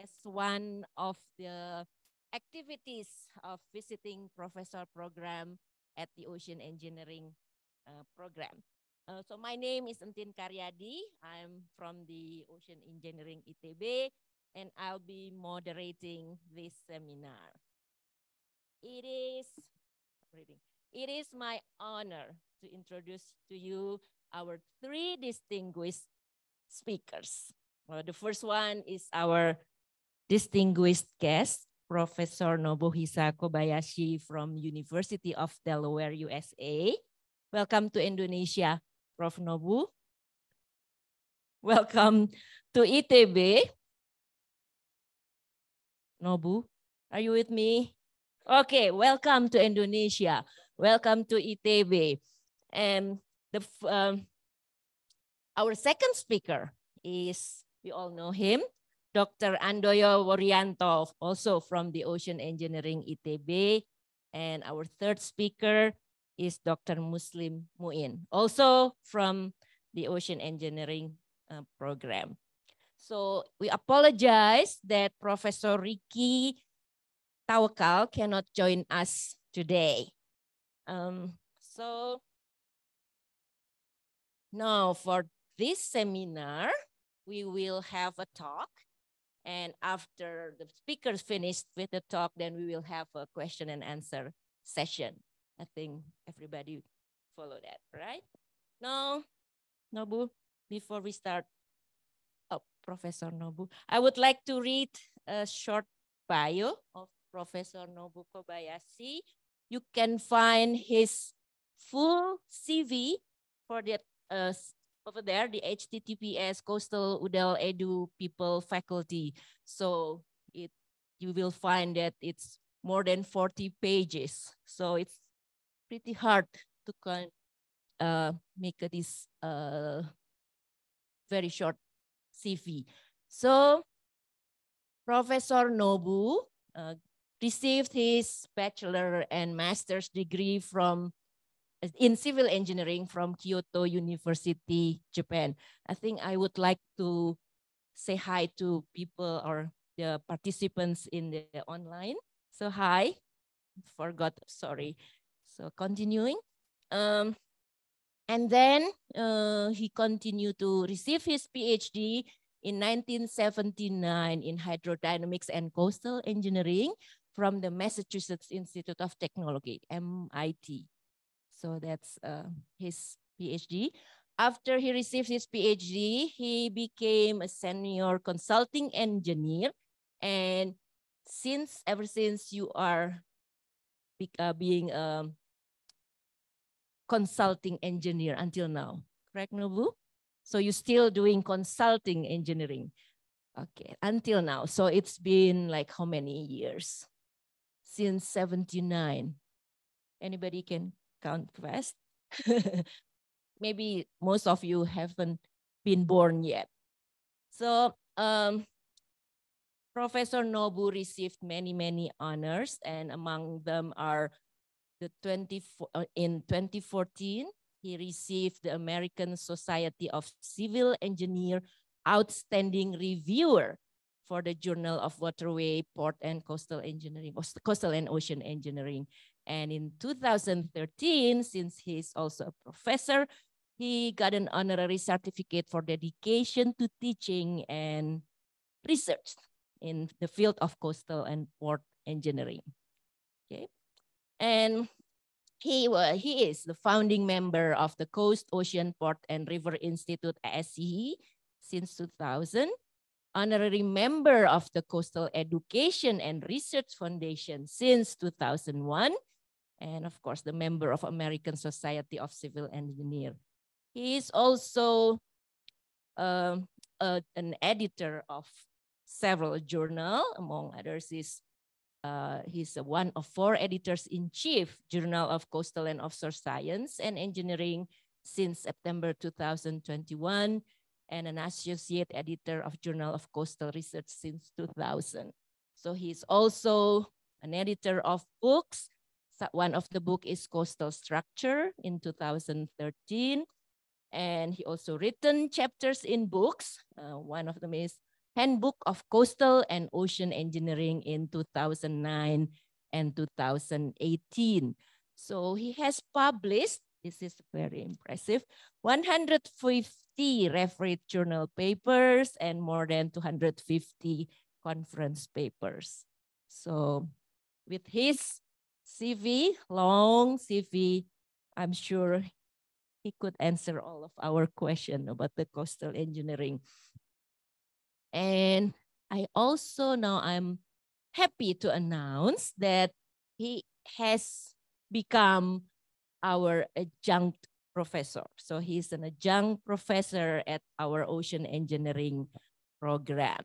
as one of the activities of visiting professor program at the Ocean Engineering uh, program. Uh, so my name is Entin Karjadi. I'm from the Ocean Engineering ITB and I'll be moderating this seminar. It is, it is my honor to introduce to you our three distinguished speakers. Well, the first one is our distinguished guest, Professor Nobuhisa Kobayashi from University of Delaware, USA. Welcome to Indonesia, Prof. Nobu. Welcome to ITB. Nobu, are you with me? Okay, welcome to Indonesia. Welcome to ITB. And the um, our second speaker is, we all know him, Dr. Andojo Wurjanto, also from the Ocean Engineering ITB. And our third speaker is Dr. Muslim Muin, also from the Ocean Engineering uh, program. So we apologize that Professor Ricky Tawekal cannot join us today. Um, so now for this seminar, we will have a talk. And after the speakers finished with the talk, then we will have a question and answer session. I think everybody follow that, right? No, Nobu, before we start, oh, Professor Nobu, I would like to read a short bio of Professor Nobu Kobayashi. You can find his full CV for that uh, over there, the HTTPS Coastal UDel Edu People Faculty. So it you will find that it's more than 40 pages. So it's pretty hard to kind uh, make this uh, very short CV. So Professor Nobu uh, received his bachelor and master's degree from in civil engineering from Kyoto University, Japan. I think I would like to say hi to people or the participants in the online. So hi, forgot, sorry. So continuing. Um, and then uh, he continued to receive his PhD in 1979 in hydrodynamics and coastal engineering from the Massachusetts Institute of Technology, MIT. So that's uh, his PhD. After he received his PhD, he became a senior consulting engineer. And since, ever since you are be, uh, being a consulting engineer until now, correct, Nobu? So you're still doing consulting engineering. Okay, until now. So it's been like how many years? Since 79. Anybody can count fast. Maybe most of you haven't been born yet. So um, Professor Nobu received many, many honors, and among them are the 20, uh, in 2014, he received the American Society of Civil Engineer Outstanding Reviewer for the Journal of Waterway, Port and Coastal Engineering, Coastal and Ocean Engineering. And in 2013, since he's also a professor, he got an honorary certificate for dedication to teaching and research in the field of coastal and port engineering. Okay. And he, uh, he is the founding member of the Coast, Ocean, Port, and River Institute ASCE since 2000, honorary member of the Coastal Education and Research Foundation since 2001, and of course, the member of American Society of Civil Engineer. He is also uh, uh, an editor of several journal, among others is uh, he's one of four editors-in-chief Journal of Coastal and Offshore Science and Engineering since September 2021 and an associate editor of Journal of Coastal Research since 2000. So he's also an editor of books one of the book is Coastal Structure in 2013. And he also written chapters in books. Uh, one of them is Handbook of Coastal and Ocean Engineering in 2009 and 2018. So he has published, this is very impressive, 150 refereed journal papers and more than 250 conference papers. So with his CV, long CV, I'm sure he could answer all of our question about the coastal engineering. And I also now I'm happy to announce that he has become our adjunct professor. So he's an adjunct professor at our ocean engineering program.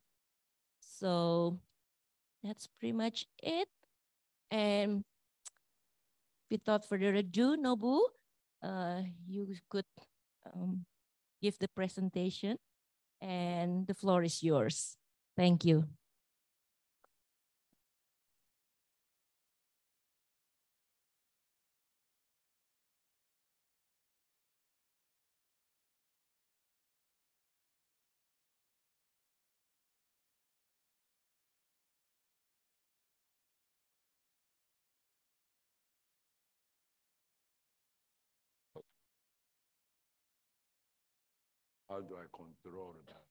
So that's pretty much it. And without further ado, Nobu, uh, you could um, give the presentation and the floor is yours. Thank you. How do I control that?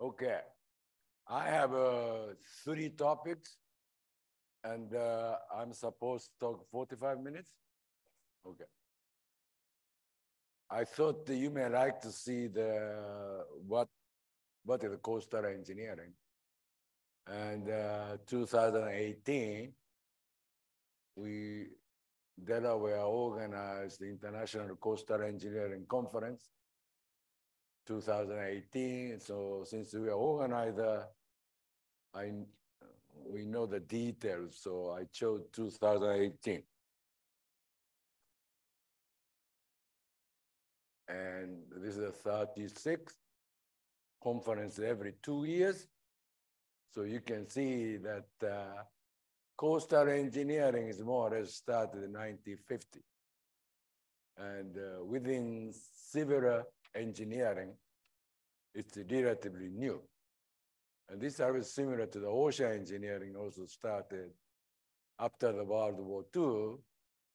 Okay, I have uh, three topics and uh, I'm supposed to talk 45 minutes? Okay. I thought you may like to see the what what is coastal engineering. And uh, 2018, we Delaware organized the International Coastal Engineering Conference 2018. So since we are organizer, I we know the details, so I chose 2018. And this is the 36th conference every two years. So you can see that uh, coastal engineering is more or less started in 1950. And uh, within civil engineering, it's relatively new. And this is similar to the ocean engineering also started after the World War II,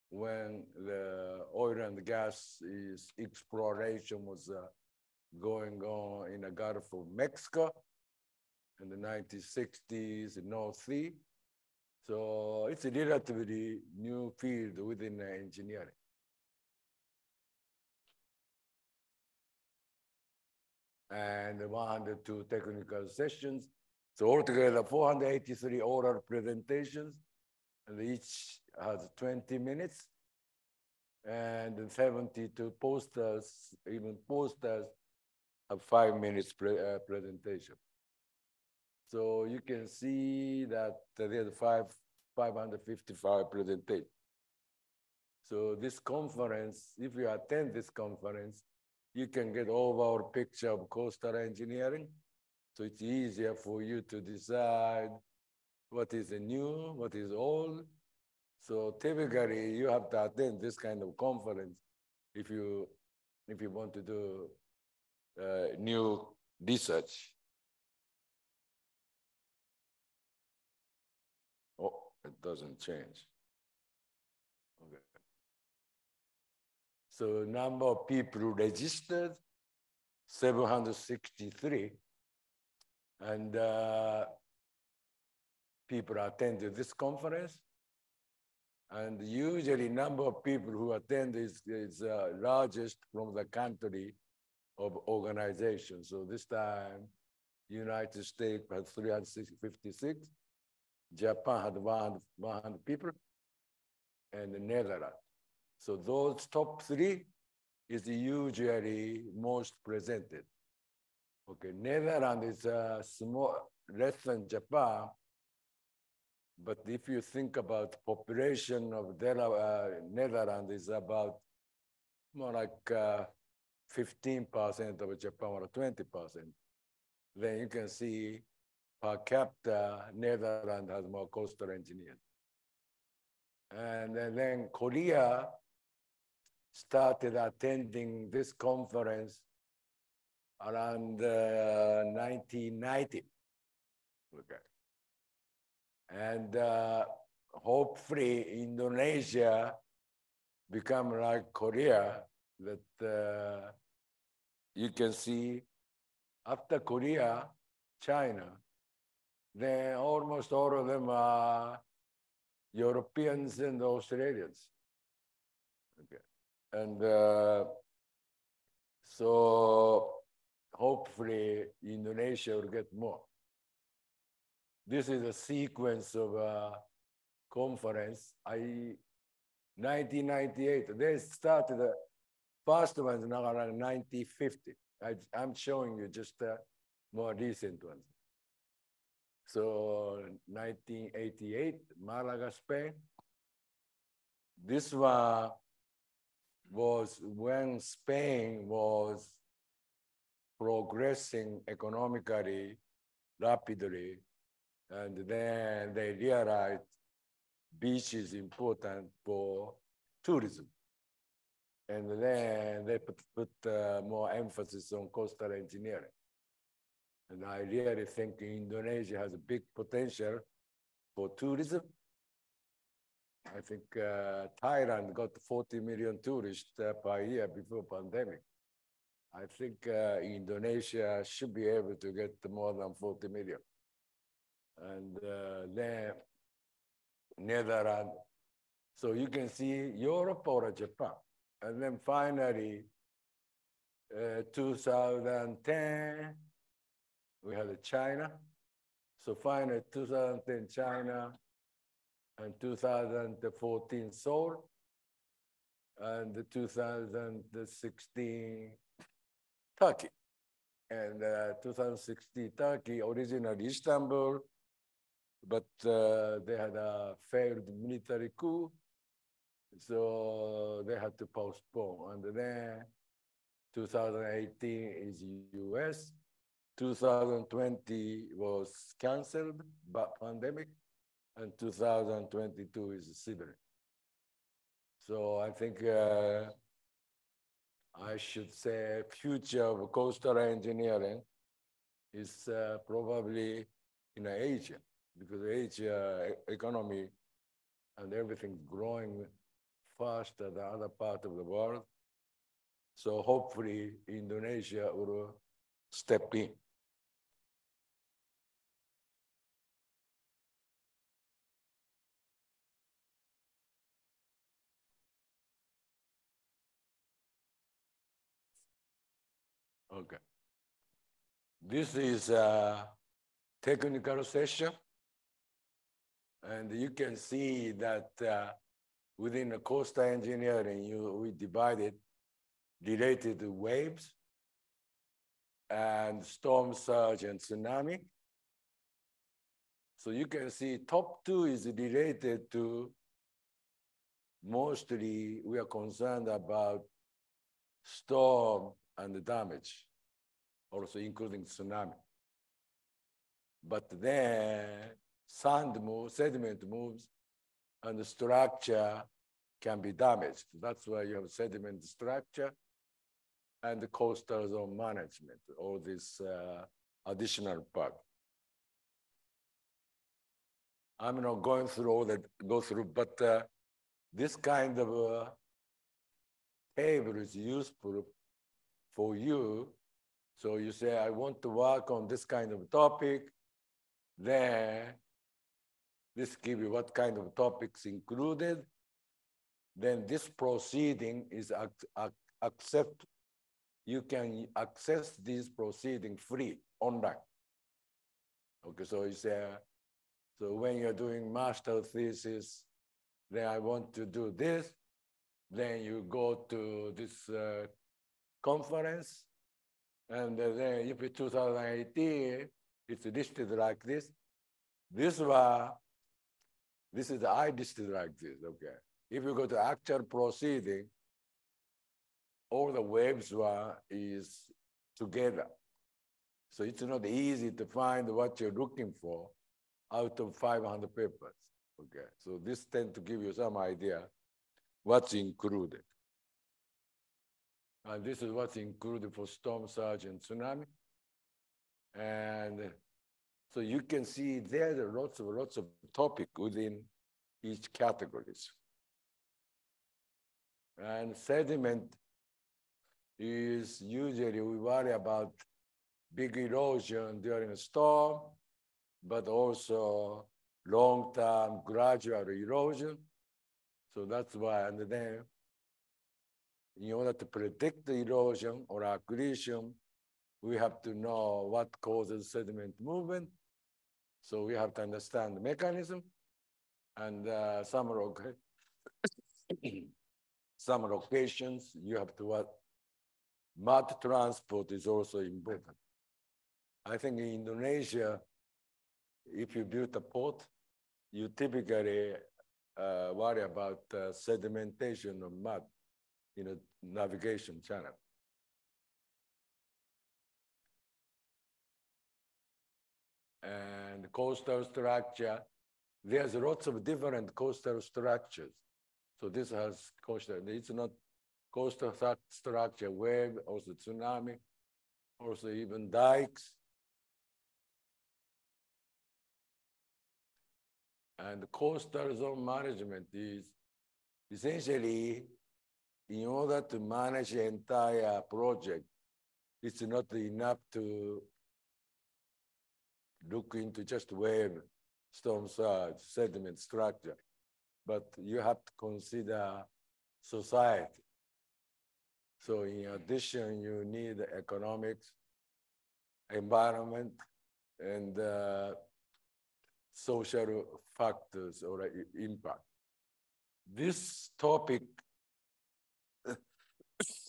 when the oil and gas exploration was uh, going on in the Gulf of Mexico in the 1960s in North Sea. So it's a relatively new field within engineering. And 102 technical sessions. So altogether 483 oral presentations, and each has 20 minutes, and 72 posters, even posters have five minutes pre uh, presentation. So you can see that there's five, 555 presentations. So this conference, if you attend this conference, you can get overall picture of coastal engineering. So it's easier for you to decide what is new, what is old. So typically you have to attend this kind of conference if you, if you want to do uh, new research. Oh, it doesn't change. So number of people registered, 763. And uh, people attended this conference. And usually number of people who attend is, is uh, largest from the country of organization. So this time, United States had 356, Japan had 100, 100 people, and the Netherlands. So those top three is usually most presented. Okay, Netherlands is a small, less than Japan, but if you think about population of Delaware, uh, Netherlands is about more like uh, 15% of Japan or 20%, then you can see per capita, Netherlands has more coastal engineers. And then, then Korea started attending this conference around uh, 1990. Okay. And uh, hopefully Indonesia become like Korea, that uh, you can see after Korea, China, then almost all of them are Europeans and Australians. Okay. And uh, so hopefully Indonesia will get more. This is a sequence of a conference. I 1998. They started the first ones now around 1950. I, I'm showing you just the more recent ones. So 1988, Malaga, Spain. This one was when Spain was progressing economically rapidly, and then they realized beach is important for tourism. And then they put, put uh, more emphasis on coastal engineering. And I really think Indonesia has a big potential for tourism. I think uh, Thailand got 40 million tourists uh, per year before pandemic. I think uh, Indonesia should be able to get more than 40 million. And uh, then Netherlands. So you can see Europe or Japan. And then finally, uh, 2010, we had China. So finally, 2010 China, and 2014 Seoul, and 2016 Turkey. And uh, 2016 Turkey, originally Istanbul, but uh, they had a failed military coup, so they had to postpone. And then 2018 is US, 2020 was canceled by pandemic, and 2022 is Sydney. So I think uh, I should say future of coastal engineering is uh, probably in Asia because Asia economy and everything growing faster than other part of the world. So hopefully Indonesia will step in. Okay. This is a technical session. And you can see that uh, within the coastal engineering, you, we divided related to waves and storm surge and tsunami. So you can see top two is related to mostly we are concerned about storm and the damage, also including tsunami. But then sand moves, sediment moves, and the structure can be damaged. That's why you have sediment structure and the coastal zone management, all this uh, additional part. I'm not going through all that, go through, but uh, this kind of uh, table is useful for you. So you say, I want to work on this kind of topic, then this give you what kind of topics included. Then this proceeding is ac accept. You can access this proceeding free online. Okay, so you say, so when you're doing master thesis, then I want to do this, then you go to this uh, conference, and then if it's 2018, it's listed like this. This one this is the I listed like this, okay. If you go to actual proceeding, all the waves are is together. So it's not easy to find what you're looking for out of 500 papers. Okay, so this tend to give you some idea what's included. And this is what's included for storm surge and tsunami. And so you can see there are lots of lots of topic within each categories. And sediment is usually we worry about big erosion during a storm, but also long-term gradual erosion. So that's why, and then in order to predict the erosion or accretion, we have to know what causes sediment movement. So we have to understand the mechanism and uh, some, some locations, you have to what mud transport is also important. I think in Indonesia, if you build a port, you typically uh, worry about uh, sedimentation of mud in a navigation channel. And coastal structure, there's lots of different coastal structures. So this has coastal, it's not coastal structure, wave, also tsunami, also even dikes. And coastal zone management is essentially in order to manage the entire project, it's not enough to look into just wave, storm surge, sediment structure, but you have to consider society. So in addition, you need economics, environment, and uh, social factors or impact. This topic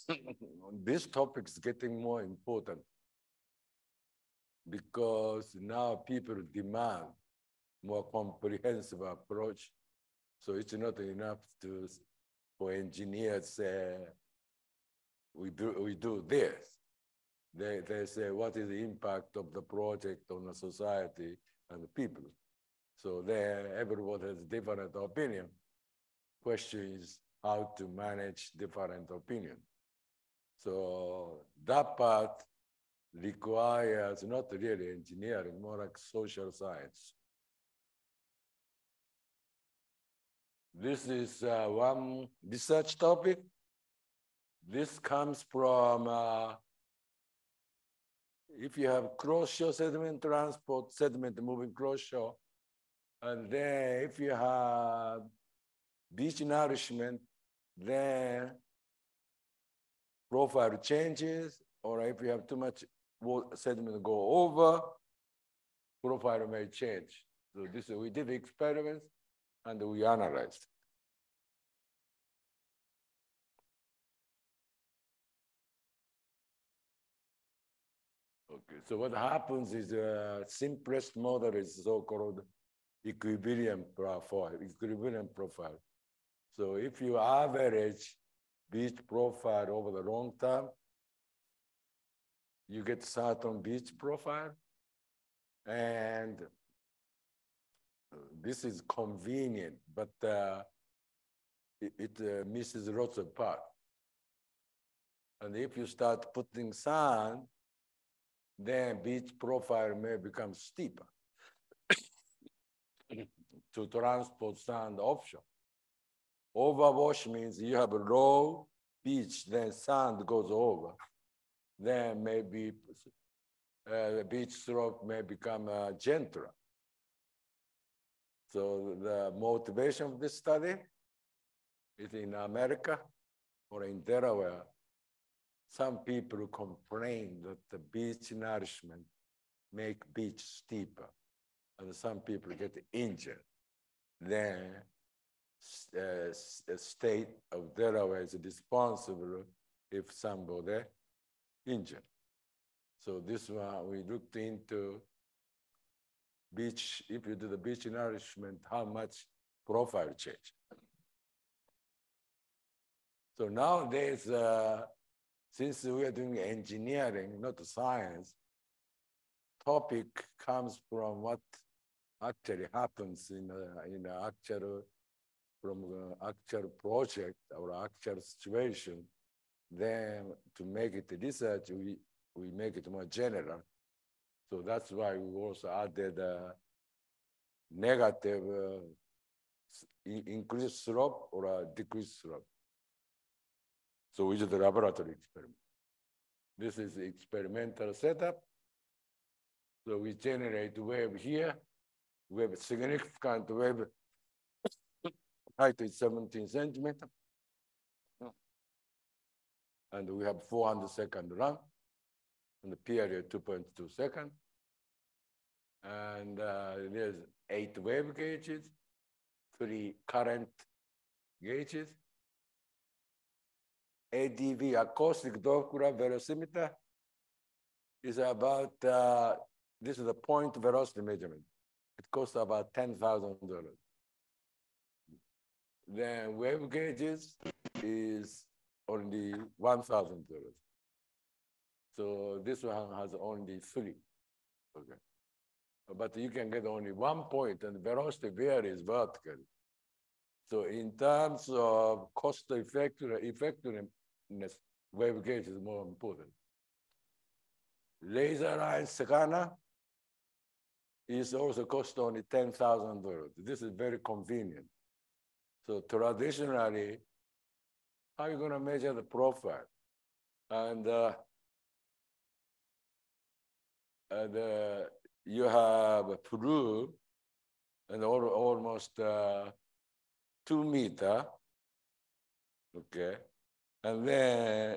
this topic is getting more important because now people demand more comprehensive approach. So it's not enough to for engineers say we do we do this. They they say what is the impact of the project on the society and the people. So there everyone has different opinion. Question is how to manage different opinion. So that part requires not really engineering, more like social science. This is uh, one research topic. This comes from, uh, if you have cross-shore sediment transport, sediment moving cross-shore, and then if you have beach nourishment, then profile changes, or if you have too much sediment go over, profile may change. So this we did the experiments and we analyzed. Okay, so what happens is the uh, simplest model is so-called equilibrium profile, equilibrium profile. So if you average beach profile over the long term, you get certain beach profile. And this is convenient, but uh, it, it uh, misses lots of part. And if you start putting sand, then beach profile may become steeper to transport sand offshore. Overwash means you have a low beach, then sand goes over. Then maybe uh, the beach slope may become uh, gentler. So the motivation of this study is in America or in Delaware. Some people complain that the beach nourishment make beach steeper, and some people get injured. Then uh, state of Delaware is responsible if somebody injured. So this one, we looked into beach, if you do the beach nourishment, how much profile change. So nowadays, uh, since we are doing engineering, not science, topic comes from what actually happens in a, in a actual, from actual project or actual situation. Then to make it research, we, we make it more general. So that's why we also added negative uh, increased slope or a decreased slope. So we do the laboratory experiment. This is experimental setup. So we generate wave here. We have significant wave height is 17 centimeter. And we have 400 second run and the period 2.2 second. And uh, there's eight wave gauges, three current gauges, ADV, acoustic Doppler velocimeter, is about, uh, this is a point velocity measurement. It costs about $10,000. Then wave gauges is only $1,000. So this one has only three. Okay. But you can get only one point and velocity varies vertically. So in terms of cost effectiveness, wave gauge is more important. Laser line scanner is also cost only $10,000. This is very convenient. So traditionally, how are you going to measure the profile? And, uh, and uh, you have a Peru and all, almost uh, two meter, okay? And then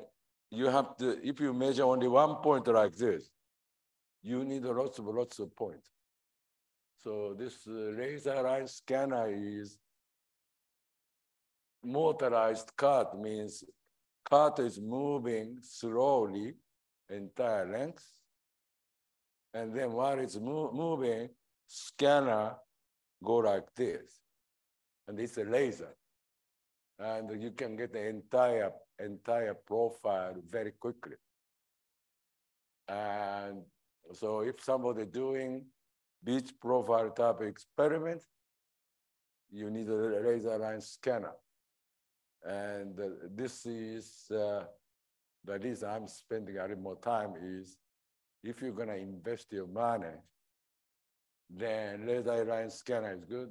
you have to, if you measure only one point like this, you need lots of lots of points. So this uh, laser line scanner is motorized cart means cart is moving slowly entire length. And then while it's mo moving, scanner go like this and it's a laser. And you can get the entire, entire profile very quickly. And so if somebody doing beach profile type experiment, you need a laser line scanner. And this is, uh, the reason I'm spending a little more time is if you're gonna invest your money, then laser line scanner is good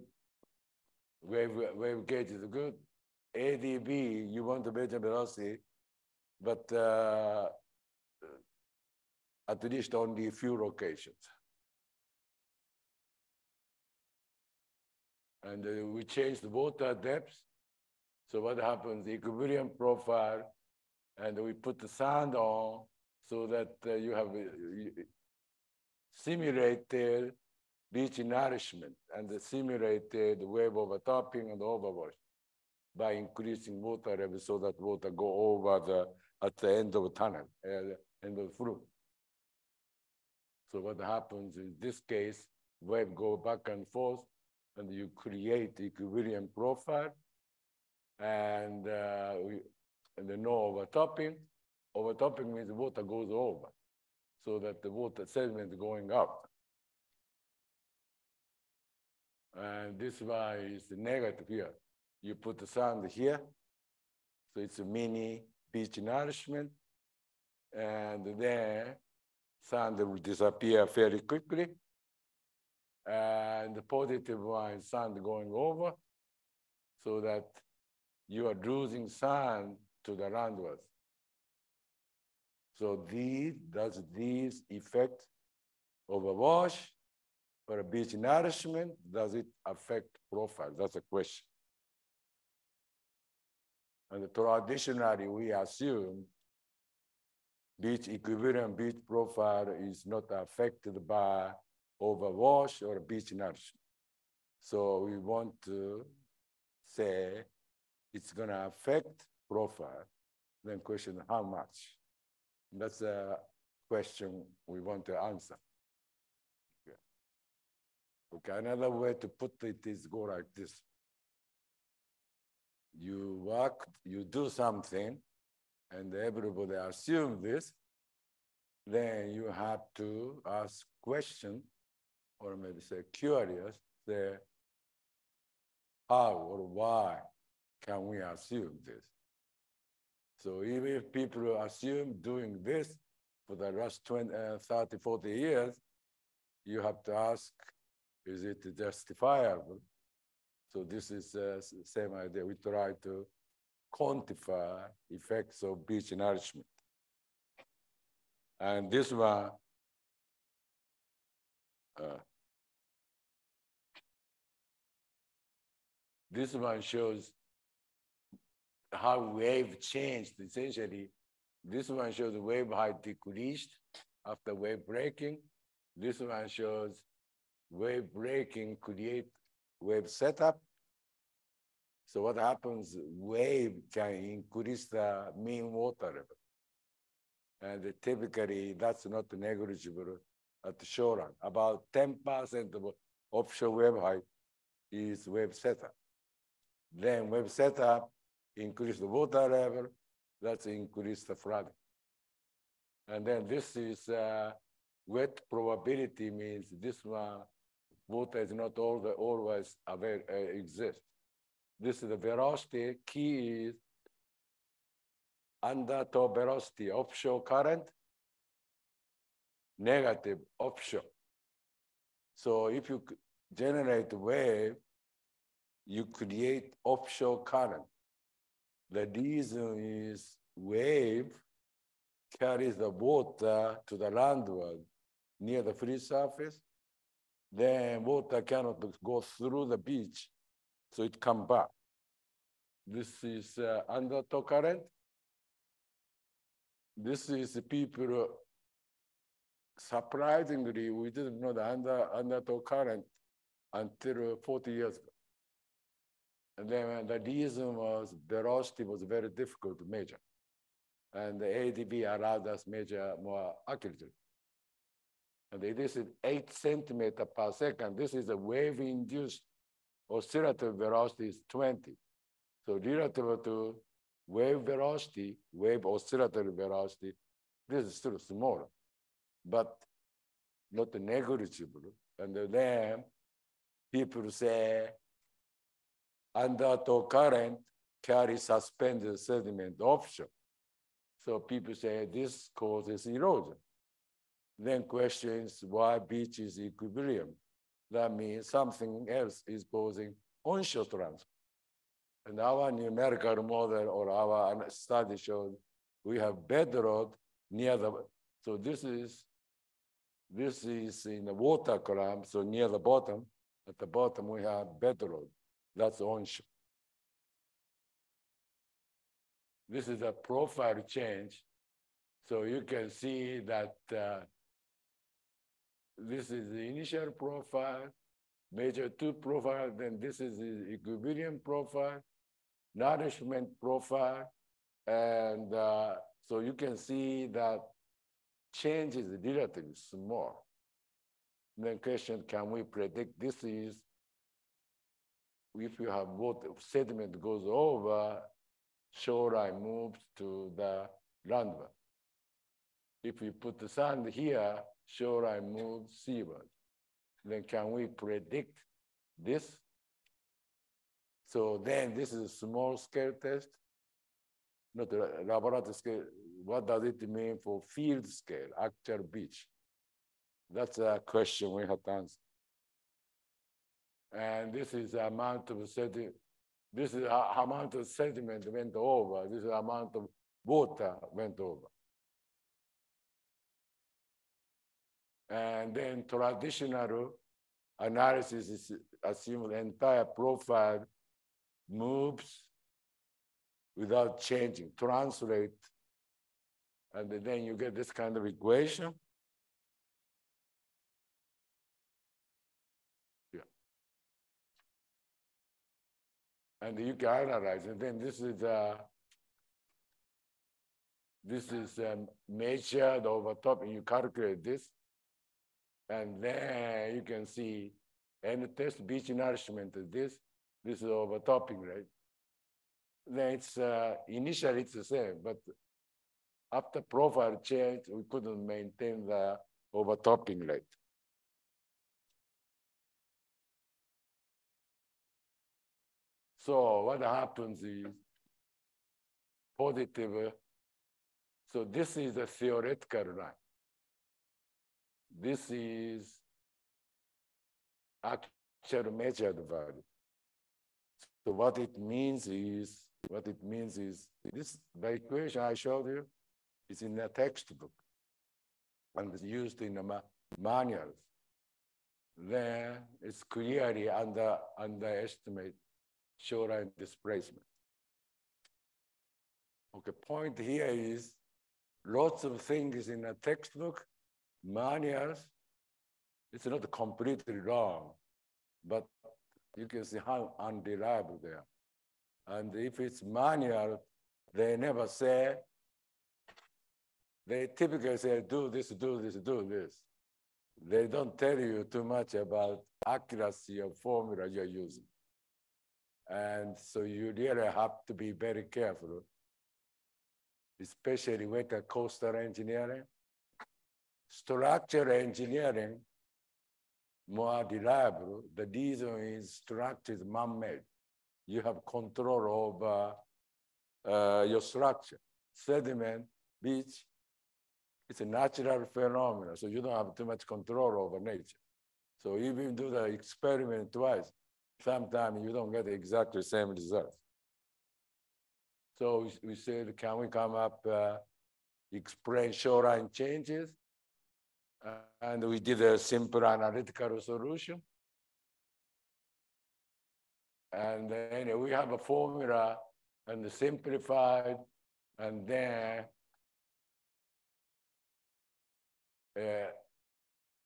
wave, wave gauge is good. ADV, you want to measure velocity, but uh, at least only a few locations. And uh, we changed the water depth. So what happens, the equilibrium profile, and we put the sand on so that uh, you have uh, simulated beach nourishment and the simulated wave overtopping and overwash by increasing water level so that water go over the at the end of the tunnel, uh, end of the flow. So what happens in this case, wave go back and forth and you create equilibrium profile and, uh, we, and no overtopping. Overtopping means water goes over so that the water sediment is going up. And this why is negative here. You put the sand here, so it's a mini beach nourishment, and then sand will disappear very quickly. And the positive one is sand going over, so that you are losing sand to the landwards. So these, does these effect wash for a beach nourishment, does it affect profile? That's a question. And traditionally, we assume beach equilibrium beach profile is not affected by overwash or beach nourishment. So we want to say it's going to affect profile. Then question how much? That's a question we want to answer. Okay, another way to put it is go like this. You work, you do something, and everybody assume this, then you have to ask question or maybe say curious, say how or why can we assume this? So even if people assume doing this for the last 20, uh, 30, 40 years, you have to ask, is it justifiable? So this is the uh, same idea. We try to quantify effects of beach nourishment. And this one, uh, this one shows how wave changed essentially. This one shows wave height decreased after wave breaking. This one shows wave breaking create wave setup. So what happens, wave can increase the mean water level. And typically that's not negligible at the shoreline. About 10% of offshore wave height is wave setup. Then wave setup increase the water level, that's increase the flooding. And then this is uh, wet probability means this one, water is not all the, always uh, exist. This is the velocity, key is undertow velocity, offshore current, negative offshore. So if you generate wave, you create offshore current. The reason is wave carries the water to the landward near the free surface. Then water cannot go through the beach, so it come back. This is uh, undertow current. This is the people, surprisingly, we didn't know the under, undertow current until 40 years ago. Then uh, the reason was velocity was very difficult to measure. And the ADV allowed us measure more accurately. And this is eight centimeter per second. This is a wave-induced oscillator velocity is 20. So relative to wave velocity, wave oscillatory velocity, this is still smaller, but not negligible. And then people say undertow current carry suspended sediment offshore. So people say this causes erosion. Then questions why beach is equilibrium. That means something else is causing onshore transport. And our numerical model or our study shows we have bedrock near the, so this is, this is in the water column, so near the bottom. At the bottom, we have bedrock. That's onshore. This is a profile change. So you can see that uh, this is the initial profile, major two profile, then this is the equilibrium profile, nourishment profile, and uh, so you can see that change is relatively small. And then question, can we predict this is if you have both sediment goes over, shoreline moves to the landward. If we put the sand here, shoreline moves seaward. Then can we predict this? So then this is a small scale test, not a laboratory scale. What does it mean for field scale, actual beach? That's a question we have to answer. And this is the amount of sediment, this is the amount of sediment went over, this is the amount of water went over. And then traditional analysis is assume the entire profile moves without changing, translate, and then you get this kind of equation. And you can analyze it. Then this is uh, this is um, measured over top, and you calculate this, and then you can see and test beach nourishment is this. This is over topping, right? Then it's uh, initially it's the same, but after profile change, we couldn't maintain the overtopping rate. So what happens is positive. So this is a theoretical line. This is actual measured value. So what it means is, what it means is, this the equation I showed you is in the textbook and used in the ma manuals. Then it's clearly under underestimate shoreline displacement. Okay, point here is lots of things in a textbook, manuals, it's not completely wrong, but you can see how unreliable they are. And if it's manual, they never say, they typically say, do this, do this, do this. They don't tell you too much about accuracy of formula you're using. And so you really have to be very careful, especially with the coastal engineering. Structural engineering, more reliable. The reason is structure is man-made. You have control over uh, your structure. Sediment, beach, it's a natural phenomenon, so you don't have too much control over nature. So even do the experiment twice, sometimes you don't get exactly the same result. So we, said, can we come up, uh, explain shoreline changes? Uh, and we did a simple analytical solution. And then we have a formula and simplified, and then uh,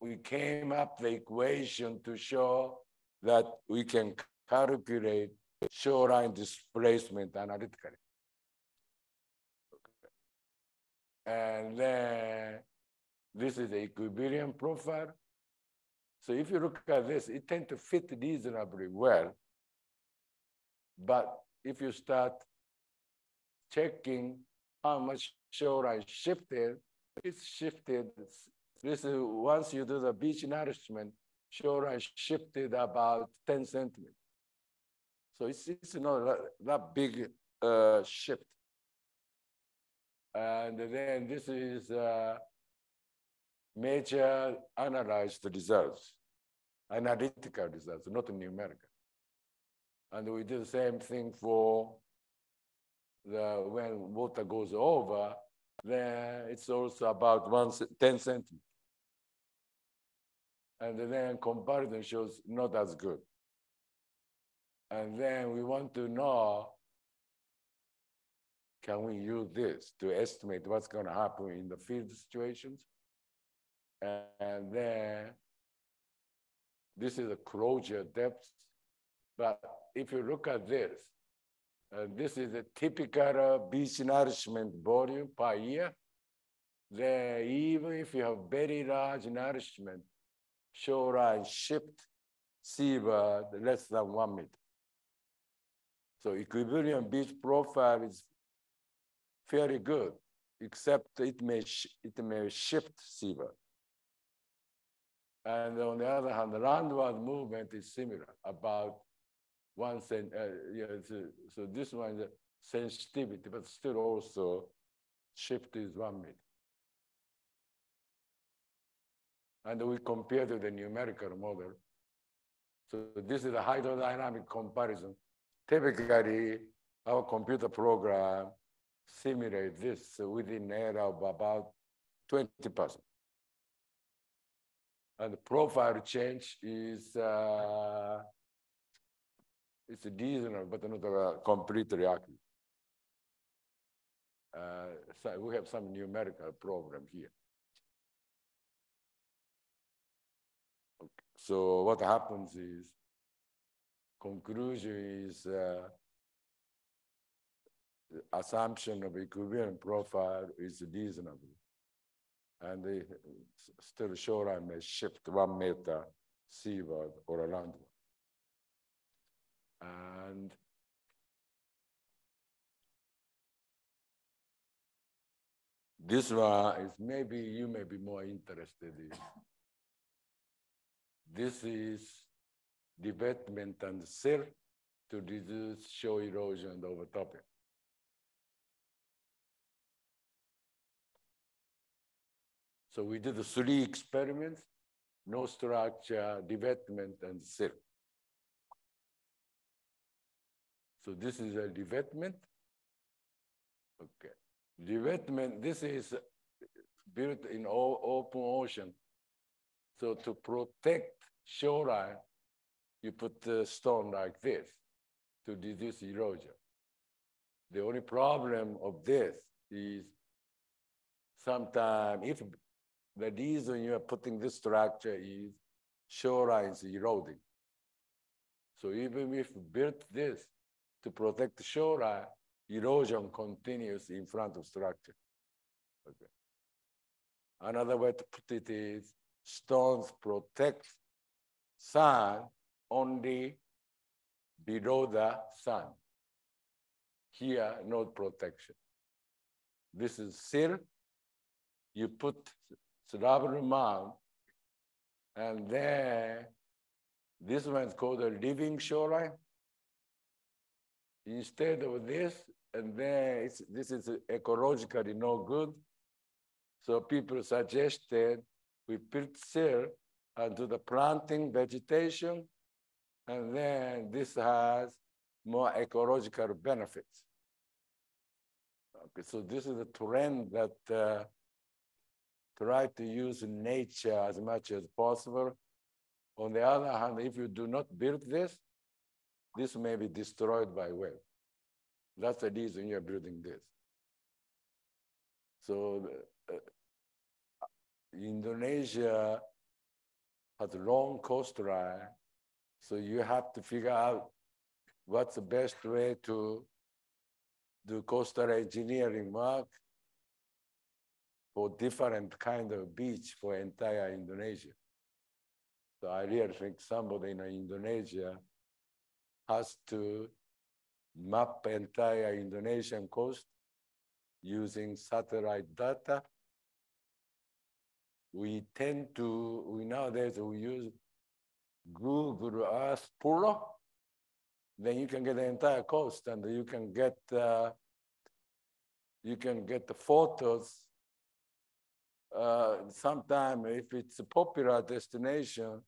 we came up the equation to show that we can calculate shoreline displacement analytically. And then this is the equilibrium profile. So if you look at this, it tends to fit reasonably well. But if you start checking how much shoreline shifted, it's shifted. This is once you do the beach nourishment, shoreline shifted about 10 centimeters. So it's, it's not that, that big uh, shift. And then this is uh, major analyzed results, analytical results, not numerical. And we did the same thing for the when water goes over, then it's also about one, 10 centimeters. And then comparison shows not as good. And then we want to know, can we use this to estimate what's going to happen in the field situations? And then this is a closure depth. But if you look at this, uh, this is a typical uh, beach nourishment volume per year. Then even if you have very large nourishment, shoreline shift seaward less than one meter. So equilibrium beach profile is fairly good, except it may, it may shift seaward. And on the other hand, the landward movement is similar, about one cent. Uh, yeah, a, so this one is sensitivity, but still also shift is one meter. And we compare to the numerical model. So this is a hydrodynamic comparison. Typically, our computer program simulate this within error of about 20% and the profile change is uh, it's reasonable, but not uh, completely accurate. Uh, so we have some numerical problem here. So what happens is, conclusion is uh, assumption of equilibrium profile is reasonable and they still shoreline may shift one meter seaward or around. And This one is maybe you may be more interested in. This is revetment and sill to reduce shore erosion overtopping. So we did the three experiments, no structure, revetment, and sill. So this is a revetment. Okay. Revetment, this is built in all open ocean. So to protect shoreline, you put the stone like this to reduce erosion. The only problem of this is sometimes if the reason you are putting this structure is shoreline is eroding. So even if built this to protect the shoreline, erosion continues in front of structure. Okay. Another way to put it is stones protect sun only below the sun. Here, no protection. This is sill. You put rubble mound, and then this one is called a living shoreline. Instead of this, and then this is ecologically no good. So people suggested we put sill onto the planting vegetation, and then this has more ecological benefits. Okay, so this is a trend that uh, try to use nature as much as possible. On the other hand, if you do not build this, this may be destroyed by wave. That's the reason you're building this. So uh, Indonesia has a long coastline, so you have to figure out what's the best way to do coastal engineering work for different kind of beach for entire Indonesia. So I really think somebody in Indonesia has to map entire Indonesian coast using satellite data. We tend to, we nowadays we use Google Earth Pro. Then you can get the entire coast and you can get, uh, you can get the photos uh, sometime if it's a popular destination,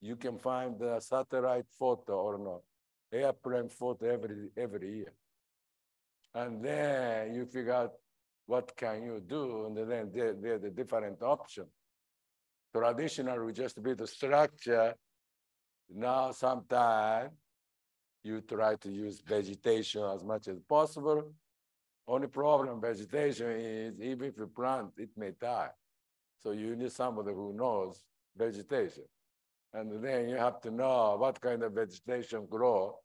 you can find the satellite photo or not, airplane photo every, every year. And then you figure out what can you do, and then there, there's the different option. Traditionally, we just build a structure. Now, sometimes you try to use vegetation as much as possible. Only problem vegetation is even if you plant, it may die. So you need somebody who knows vegetation. And then you have to know what kind of vegetation grow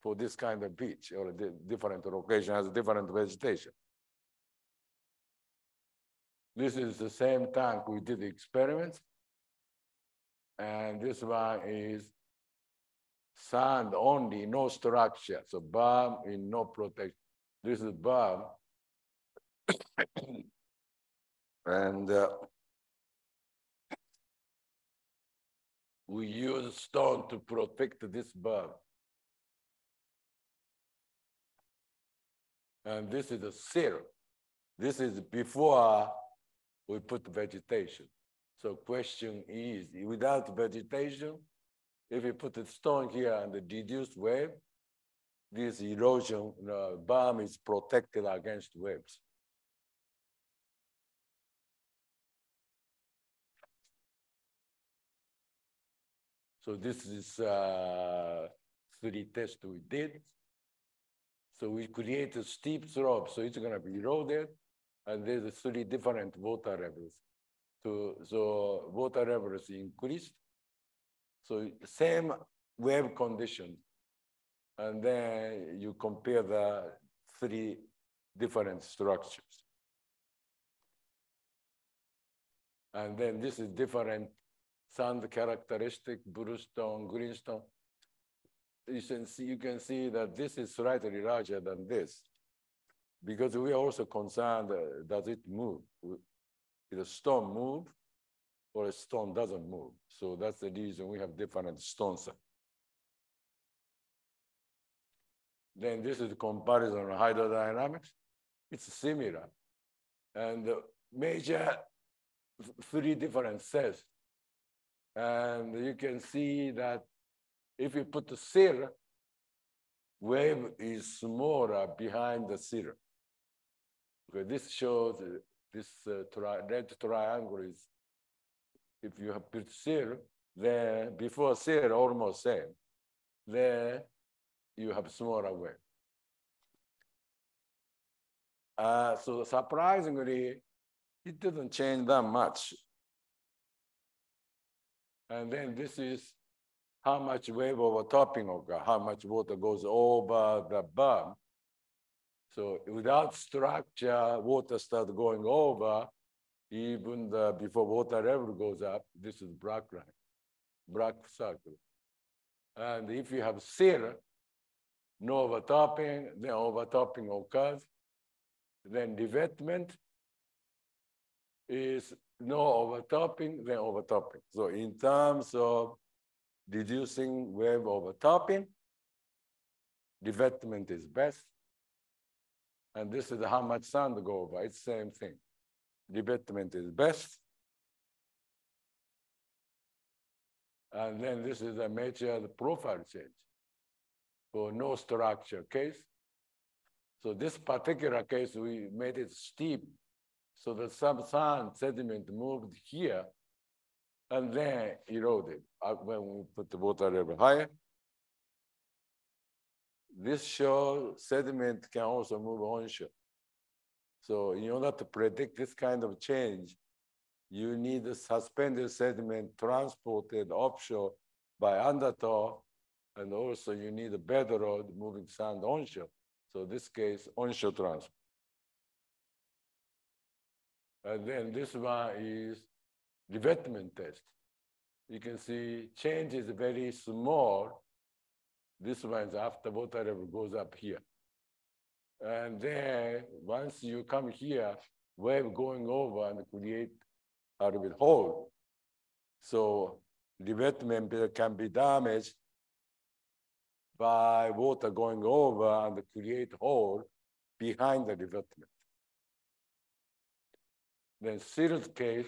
for this kind of beach or different location has different vegetation. This is the same tank we did the experiments. And this one is sand only, no structure. So berm in no protection. This is berm. and uh, we use stone to protect this berm. And this is a sill. This is before we put vegetation. So question is, without vegetation, if you put a stone here and the deduced wave, this erosion uh, berm is protected against waves. So this is uh, three tests we did. So we create a steep slope, so it's gonna be eroded, and there's three different water levels. So, so water levels increased. So same wave condition, and then you compare the three different structures. And then this is different sand characteristic, bluestone, greenstone. You can see, you can see that this is slightly larger than this. Because we are also concerned, uh, does it move? Did a stone move or a stone doesn't move? So that's the reason we have different stones. Then this is comparison of hydrodynamics. It's similar. And the major three different sills. And you can see that if you put the sill, wave is smaller behind the sill. This shows uh, this uh, tri red triangle is, if you have put sill, then before sill almost same, then you have smaller wave. Uh, so surprisingly, it doesn't change that much. And then this is how much wave overtopping occurs, how much water goes over the berm. So without structure, water starts going over, even the, before water level goes up, this is black line, black circle. And if you have sill, no overtopping, then overtopping occurs. Then revetment is no overtopping, then overtopping. So in terms of reducing wave overtopping, revetment is best. And this is how much sand go over, it's the same thing. Revetment is best. And then this is a major profile change for no structure case. So this particular case, we made it steep so the sand sediment moved here and then eroded uh, when we put the water level higher. This shows sediment can also move onshore. So in order to predict this kind of change, you need suspended sediment transported offshore by undertow, and also you need a bedload moving sand onshore. So this case, onshore transport. And then this one is revetment test. You can see change is very small. This one is after water level goes up here. And then once you come here, wave going over and create a little bit hole. So revetment can be damaged by water going over and create hole behind the revetment. Then Cyrus case,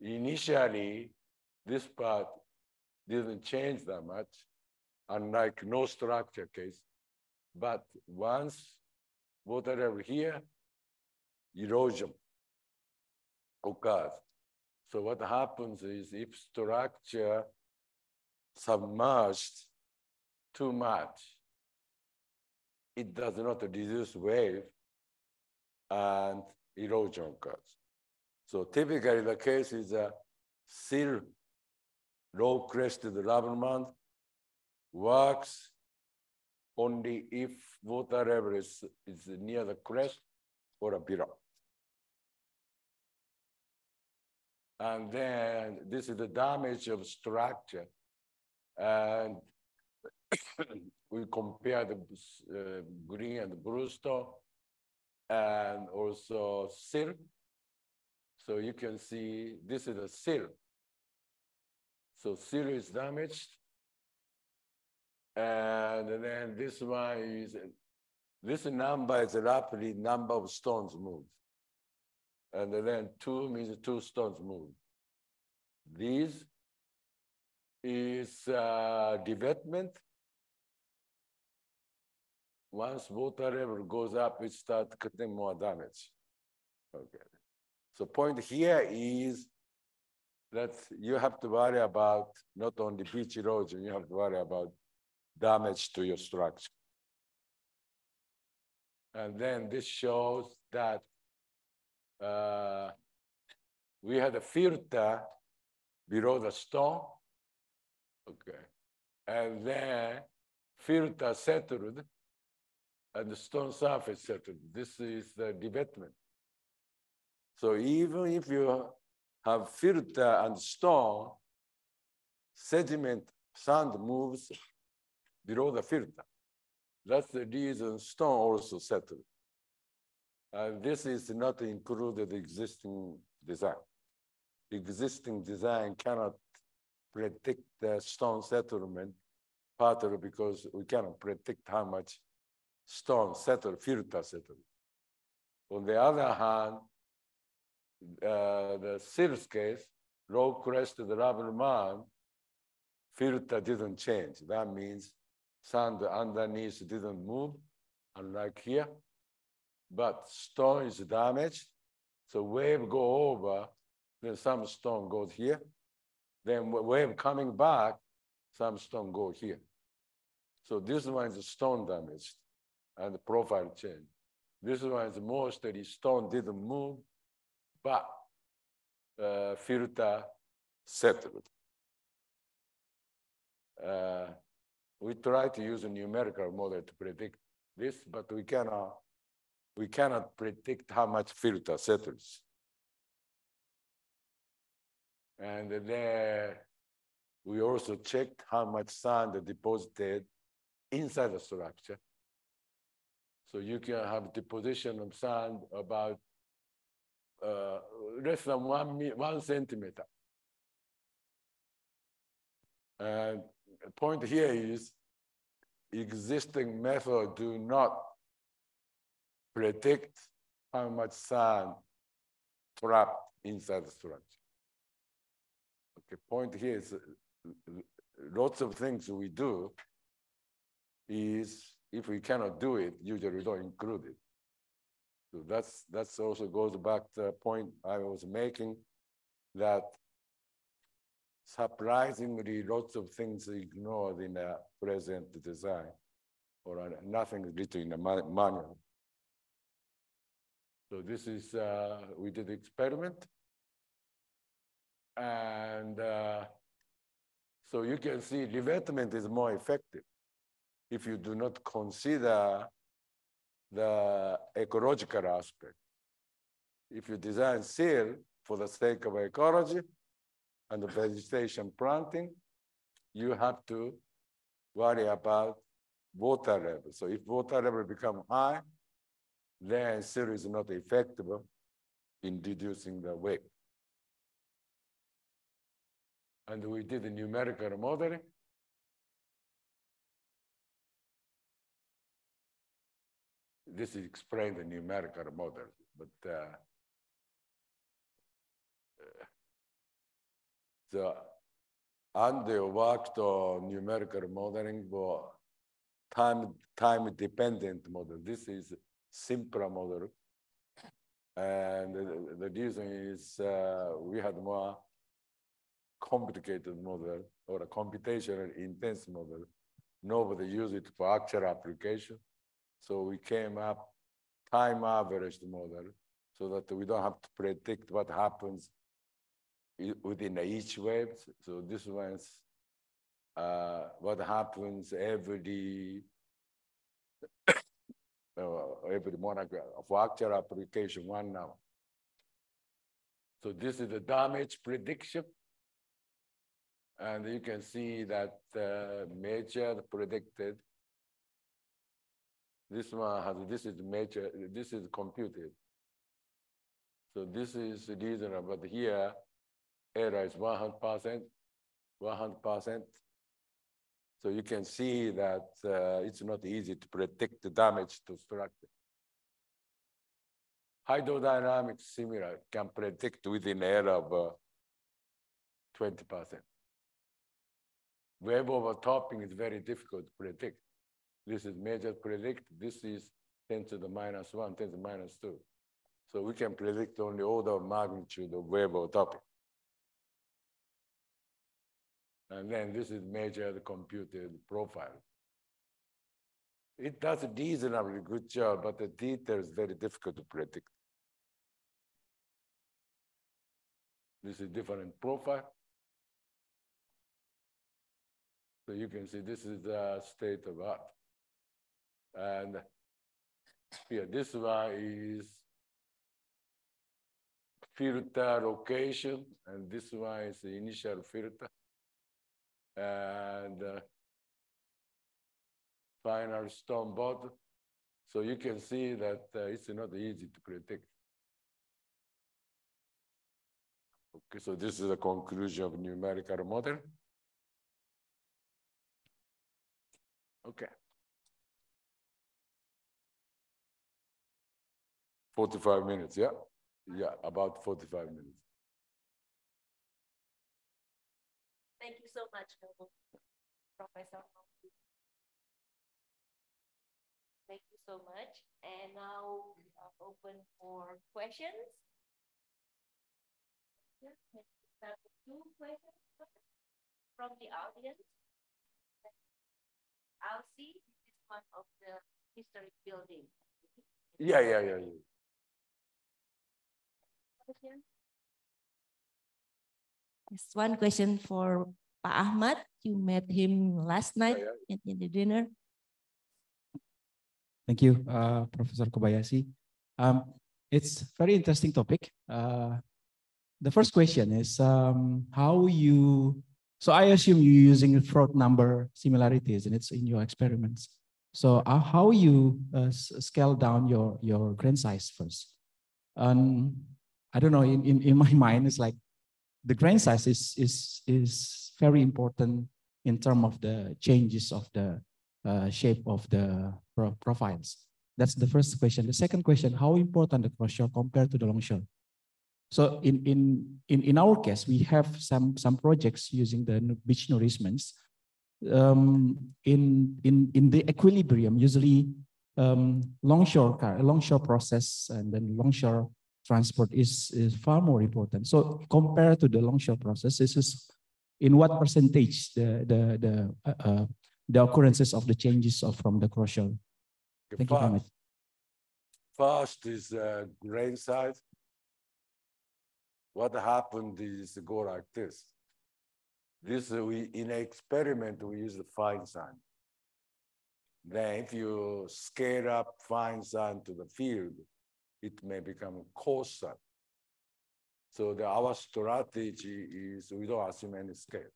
initially, this part didn't change that much, unlike no structure case. But once water level here, erosion occurs. So what happens is if structure submerged too much, it does not reduce wave and erosion occurs. So typically the case is a still low crested mound works only if water level is, is near the crest or a below. And then this is the damage of structure. And we compare the uh, green and blue stone and also sill. So you can see this is a sill. So sill is damaged. And then this one is, this number is roughly number of stones moved. And then two means two stones moved. This is uh, revetment once water level goes up, it starts getting more damage. Okay. So point here is that you have to worry about not only beach erosion, you have to worry about damage to your structure. And then this shows that uh, we had a filter below the stone. Okay. And then filter settled and the stone surface settled. This is the revetment. So even if you have filter and stone, sediment, sand moves below the filter. That's the reason stone also settled. Uh, this is not included existing design. Existing design cannot predict the stone settlement, partly because we cannot predict how much stone settle, filter settle. On the other hand, uh, the Sills case, low crested rubble mound, filter didn't change. That means sand underneath didn't move, unlike here. But stone is damaged, so wave go over, then some stone goes here. Then wave coming back, some stone go here. So this one is stone damaged and profile change. This one is mostly stone didn't move, but uh, filter settled. Uh, we try to use a numerical model to predict this, but we cannot, we cannot predict how much filter settles. And then we also checked how much sand deposited inside the structure. So you can have deposition of sand about uh, less than one, one centimeter. And the point oh, here is existing method do not predict how much sand trapped inside the structure. Okay, point here is uh, lots of things we do is if we cannot do it, usually we don't include it. So that's that's also goes back to the point I was making that surprisingly lots of things ignored in the present design or nothing written in the manual. So this is, uh, we did experiment. And uh, so you can see revetment is more effective if you do not consider the ecological aspect. If you design sill for the sake of ecology and the vegetation planting, you have to worry about water level. So if water level become high, then sill is not effective in reducing the weight. And we did a numerical modeling this is explained in numerical model, but uh, the Andy worked on numerical modeling for time time dependent model. This is simpler model, and the, the reason is uh, we had more complicated model or a computational intense model. Nobody used it for actual application. So we came up time averaged model so that we don't have to predict what happens within each wave. So this one's uh, what happens every every monograph for actual application one now. So this is the damage prediction. And you can see that uh, predicted this one has, this is major, this is computed. So this is reasonable, but here error is 100%, 100%. So you can see that uh, it's not easy to predict the damage to structure. Hydrodynamics similar can predict within error of uh, 20%. Wave overtopping is very difficult to predict. This is major predict. This is 10 to the minus 1, 10 to the minus 2. So we can predict only order of magnitude of wave or And then this is measured computed profile. It does a reasonably good job, but the detail is very difficult to predict. This is different profile. So you can see this is the state of art. And here, this one is filter location, and this one is the initial filter. And uh, final stone bottom. So you can see that uh, it's not easy to predict. Okay, so this is the conclusion of numerical model. Okay. 45 minutes, yeah? Yeah, about 45 minutes. Thank you so much, Professor. Thank you so much. And now we are open for questions. Start with two questions from the audience. I'll see this is one of the historic buildings. Yeah, yeah, yeah, yeah. Question? Yes, one question for Pak Ahmad. You met him last night yeah, yeah. in the dinner. Thank you, uh, Professor Kobayashi. Um, it's very interesting topic. Uh, the first question is um, how you, so I assume you're using Froude number similarities and it's in your experiments. So uh, how you uh, scale down your, your grain size first? Um, I don't know, in, in, in my mind, it's like the grain size is, is, is very important in terms of the changes of the uh, shape of the pro profiles. That's the first question. The second question, how important the cross-shore compared to the long-shore? So in, in, in, in our case, we have some, some projects using the beach nourishments. Um, in, in, in the equilibrium, usually um, longshore car, longshore process and then longshore transport is, is far more important. So compared to the longshore process, this is in what percentage the, the, the, uh, uh, the occurrences of the changes of from the cross-shore? Thank first, you very much. First is uh, grain size. What happened is go like this. This we in an experiment we use the fine sand. Then if you scale up fine sand to the field, it may become coarse sand. So the, our strategy is we don't assume any scale.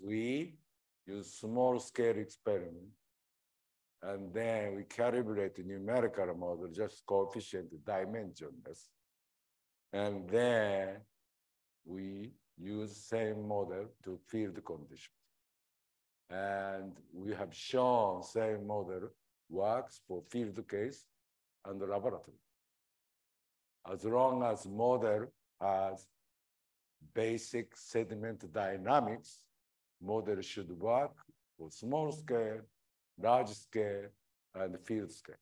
We use small scale experiment, and then we calibrate the numerical model, just coefficient dimensionless. And then we use same model to field conditions. And we have shown same model works for field case and laboratory. As long as model has basic sediment dynamics, model should work for small scale, large scale, and field scale.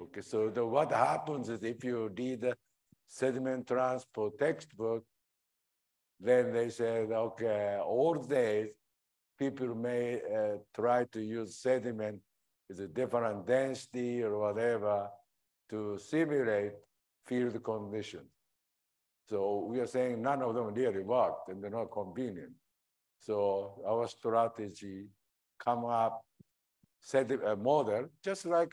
Okay, so the, what happens is if you read sediment transport textbook, then they said, okay, all days, people may uh, try to use sediment with a different density or whatever to simulate field conditions. So we are saying none of them really worked and they're not convenient. So our strategy come up, set a model, just like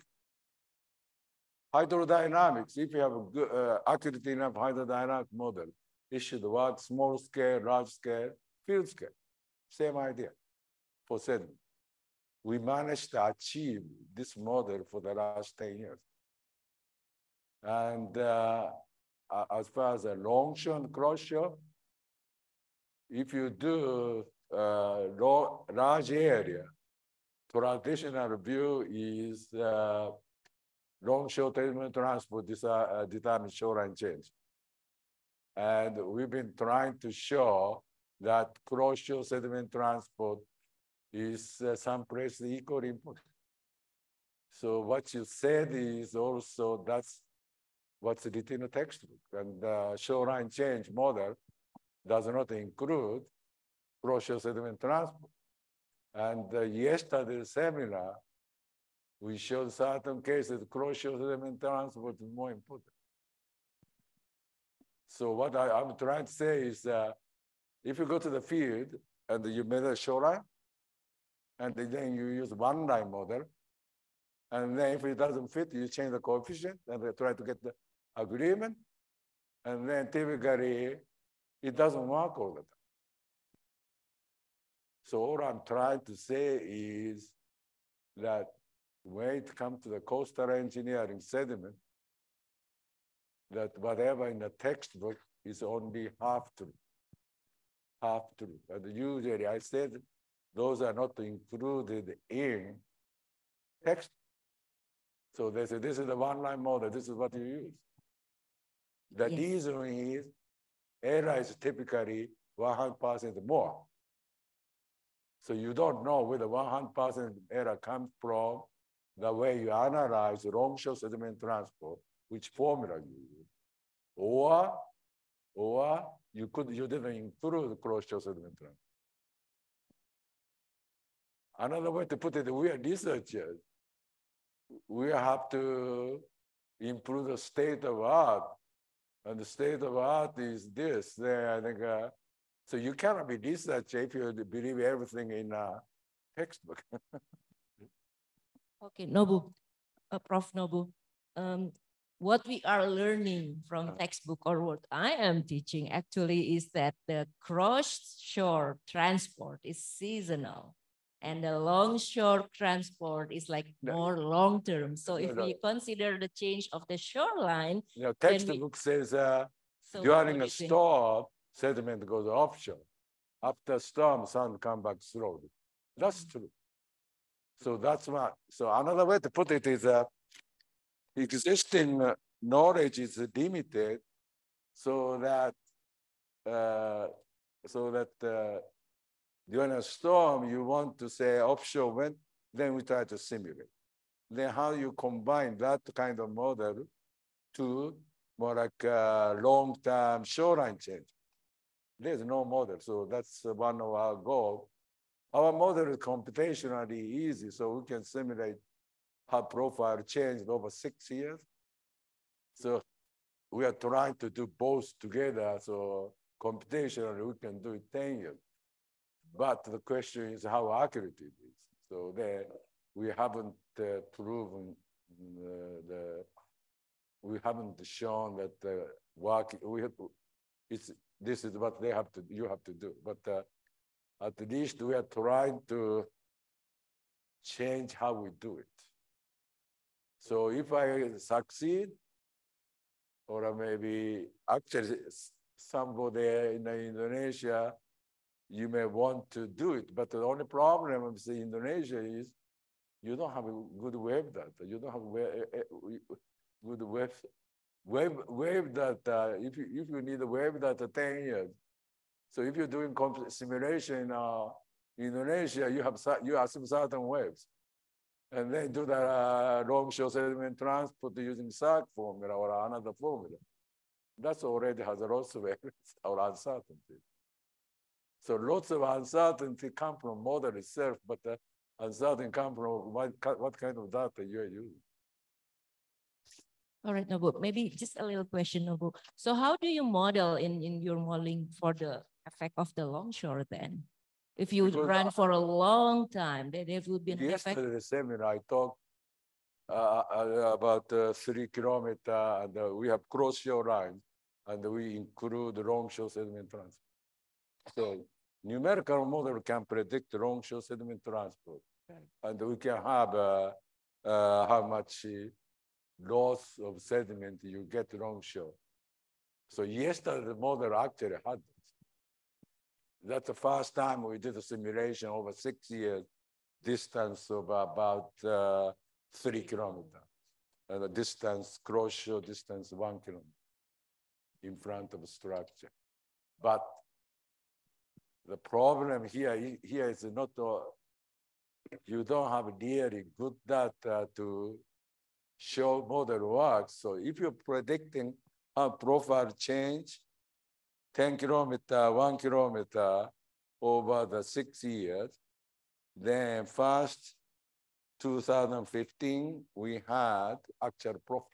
hydrodynamics. If you have a good, uh, accurate enough hydrodynamic model, it should work small scale, large scale, field scale. Same idea for sediment. We managed to achieve this model for the last 10 years. And uh, as far as a long shore and cross shore, if you do uh, large area, traditional view is uh, long shore sediment transport uh, determines shoreline change. And we've been trying to show that cross shore sediment transport is uh, someplace equally important. So what you said is also that's what's written in the textbook. And the shoreline change model does not include cross-shore sediment transport. And uh, yesterday's seminar, we showed certain cases cross-shore sediment transport is more important. So what I, am trying to say is uh, if you go to the field and you measure shoreline, and then you use one line model, and then if it doesn't fit, you change the coefficient and try to get the agreement. And then typically it doesn't work all the time. So all I'm trying to say is that when it comes to the coastal engineering sediment, that whatever in the textbook is only half true. Half true. And usually I said those are not included in text. So they say this is the one-line model, this is what you use. The Yes. reason is error is typically 100% more. So you don't know whether 100% error comes from the way you analyze longshore sediment transport, which formula you use. Or, or you could, you didn't include cross-shore sediment transport. Another way to put it, we are researchers. We have to improve the state of art. And the state of art is this, then I think, uh, so you cannot be researcher if you believe everything in a textbook. Okay, Nobu, uh, Prof. Nobu, um, what we are learning from Uh. textbook or what I am teaching actually is that the cross-shore transport is seasonal and the long-shore transport is like more long-term. So if no. we consider the change of the shoreline, You know, Then we- textbook says, uh, so during a storm, sediment goes offshore. After storm, sun come back slowly. That's Mm. true. So that's why, so another way to put it is, uh, existing knowledge is limited so that, uh, so that, uh, during a storm, you want to say offshore wind, then we try to simulate. Then how you combine that kind of model to more like uh, long-term shoreline change. There's no model, so that's one of our goal. Our model is computationally easy, so we can simulate how profile changed over six years. So we are trying to do both together, so computationally we can do it 10 years. But the question is how accurate it is. So there, we haven't uh, proven uh, the we haven't shown that uh, work, we have, it's, this is what they have to, you have to do. But uh, at least we are trying to change how we do it. So if I succeed, or maybe actually somebody in Indonesia, you may want to do it, but the only problem of the Indonesia is you don't have a good web data. You don't have web, eh, good web, web, web data. If you, if you need a web data 10 years, so if you're doing simulation in uh, Indonesia, you have you assume certain waves, and then do the uh, long shore sediment transport using CERC formula or another formula. That's already has lots of errors or uncertainty. So lots of uncertainty come from model itself, but the uncertainty come from what, what kind of data you are using. All right, Nobu, maybe just a little question, Nobu. So how do you model in, in your modeling for the effect of the longshore then? If you Because run for a long time, then there will be an effect. Yesterday the seminar, I talked uh, uh, about uh, three kilometer and uh, we have cross shore line and we include long shore sediment transport. So numerical model can predict longshore sediment transport. And we can have uh, uh, how much uh, loss of sediment you get longshore. So yesterday the model actually had this. That's the first time we did a simulation over six years distance of about uh, three kilometers. And the distance, cross shore distance, one kilometer in front of a structure. But the problem here, here is not, uh, you don't have really good data to show model works. So if you're predicting a profile change, 10 kilometer, one kilometer over the six years, then first 2015, we had actual profile.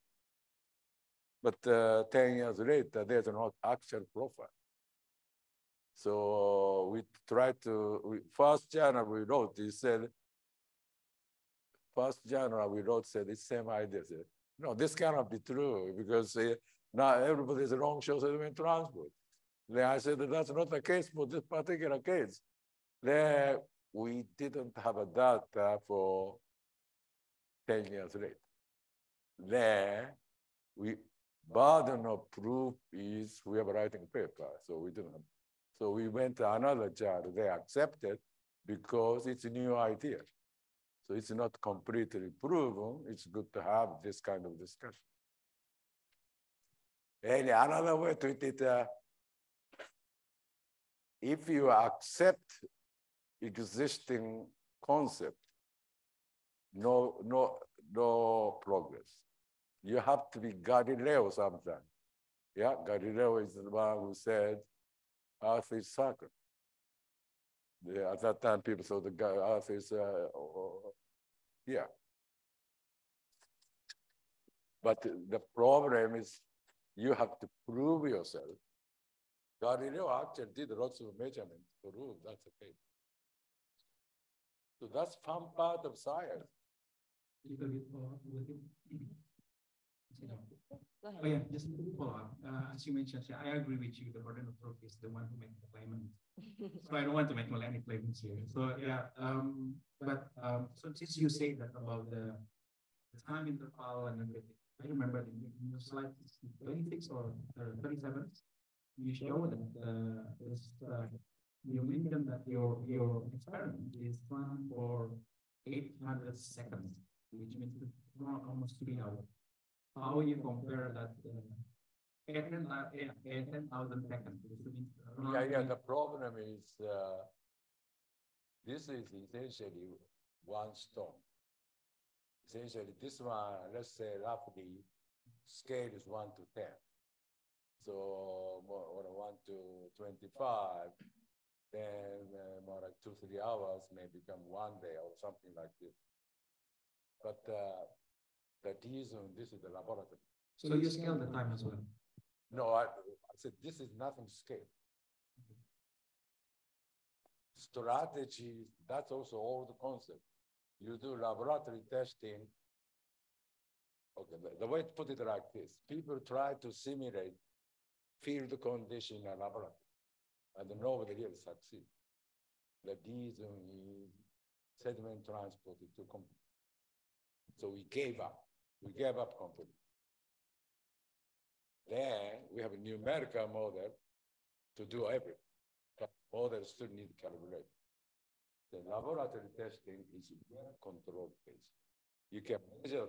But uh, 10 years later, there's not actual profile. So we tried to, we, first journal we wrote, he said, first journal we wrote said the same idea. Said, no, this cannot be true because uh, now everybody is wrong sediment transport. Then I said that that's not the case for this particular case. Then we didn't have a data for 10 years later. Then we burden of proof is we have a writing paper, so we didn't. So we went to another judge, they accepted because it's a new idea. So it's not completely proven. It's good to have this kind of discussion. And another way to it, uh, if you accept existing concept, no, no, no progress. You have to be Galileo sometimes. Yeah, Galileo is the one who said Earth is circle. Yeah, at that time, people thought the Earth is, uh, yeah. But the problem is you have to prove yourself. Galileo actually did lots of measurements to prove that's the case. So that's fun part of science. Go Oh ahead. yeah, just to follow up, uh, as you mentioned, yeah, I agree with you, the burden of proof is the one who makes the claimant. So I don't want to make any claims here, so yeah, um, but, um, so since you say that about the. The time interval and everything, I remember in your- slide twenty-six or thirty-seven. You show that, uh, this, uh, you mentioned that your, your experiment is run for eight hundred seconds, which means almost three hours. How you compare that, uh, eight ten, uh, yeah, eight ten thousand seconds, which means. around Yeah, yeah, the problem is, uh, this is essentially one stone. Essentially, this one, let's say roughly, scale is one to ten. So, more, or one to twenty-five, then uh, more like two, three hours may become one day or something like this. But, uh, the reason, uh, this is the laboratory. So you scale the time as well. No, I, I said, this is nothing scale. Strategy, that's also all the concept. You do laboratory testing. Okay, the, the way to put it like this, people try to simulate field condition in a laboratory, and nobody really succeed. The reason is sediment transport is too complex. So we gave up, we gave up completely. Then we have a numerical model to do everything. Model still need calculate. The laboratory testing is well controlled case. You can measure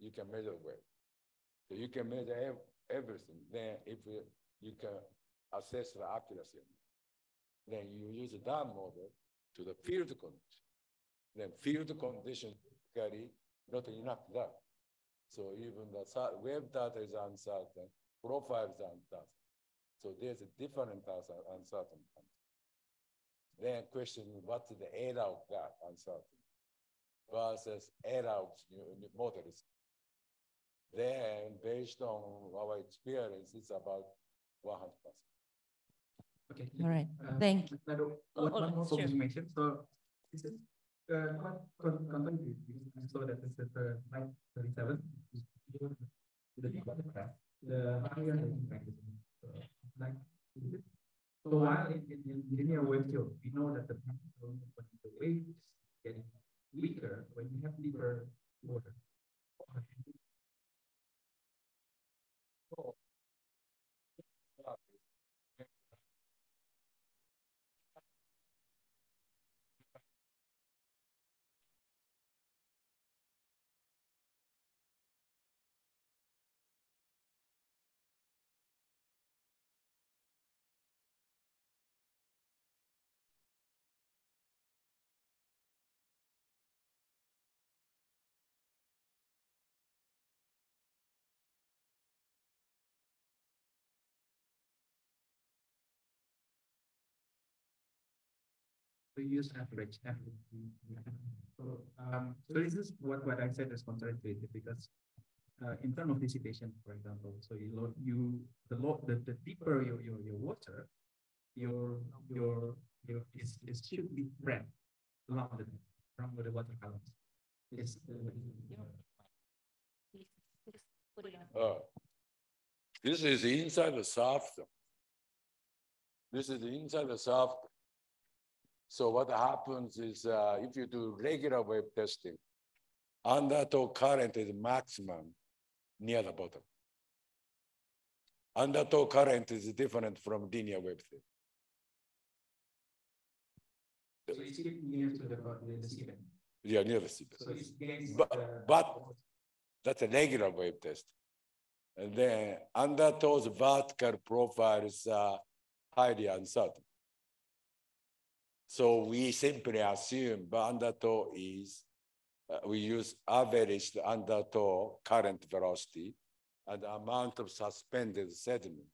you can measure weight. So you can measure ev- everything. Then if you, you can assess the accuracy, then you use that model to the field condition. Then field condition carry not enough data. So even the web data is uncertain, profile is uncertain. So there's a different uncer- uncertainty. Then question, what's the error of that uncertainty versus error of new, new models? Then based on our experience, it's about one hundred percent. Okay. All right, Uh, thank you. Nado, Oh, one, oh, one more sure. so this is, uh, I saw that is the higher is. So, while in, in, in linear wave theory, we know that the, the waves get weaker, when you have deeper water. Use average. So, um, so this is what, what I said is counterintuitive because uh, in terms of dissipation, for example, so you load, you, the low, the, the deeper your, your, your water, your, your, your, is, is should be spread along the, along the water columns. Is, uh, it. Uh, This is inside the shaft. This is inside the shaft. So what happens is, uh, if you do regular wave testing, undertow current is maximum near the bottom. Undertow current is different from linear wave theory. So it's near to the, seabed. Yeah, near the seabed. So But- the- but- That's a regular wave test. And then undertow's vertical profiles are highly uncertain. So we simply assume the undertow is, uh, we use averaged undertow current velocity and amount of suspended sediment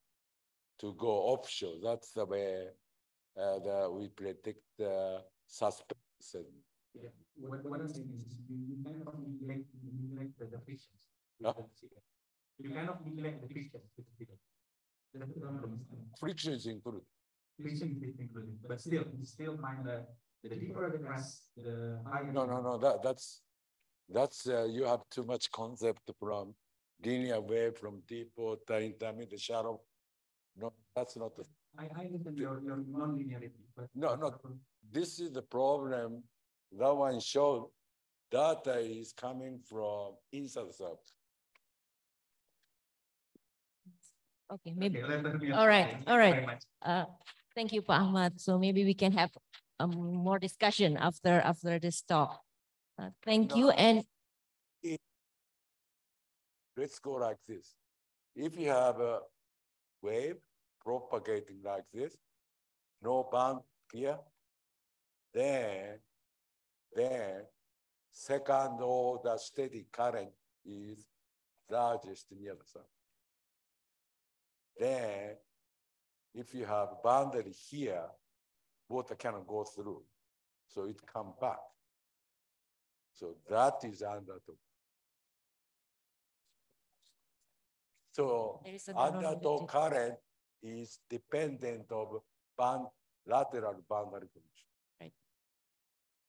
to go offshore. That's the way uh, the, we predict the suspended sediment. Yeah, what, what I'm saying is, you, you kind of neglect, neglect the, the frictions. Huh? You kind of neglect the frictions with the seabed. That's the problem. Friction is included. Friction is included, but still, you still find the, the deeper the crust, the higher. No, no, no, that, that's, that's, uh, you have too much concept from linear wave from deep water, intermediate shallow. No, that's not the, I, I understand your, your non-linearity, but. No, no. this is the problem. That one showed data is coming from inside the surface. Okay, maybe, Okay, let- let me- All right, thank you all right. uh, thank you, Pak Ahmad. So maybe we can have um, more discussion after, after this talk. Uh, Thank you and Let's go like this. If you have a wave propagating like this, no bound here, then, then second order steady current is largest in the other side. Then, if you have boundary here, water cannot go through, so it come back. So that is undertow. So there is a undertow current is dependent of band, lateral boundary condition. Right.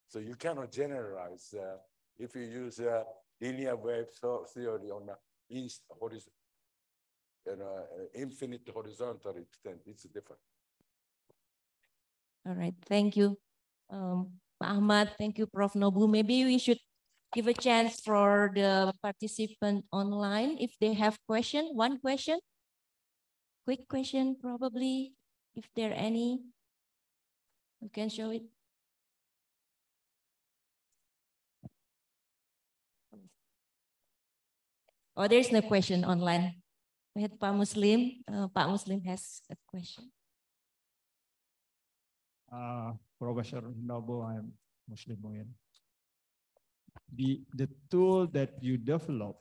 So you cannot generalize, uh, if you use uh, linear wave theory on horizon, you know, uh, infinite horizontal extent, it's different. All right, thank you. Um, Ahmad, thank you, Prof. Nobu. Maybe we should give a chance for the participant online if they have question, one question. Quick question, probably, if there are any. You can show it. Oh, there's no question online. We had Pak Muslim. Uh, Pak Muslim has a question. uh, Professor Nobu, I'm Muslim Muin. The, the tool that you develop,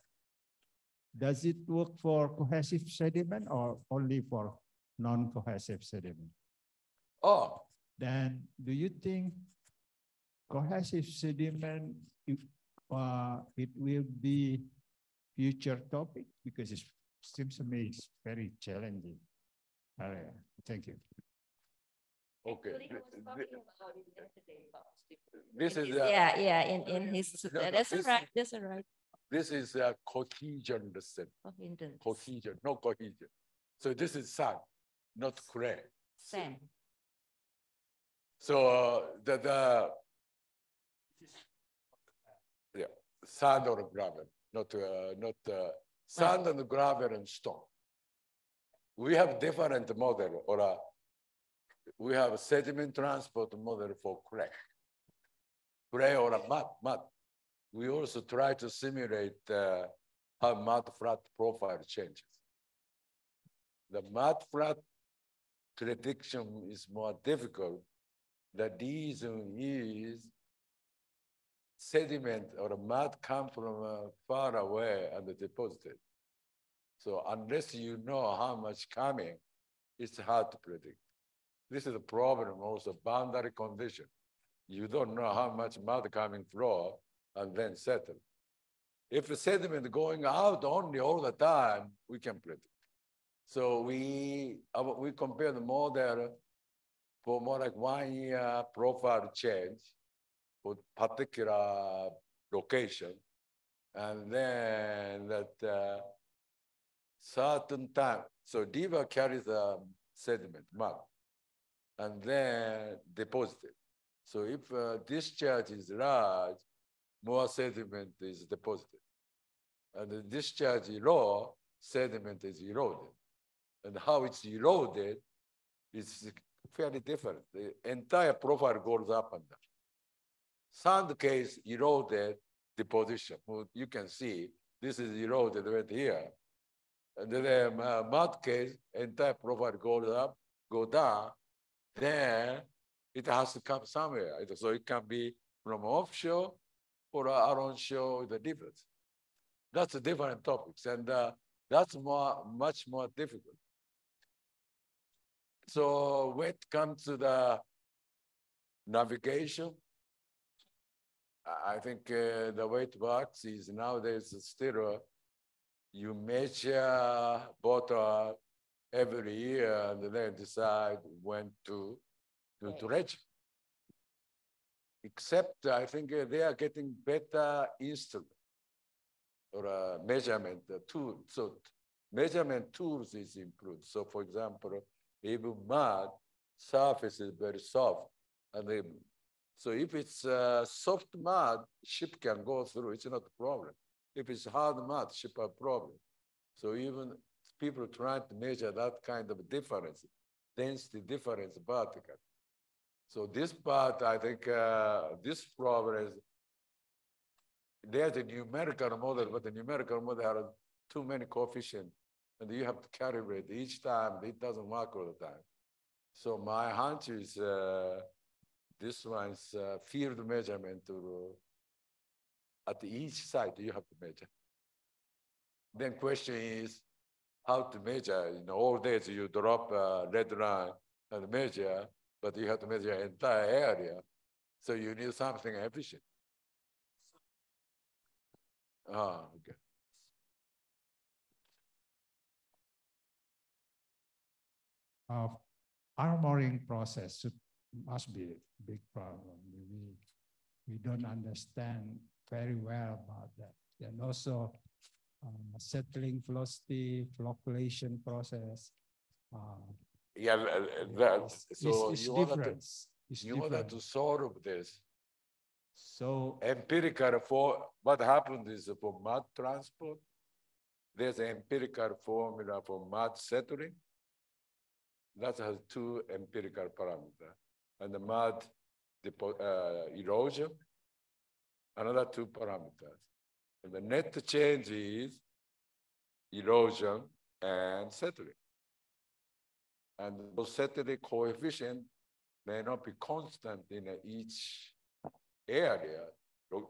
does it work for cohesive sediment or only for non-cohesive sediment? Oh, Then do you think cohesive sediment, if, uh, it will be future topic? Because it seems to me it's very challenging. area. Thank you. okay. Actually, he was Th- talking th- about it yesterday about This is, his- a- Yeah, yeah, in, in his, No, no, that's all this- right, that's all right. this is a cohesionless, Oh, Hinton. cohesion, no cohesion. So this is sun, not clay. Sam. So uh, the, the yeah, sand or gravel, not, uh, not, uh, sand and gravel and stone. We have different model or uh, we have a sediment transport model for clay. Clay or a mud, mud. We also try to simulate uh, how mud flat profile changes. The mud flat prediction is more difficult the reason is sediment or mud come from uh, far away and deposited. So unless you know how much coming, it's hard to predict. This is a problem also boundary condition. You don't know how much mud coming through and then settle. If the sediment going out only all the time, we can predict. So we, we compare the model for more like one year profile change for particular location. And then that uh, certain time, so river carries a sediment, mud, and then deposited. So if uh, discharge is large, more sediment is deposited. And the discharge is low, sediment is eroded. And how it's eroded is fairly different. The entire profile goes up and down. Sand case eroded deposition. You can see this is eroded right here. And then the uh, mud case, entire profile goes up, go down, then it has to come somewhere. So it can be from offshore or onshore, the difference. That's a different topics, and uh, that's more, much more difficult. So when it comes to the navigation, I think uh, the way it works is nowadays still uh, you measure water every year and then decide when to to, to reach. Except I think uh, they are getting better instrument or uh, measurement uh, tool. So measurement tools is improved. So for example, even mud surface is very soft. And they, so if it's uh, soft mud, ship can go through, it's not a problem. If it's hard mud, ship have problem. So even people trying to measure that kind of difference, density difference vertical. So this part, I think uh, this problem is, there's a numerical model, but the numerical model has too many coefficients and you have to calibrate each time. It doesn't work all the time. So my hunch is uh, this one's uh, field measurement to, at each site you have to measure. Then question is how to measure. In old days you drop a red line and measure, but you have to measure entire area. So you need something efficient. Ah, okay. uh, armoring process should, must be a big problem. We, we don't understand very well about that. And also um, settling velocity, flocculation process. Uh, yeah, that, so it's, it's you different. It's to, you wanted to solve this. So Empirical for what happened is for mud transport, there's an empirical formula for mud settling. That has two empirical parameters. And the mud uh, erosion, another two parameters. And the net change is erosion and settling. And the settling coefficient may not be constant in each area.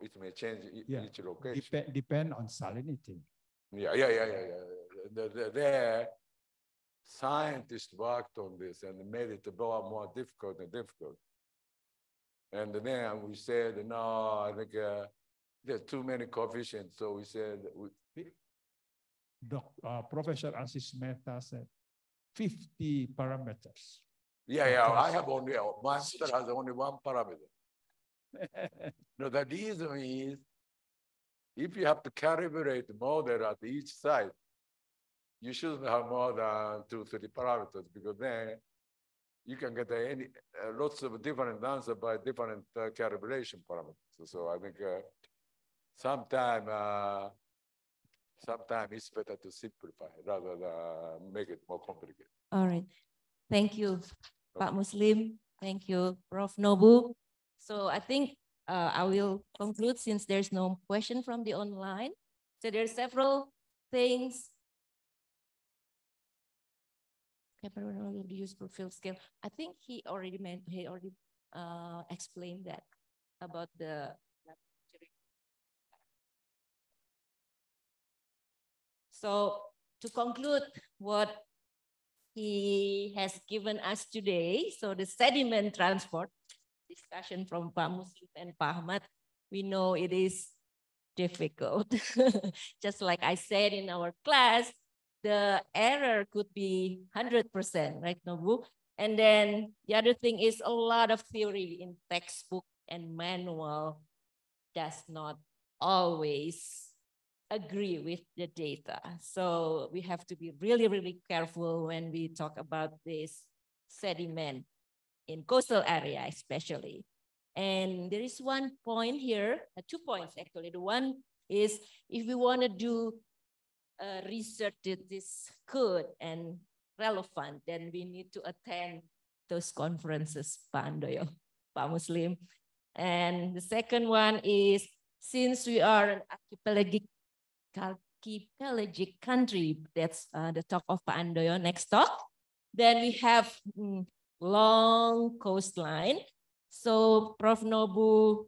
It may change Yeah. each location. depend, depend on salinity. Yeah, yeah, yeah, yeah, yeah. The, the, there, scientists worked on this and made it more more difficult and difficult. And then we said, no, I think uh, there's too many coefficients. So we said, we, Doc, uh, Professor Ashish Mehta said 50 parameters. yeah, yeah, I have only, my master has only one parameter. No, the reason is if you have to calibrate the model at each site, you shouldn't have more than two, three parameters because then you can get any uh, lots of different answers by different uh, calibration parameters. So I think uh, sometime uh, sometime it's better to simplify rather than make it more complicated. All right. Thank you, Pak Muslim. Thank you, Prof. Nobu. So I think uh, I will conclude since there's no question from the online. So there are several things. Will use field scale. I think he already meant he already uh, explained that about the So to conclude what he has given us today, so the sediment transport discussion from Pak and Pak Ahmad, we know it is difficult. Just like I said in our class, the error could be 100%, right, Nobu? And then the other thing is a lot of theory in textbook and manual does not always agree with the data. So we have to be really, really careful when we talk about this sediment in coastal area, especially. And there is one point here, uh, two points actually. The one is if we want to do uh, research that is good and relevant, then we need to attend those conferences, Pak Andojo, Pak Muslim. And the second one is since we are an archipelagic, archipelagic country, that's uh, the talk of Pak Andojo next talk, then we have mm, long coastline. So Prof. Nobu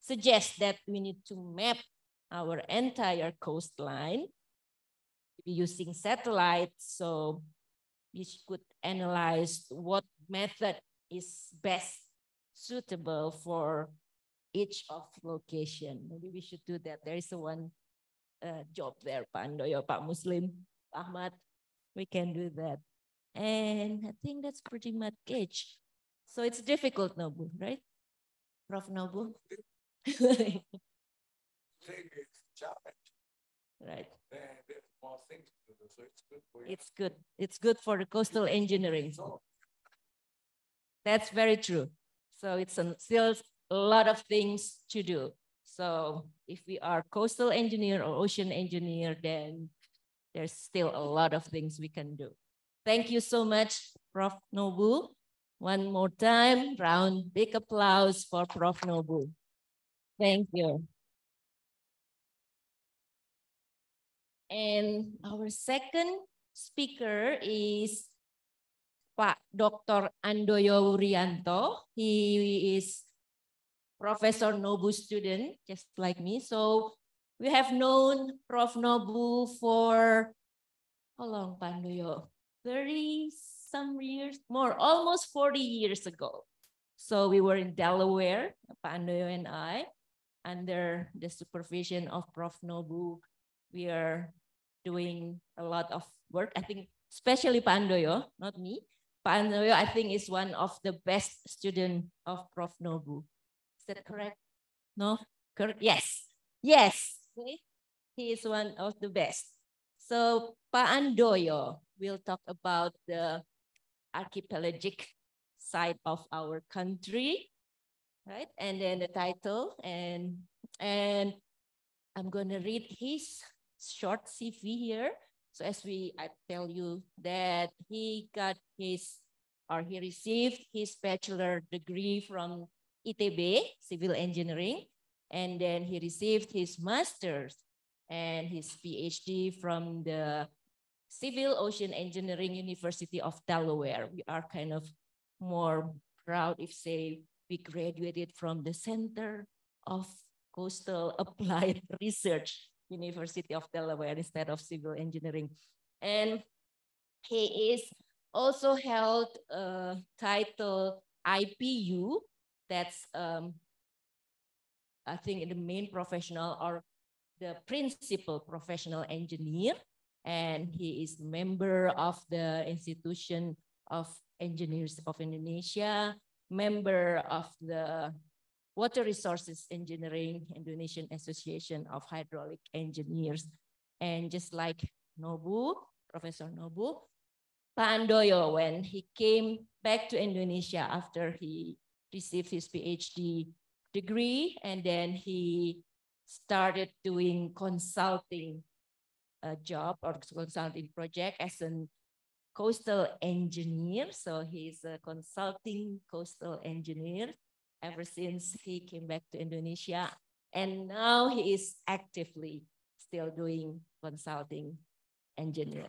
suggests that we need to map our entire coastline using satellites. So we could analyze what method is best suitable for each of location. Maybe we should do that. There is a one uh, job there, Pak Andojo, Pak Muslim, Ahmad. We can do that. And I think that's pretty much it. So it's difficult, Nobu, right? Prof. Nobu? right. It's good. It's good. For the coastal engineering. That's very true. So it's a, still a lot of things to do. So if we are coastal engineer or ocean engineer, then there's still a lot of things we can do. Thank you so much, Prof. Nobu. One more time, round big applause for Prof. Nobu. Thank you. And our second speaker is Pak Dr. Andojo Wurjanto. He is Professor Nobu student, just like me. So we have known Prof. Nobu for how long, Pak Andojo? 30 some years, more, almost 40 years ago. So we were in Delaware, Pak Andojo and I, under the supervision of Prof. Nobu. We are doing a lot of work. I think, especially Pak Andojo, not me. Pak Andojo, I think, is one of the best student of Prof. Nobu. Is that correct? No? Correct? Yes. Yes. Okay. He is one of the best. So Pak Andojo will talk about the archipelagic side of our country, right? And then the title and and I'm going to read his short CV here. So as we, I tell you that he got his, or he received his bachelor degree from ITB, civil engineering, and then he received his master's and his PhD from the Civil Ocean Engineering University of Delaware. We are kind of more proud if say we graduated from the Center of Coastal Applied Research University of Delaware instead of civil engineering. And he is also held a title IPU, that's um, I think the main professional or the principal professional engineer and he is member of the Institution of Engineers of Indonesia, member of the Water Resources Engineering Indonesian Association of Hydraulic Engineers. And just like Nobu, Professor Nobu, Pak Andojo, when he came back to Indonesia after he received his PhD degree, and then he started doing consulting a job or consulting project as a coastal engineer. So he's a consulting coastal engineer ever since he came back to Indonesia. And now he is actively still doing consulting engineer.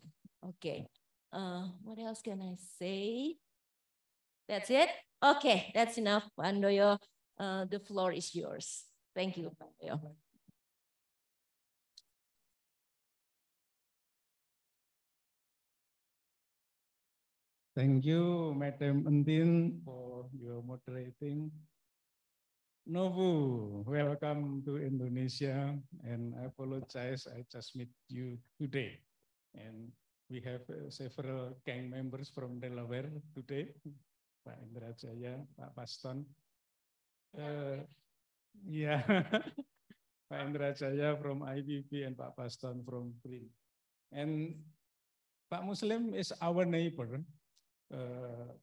Okay. Uh, what else can I say? That's it? Okay, that's enough, Andojo. Uh, the floor is yours. Thank you, Andojo. Thank you, Madam Entin, for your moderating. Nobu, welcome to Indonesia. And I apologize, I just met you today. And we have uh, several gang members from Delaware today. Pak Indra Jaya, Pak Paston. Uh, yeah, Pak Indra Jaya from IBP and Pak Paston from PRIN. And Pak Muslim is our neighbor uh,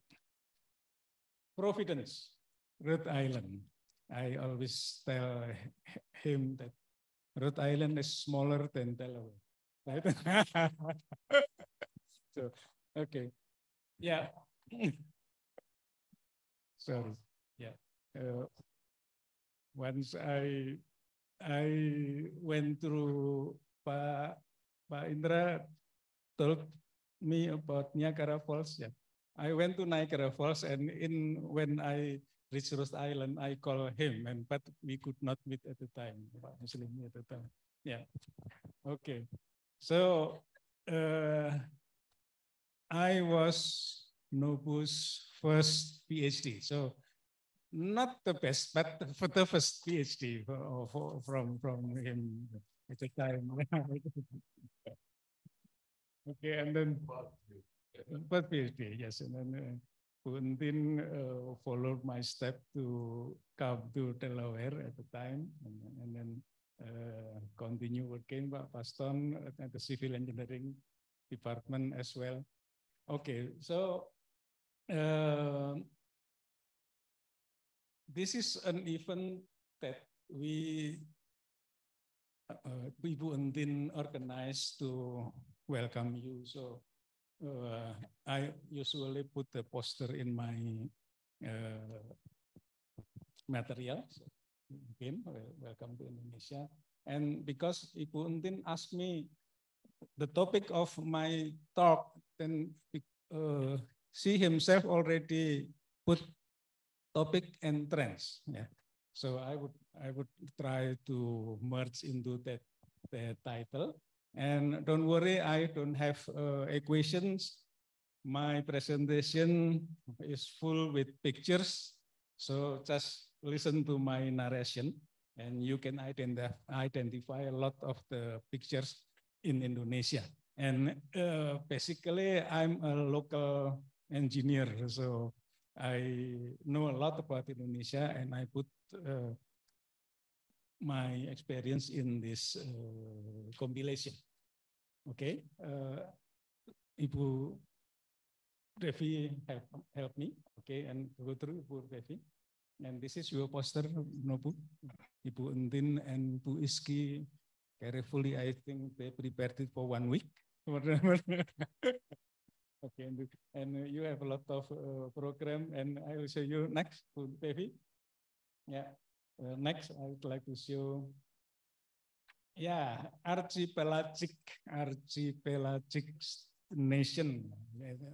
Providence, Rhode Island. I always tell him that Rhode Island is smaller than Delaware, right? so, okay, yeah. Sorry, yeah. Uh, once I I went through Pa Pa Indra told me about Niagara Falls. Yeah, I went to Niagara Falls, and in when I reached Rhode Island, I call him, and but we could not meet at the time. Pak Muslim at the time. Yeah. Okay. So uh, I was Nobu's first PhD. So not the best, but for the first PhD for, for, from from him at the time. okay, and then first PhD, yes, and then uh, Puntin uh, followed my step to come to Delaware at the time, and, and then uh, continue working Pak Paston at the civil engineering department as well. Okay, so uh, this is an event that we uh, Ibu Entin organized to welcome you. So uh, I usually put the poster in my uh, material. Again, welcome to Indonesia. And because Ibu Entin asked me the topic of my talk, then uh, she himself already put topic and trends. Yeah. So I would I would try to merge into that, that title. And don't worry, I don't have uh, equations. My presentation is full with pictures. So just listen to my narration and you can identify, a lot of the pictures in Indonesia. And uh, basically, I'm a local engineer, so I know a lot about Indonesia, and I put uh, my experience in this uh, compilation. Okay, uh, Ibu Devi help, help me. Okay, and go through Ibu Devi. And this is your poster, Nobu. Ibu Entin and Bu Iski carefully, I think they prepared it for one week. okay, and, and you have a lot of uh, program, and I will show you next, Bu Devi. Yeah, uh, next I would like to show yeah, archipelagic, archipelagic nation,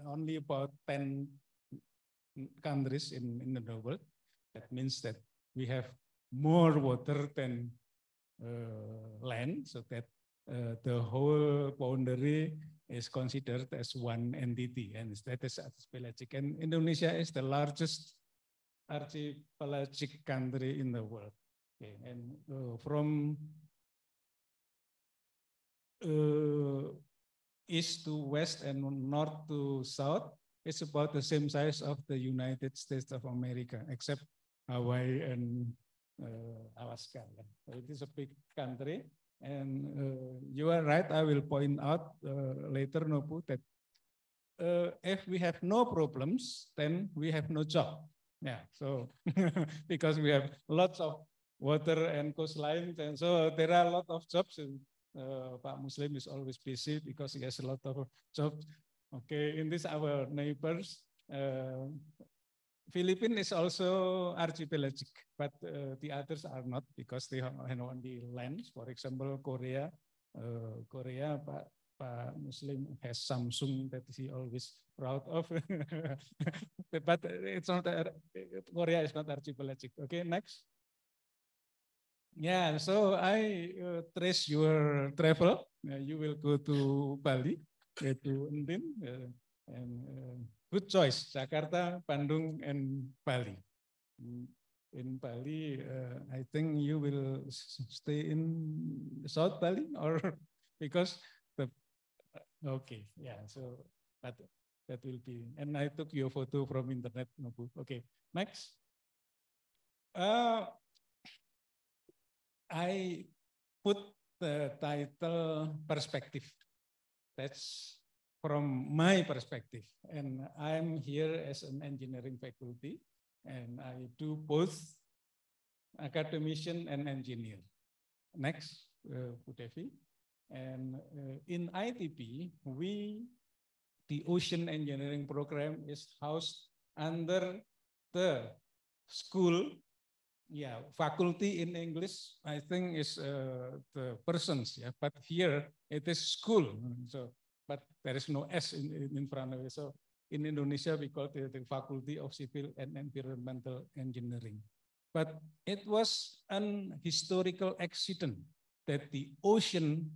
only about 10 countries in, in the world. That means that we have more water than uh, land, so that uh, the whole boundary is considered as one entity, and that is archipelagic. And Indonesia is the largest archipelagic country in the world. Okay, and uh, from uh, east to west and north to south, it's about the same size of the United States of America, except Hawaii and uh, Alaska. It is a big country. And uh, you are right, I will point out uh, later, Nobu, that uh, if we have no problems, then we have no job. Yeah, so because we have lots of water and coastlines, and so there are a lot of jobs in uh, Pak Muslim is always busy because he has a lot of jobs. Okay, in this our neighbors, uh, Philippines is also archipelagic, but uh, the others are not because they have only land. For example, Korea, uh, Korea, Pak, Pak Muslim has Samsung that he always proud of. but it's not, Korea is not archipelagic. Okay, next. Yeah, so I uh, trace your travel. Uh, you will go to Bali, uh, to Entin, uh, and uh, good choice, Jakarta, Bandung, and Bali. Mm, in Bali, uh, I think you will stay in South Bali, or because okay, yeah. So that that will be. And I took your photo from internet, Nobu. Okay, next. Uh, I put the title perspective. That's from my perspective. And I'm here as an engineering faculty and I do both academician and engineer. Next, uh, Putevi. And uh, in ITP, we, the ocean engineering program is housed under the school, yeah, faculty in English, I think is uh, the persons, yeah, but here it is school. So, but there is no S in, in, front of it. So in Indonesia, we call it the Faculty of Civil and Environmental Engineering. But it was an historical accident that the ocean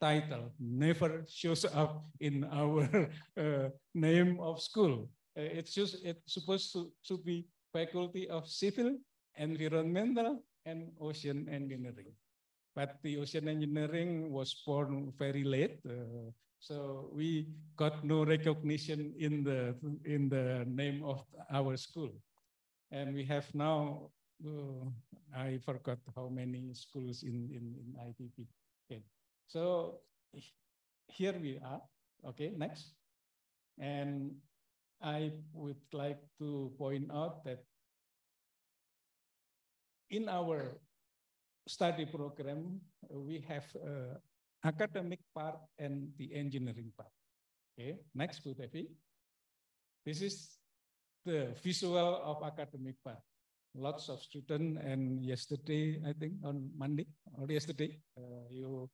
title never shows up in our uh, name of school. Uh, it's just it's supposed to, to be Faculty of Civil, Environmental, and Ocean Engineering. But the ocean engineering was born very late, uh, so we got no recognition in the in the name of our school, and we have now uh, I forgot how many schools in in, in ITB. So here we are. Okay, next, and I would like to point out that in our study program, we have uh, academic part and the engineering part. Okay, next, Bu Devi. This is the visual of academic part. Lots of students, and yesterday, I think on Monday or yesterday, uh, you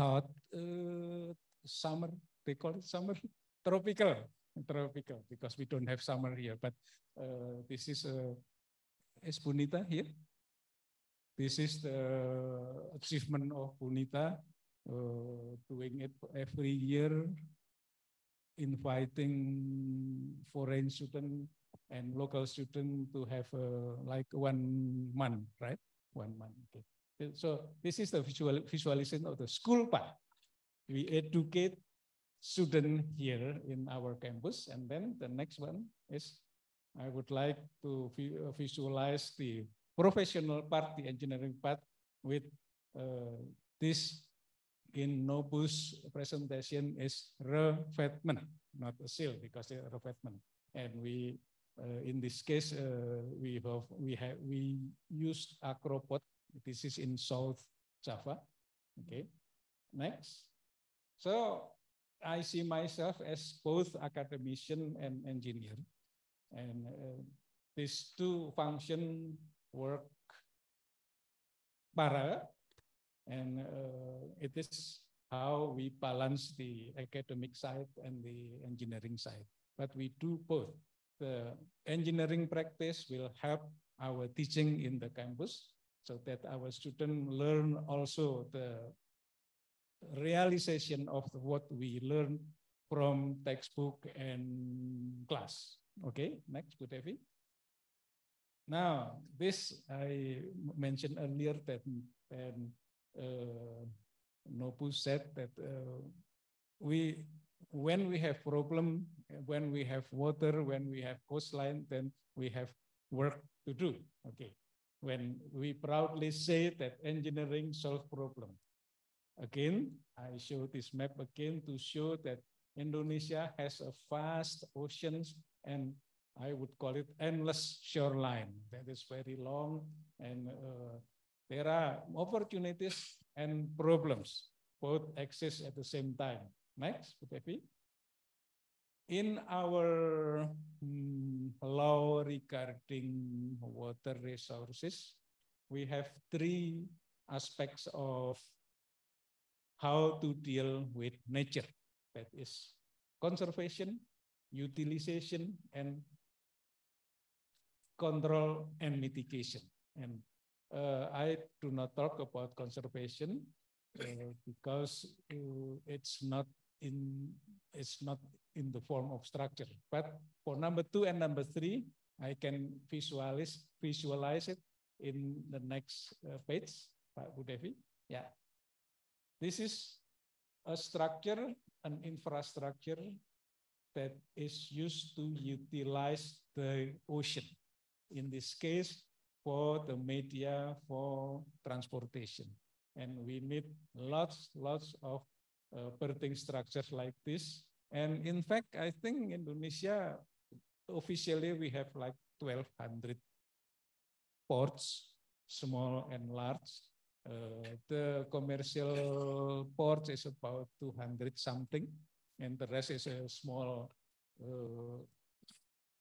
taught uh, summer, they call it summer, tropical, tropical, because we don't have summer here, but uh, this is, uh, is here? This is the achievement of Punita, uh, doing it every year, inviting foreign student and local student to have uh, like one month, right? One month. Okay. So this is the visual visualization of the school part. We educate student here in our campus, and then the next one is I would like to visualize the professional part, the engineering part, with uh, this in Nobu's presentation is revetment, not a sill because it's revetment. And we, uh, in this case, uh, we have we have we used Acropod. This is in South Java. Okay, next. So I see myself as both academician and engineer, and uh, these two function work para, and uh, it is how we balance the academic side and the engineering side. But we do both. The engineering practice will help our teaching in the campus so that our students learn also the realization of what we learn from textbook and class. Okay, next, Bu Devi. Now, this I mentioned earlier that and uh, Nobu said that uh, we, when we have problem, when we have water, when we have coastline, then we have work to do. Okay. When we proudly say that engineering solve problem. Again, I show this map again to show that Indonesia has a vast oceans and I would call it endless shoreline. That is very long and uh, there are opportunities and problems both exist at the same time. Next, Pepi. In our mm, law regarding water resources, we have three aspects of how to deal with nature. That is conservation, utilization, and control and mitigation. And uh, I do not talk about conservation uh, because uh, it's not in it's not in the form of structure. But for number two and number three, I can visualize visualize it in the next uh, page, Pak Budevi. Yeah, this is a structure, an infrastructure that is used to utilize the ocean in this case, for the media, for transportation. And we need lots, lots of uh, berthing structures like this. And in fact, I think Indonesia, officially we have like 1200 ports, small and large. Uh, the commercial port is about 200 something, and the rest is a small, uh,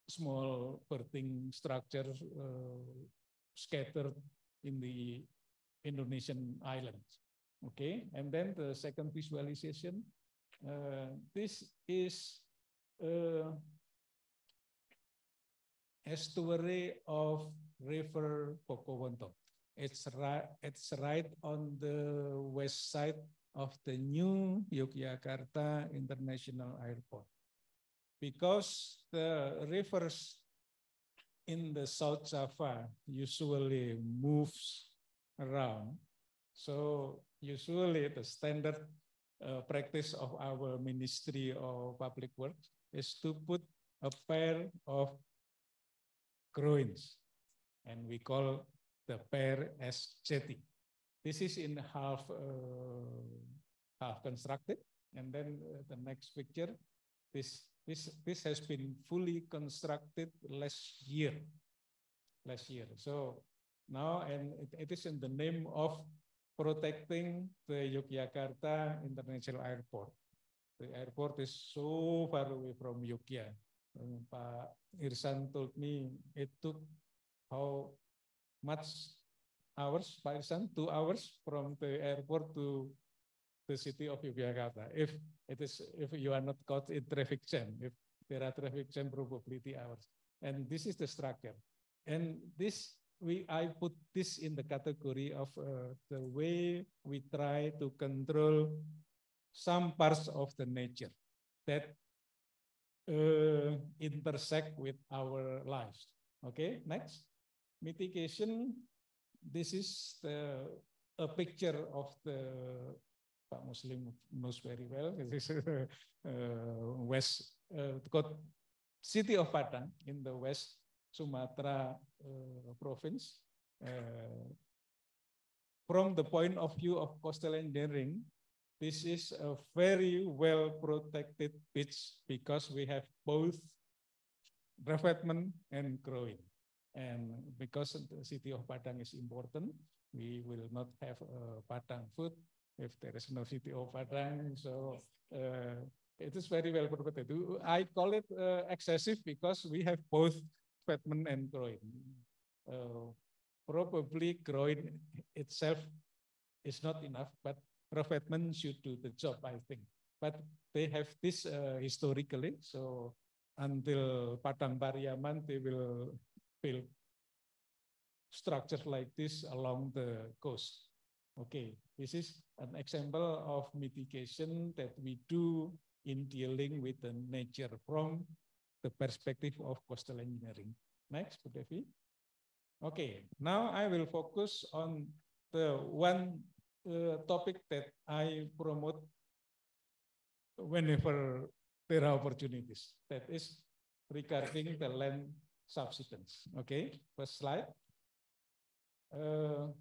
small berthing structure uh, scattered in the Indonesian islands. Okay, and then the second visualization. Uh, this is uh, estuary of River Bogowonto. It's right, it's right on the west side of the new Yogyakarta International Airport. Because the rivers in the South Java usually moves around. So usually the standard uh, practice of our Ministry of Public Works is to put a pair of groins and we call the pair as jetty. This is in half uh, half constructed, and then uh, the next picture, this this this has been fully constructed last year, last year. So now, and it, it is in the name of protecting the Yogyakarta International Airport. The airport is so far away from Yogyakarta. Uh, Pak Irsan told me it took how much hours, Pak Irsan? Two hours from the airport to the city of Yogyakarta. If it is, if you are not caught in traffic jam, if there are traffic jam, probably hours. And this is the structure. And this, we, I put this in the category of uh, the way we try to control some parts of the nature that uh, intersect with our lives. Okay, next mitigation, this is the, a picture of the Pak Muslim knows very well. This is uh, west uh, city of Padang in the west Sumatra uh, province. Uh, from the point of view of coastal engineering, this is a very well protected beach because we have both revetment and growing. And because the city of Padang is important, we will not have a Padang food if there is no city of Padang. So uh, it is very well protected. I call it uh, excessive because we have both fatment and groin. Uh, probably groin itself is not enough, but revetment should do the job, I think. But they have this uh, historically, so until Padang Pariaman, they will build structures like this along the coast. Okay, this is an example of mitigation that we do in dealing with the nature from the perspective of coastal engineering. Next, Devi. Okay, now I will focus on the one uh, topic that I promote whenever there are opportunities. That is regarding the land subsidence. Okay, first slide. Uh,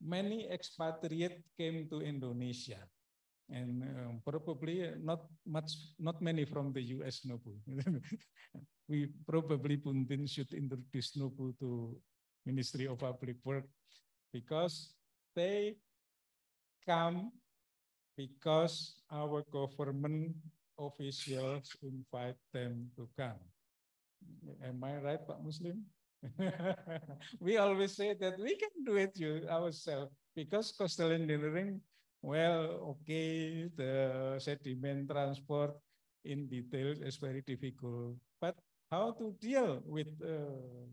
many expatriate came to Indonesia and uh, probably not much, not many from the US NOBU. we probably Puntin should introduce NOBU to Ministry of Public Work because they come because our government officials invite them to come. Am I right, Pak Muslim? we always say that we can do it ourselves because coastal engineering, well, okay, the sediment transport in detail is very difficult. But how to deal with uh,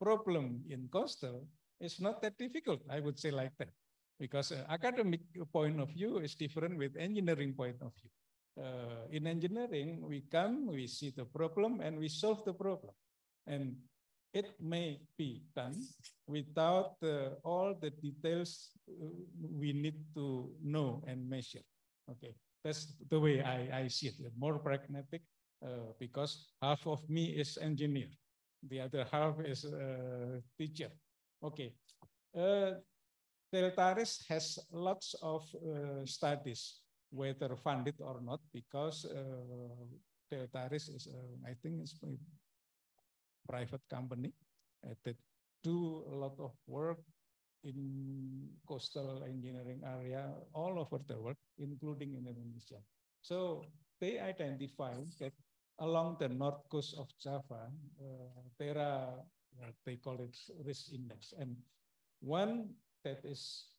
problem in coastal is not that difficult, I would say like that. Because uh, academic point of view is different with engineering point of view. Uh, in engineering, we come, we see the problem, and we solve the problem. And it may be done without uh, all the details uh, we need to know and measure. Okay, that's the way I, I see it, more pragmatic uh, because half of me is engineer. The other half is a teacher. Okay. Uh, Deltares has lots of uh, studies, whether funded or not, because uh, Deltares is, uh, I think, it's private company that do a lot of work in coastal engineering area all over the world, including in Indonesia. So they identified that along the north coast of Java, uh, there are, uh, they call it risk index. And one that is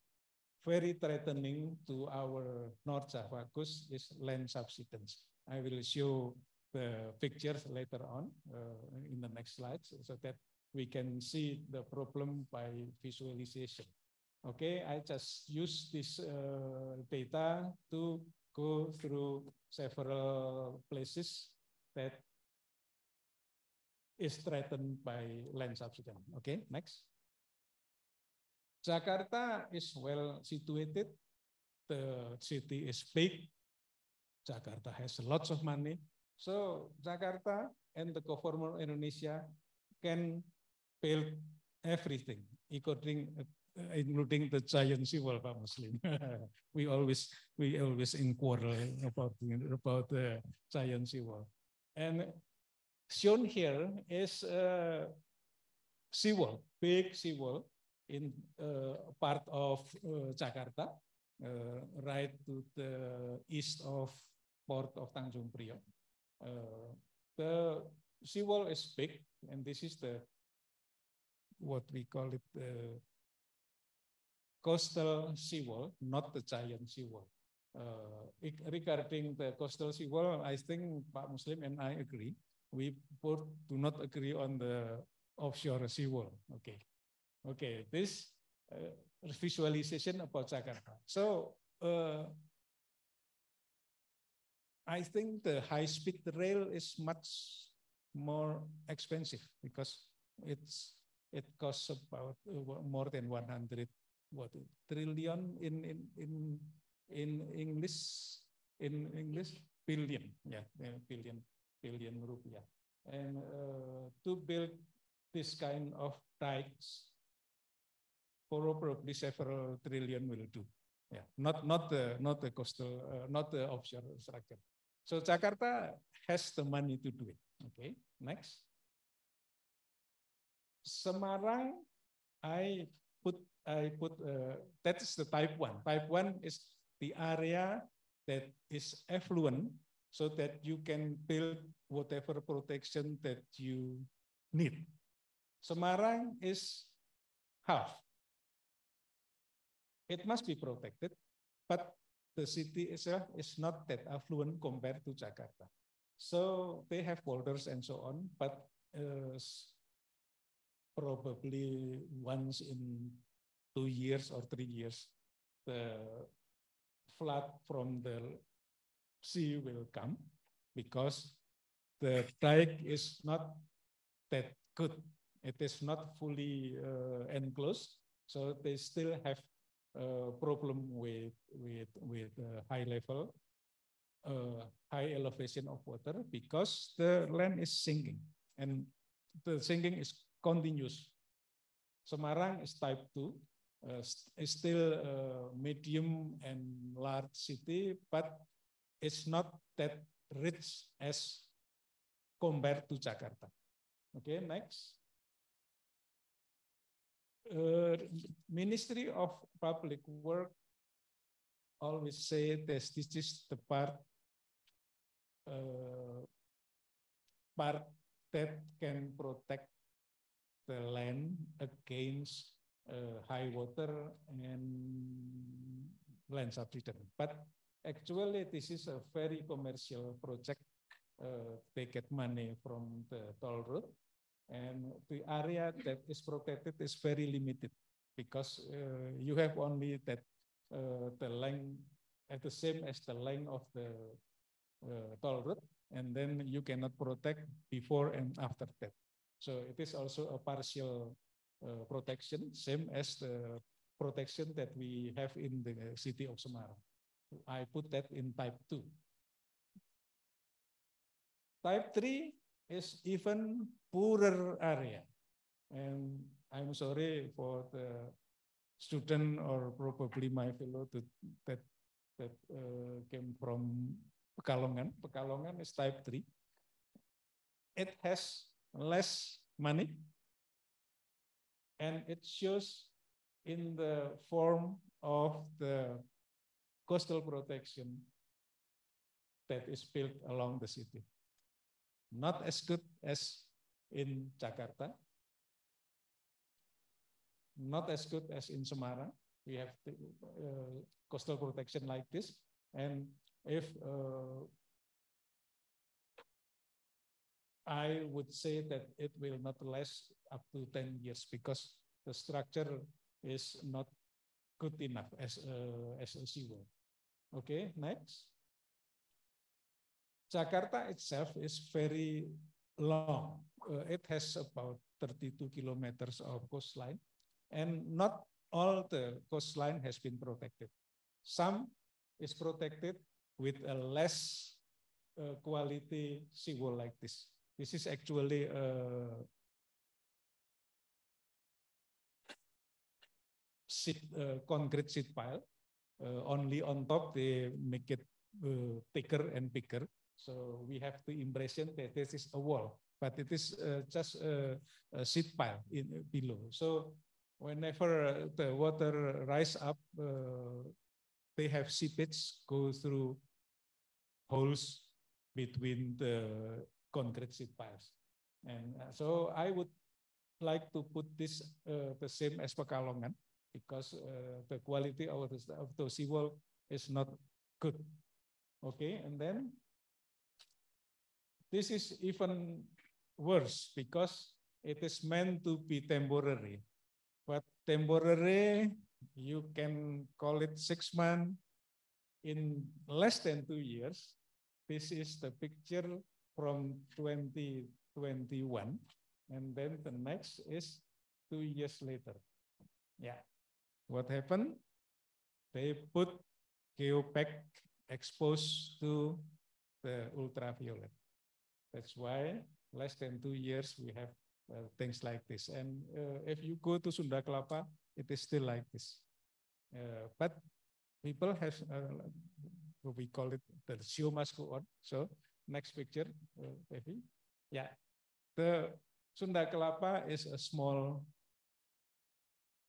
very threatening to our North Java coast is land subsidence. I will show the pictures later on uh, in the next slides so that we can see the problem by visualization. Okay, I just use this uh, data to go through several places that is threatened by land subsidence. Okay, next. Jakarta is well situated. The city is big. Jakarta has lots of money. So Jakarta and the government Indonesia can build everything, including uh, including the giant seawall, Pak Muslim. we always we always in quarrel about about the giant seawall. And shown here is a seawall, big seawall in uh, part of uh, Jakarta, uh, right to the east of port of Tanjung Priok. Uh, the seawall is big, and this is the what we call it the coastal seawall, not the giant seawall. Uh, regarding the coastal seawall, I think Pak Muslim and I agree. We both do not agree on the offshore seawall. Okay, okay. This uh, visualization about Jakarta. So uh, I think the high-speed rail is much more expensive because it's it costs about uh, more than 100 what trillion in in in in English in English? Billion yeah billion billion rupiah. And uh, to build this kind of dikes probably several trillion will do yeah. Not not the not the coastal uh, not the offshore structure so Jakarta has the money to do it. Okay, next. Semarang, I put I put uh, that is the type one. Type one is the area that is affluent, so that you can build whatever protection that you need. Semarang is half. It must be protected, but the city itself is not that affluent compared to Jakarta. So they have borders and so on, but uh, probably once in two years or three years, the flood from the sea will come because the dike is not that good. It is not fully uh, enclosed, so they still have uh, problem with with with uh, high level, uh, high elevation of water because the land is sinking and the sinking is continuous. Semarang is type two, uh, is still a medium and large city, but it's not that rich as compared to Jakarta. Okay, next uh, Ministry of Public Work always say that this is the part uh, part that can protect the land against uh, high water and land subsidence. But actually, this is a very commercial project. Uh, they get money from the toll road and the area that is protected is very limited because uh, you have only that uh, the length at the same as the length of the uh, toll road, and then you cannot protect before and after that. So it is also a partial uh, protection, same as the protection that we have in the city of Semarang. I put that in type two. Type three is even poorer area. And I'm sorry for the student or probably my fellow to, that that uh, came from Pekalongan. Pekalongan is type 3. It has less money, and it shows in the form of the coastal protection that is built along the city. Not as good as in Jakarta, not as good as in Semarang. We have the, uh, coastal protection like this. And if uh, I would say that it will not last up to 10 years because the structure is not good enough as a, as a seawall. Okay, next. Jakarta itself is very long. Uh, it has about 32 kilometers of coastline and not all the coastline has been protected. Some is protected with a less uh, quality seawall like this. This is actually a sheet, uh, concrete sheet pile. Uh, only on top they make it uh, thicker and bigger. So we have the impression that this is a wall, but it is uh, just a, a sheet pile in below. So whenever the water rise up, uh, they have seepage go through holes between the concrete sheet piles. And uh, so I would like to put this uh, the same as Pekalongan because uh, the quality of the, of the seawall is not good. Okay, and then this is even worse because it is meant to be temporary. But temporary, you can call it six months. In less than two years, this is the picture from 2021. And then the next is two years later. Yeah. What happened? They put geopack exposed to the ultraviolet. That's why less than two years we have uh, things like this. And uh, if you go to Sunda Kelapa, it is still like this. Uh, but people have, uh, we call it the show must go on. So next picture, uh, Yeah, the Sunda Kelapa is a small,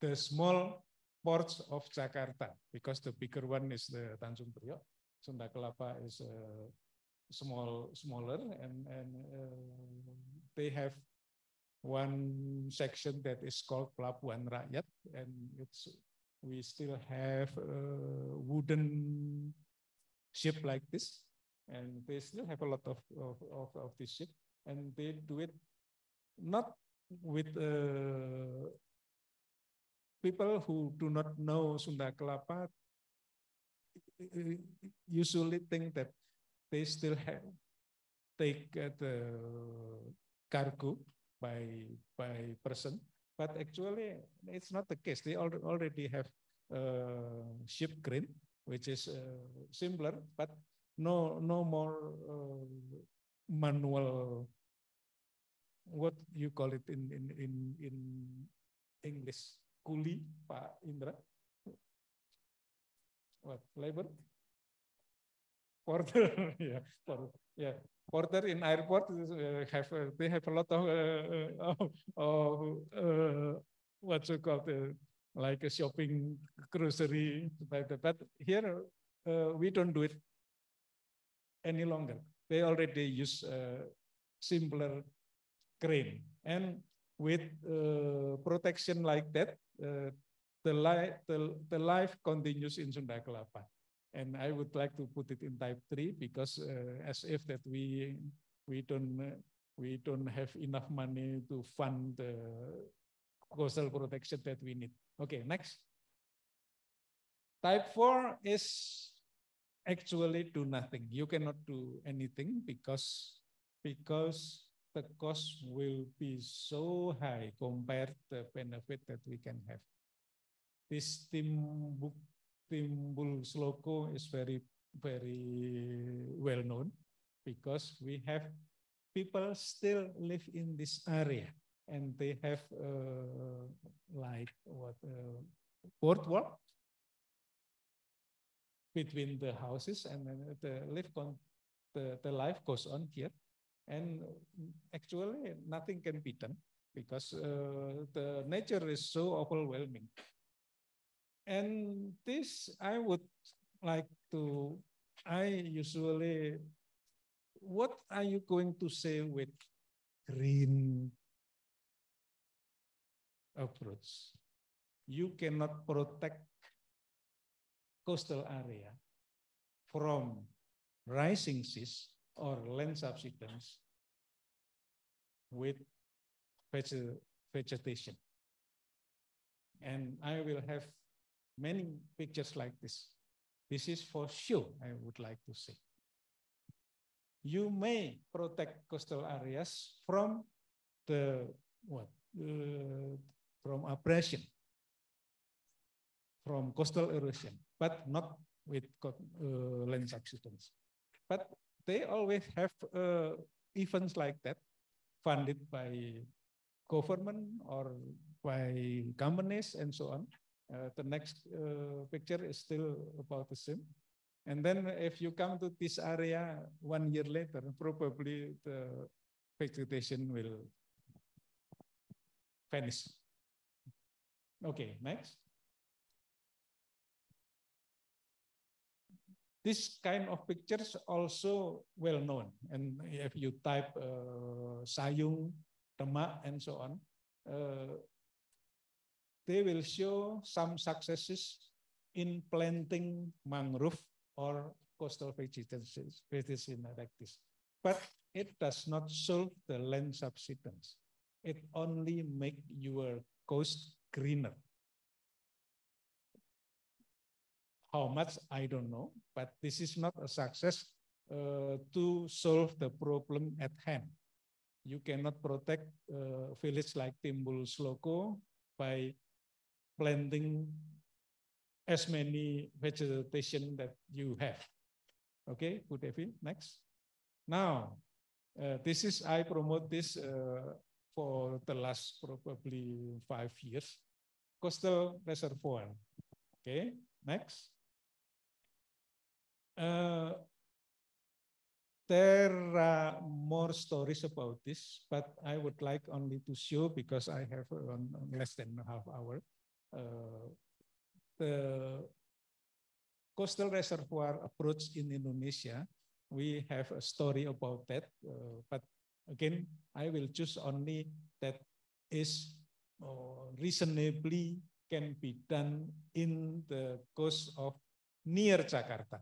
the small ports of Jakarta because the bigger one is the Tanjung Priok. Sunda Kelapa is uh, small, smaller, and and uh, they have one section that is called Pelabuhan Rakyat, and it's we still have a wooden ship like this, and they still have a lot of of, of, of this ship, and they do it not with uh, people who do not know Sunda Kelapa usually think that they still have take uh, the cargo by by person, but actually it's not the case. They al already have uh, ship crane, which is uh, simpler, but no no more uh, manual. What you call it in in in in English? Kuli, Pak Indra. What labor? Porter, yeah, porter, yeah porter in airport uh, have uh, they have a lot of uh, of uh, what you call the like a shopping grocery like that. But here uh, we don't do it any longer. They already use uh, simpler crane and with protection like that, the life the, the life continues in Sunda Kelapa. And I would like to put it in type three because uh, as if that we we don't uh, we don't have enough money to fund the coastal protection that we need. Okay, next. Type four is actually do nothing. You cannot do anything because because the cost will be so high compared to the benefit that we can have. This team book Timbul Sloko is very, very well known because we have people still live in this area and they have uh, like what uh, boardwalk between the houses and then the live con the, the life goes on here and actually nothing can be done because uh, the nature is so overwhelming. And this I would like to, I usually, what are you going to say with green approach? You cannot protect coastal area from rising seas or land subsidence with vegetation. And I will have many pictures like this. This is for sure, I would like to say. You may protect coastal areas from the what? Uh, from abrasion, from coastal erosion, but not with uh, land subsidence. But they always have uh, events like that funded by government or by companies and so on. Uh, the next uh, picture is still about the same. And then if you come to this area one year later, probably the vegetation will vanish. Okay, next. This kind of pictures also well known. And if you type uh, Sayung, Demak, and so on, uh, they will show some successes in planting mangrove or coastal vegetation, this. But it does not solve the land subsidence. It only make your coast greener. How much, I don't know, but this is not a success uh, to solve the problem at hand. You cannot protect uh, village like Timbul Sloko by planting as many vegetation that you have. Okay, Evin, next. Now, uh, this is, I promote this uh, for the last probably five years. Coastal reservoir. Okay, next. Uh, there are more stories about this, but I would like only to show because I have uh, less than a half hour. The coastal reservoir approach in Indonesia, we have a story about that. Uh, but again, I will choose only that is reasonably can be done in the coast of near Jakarta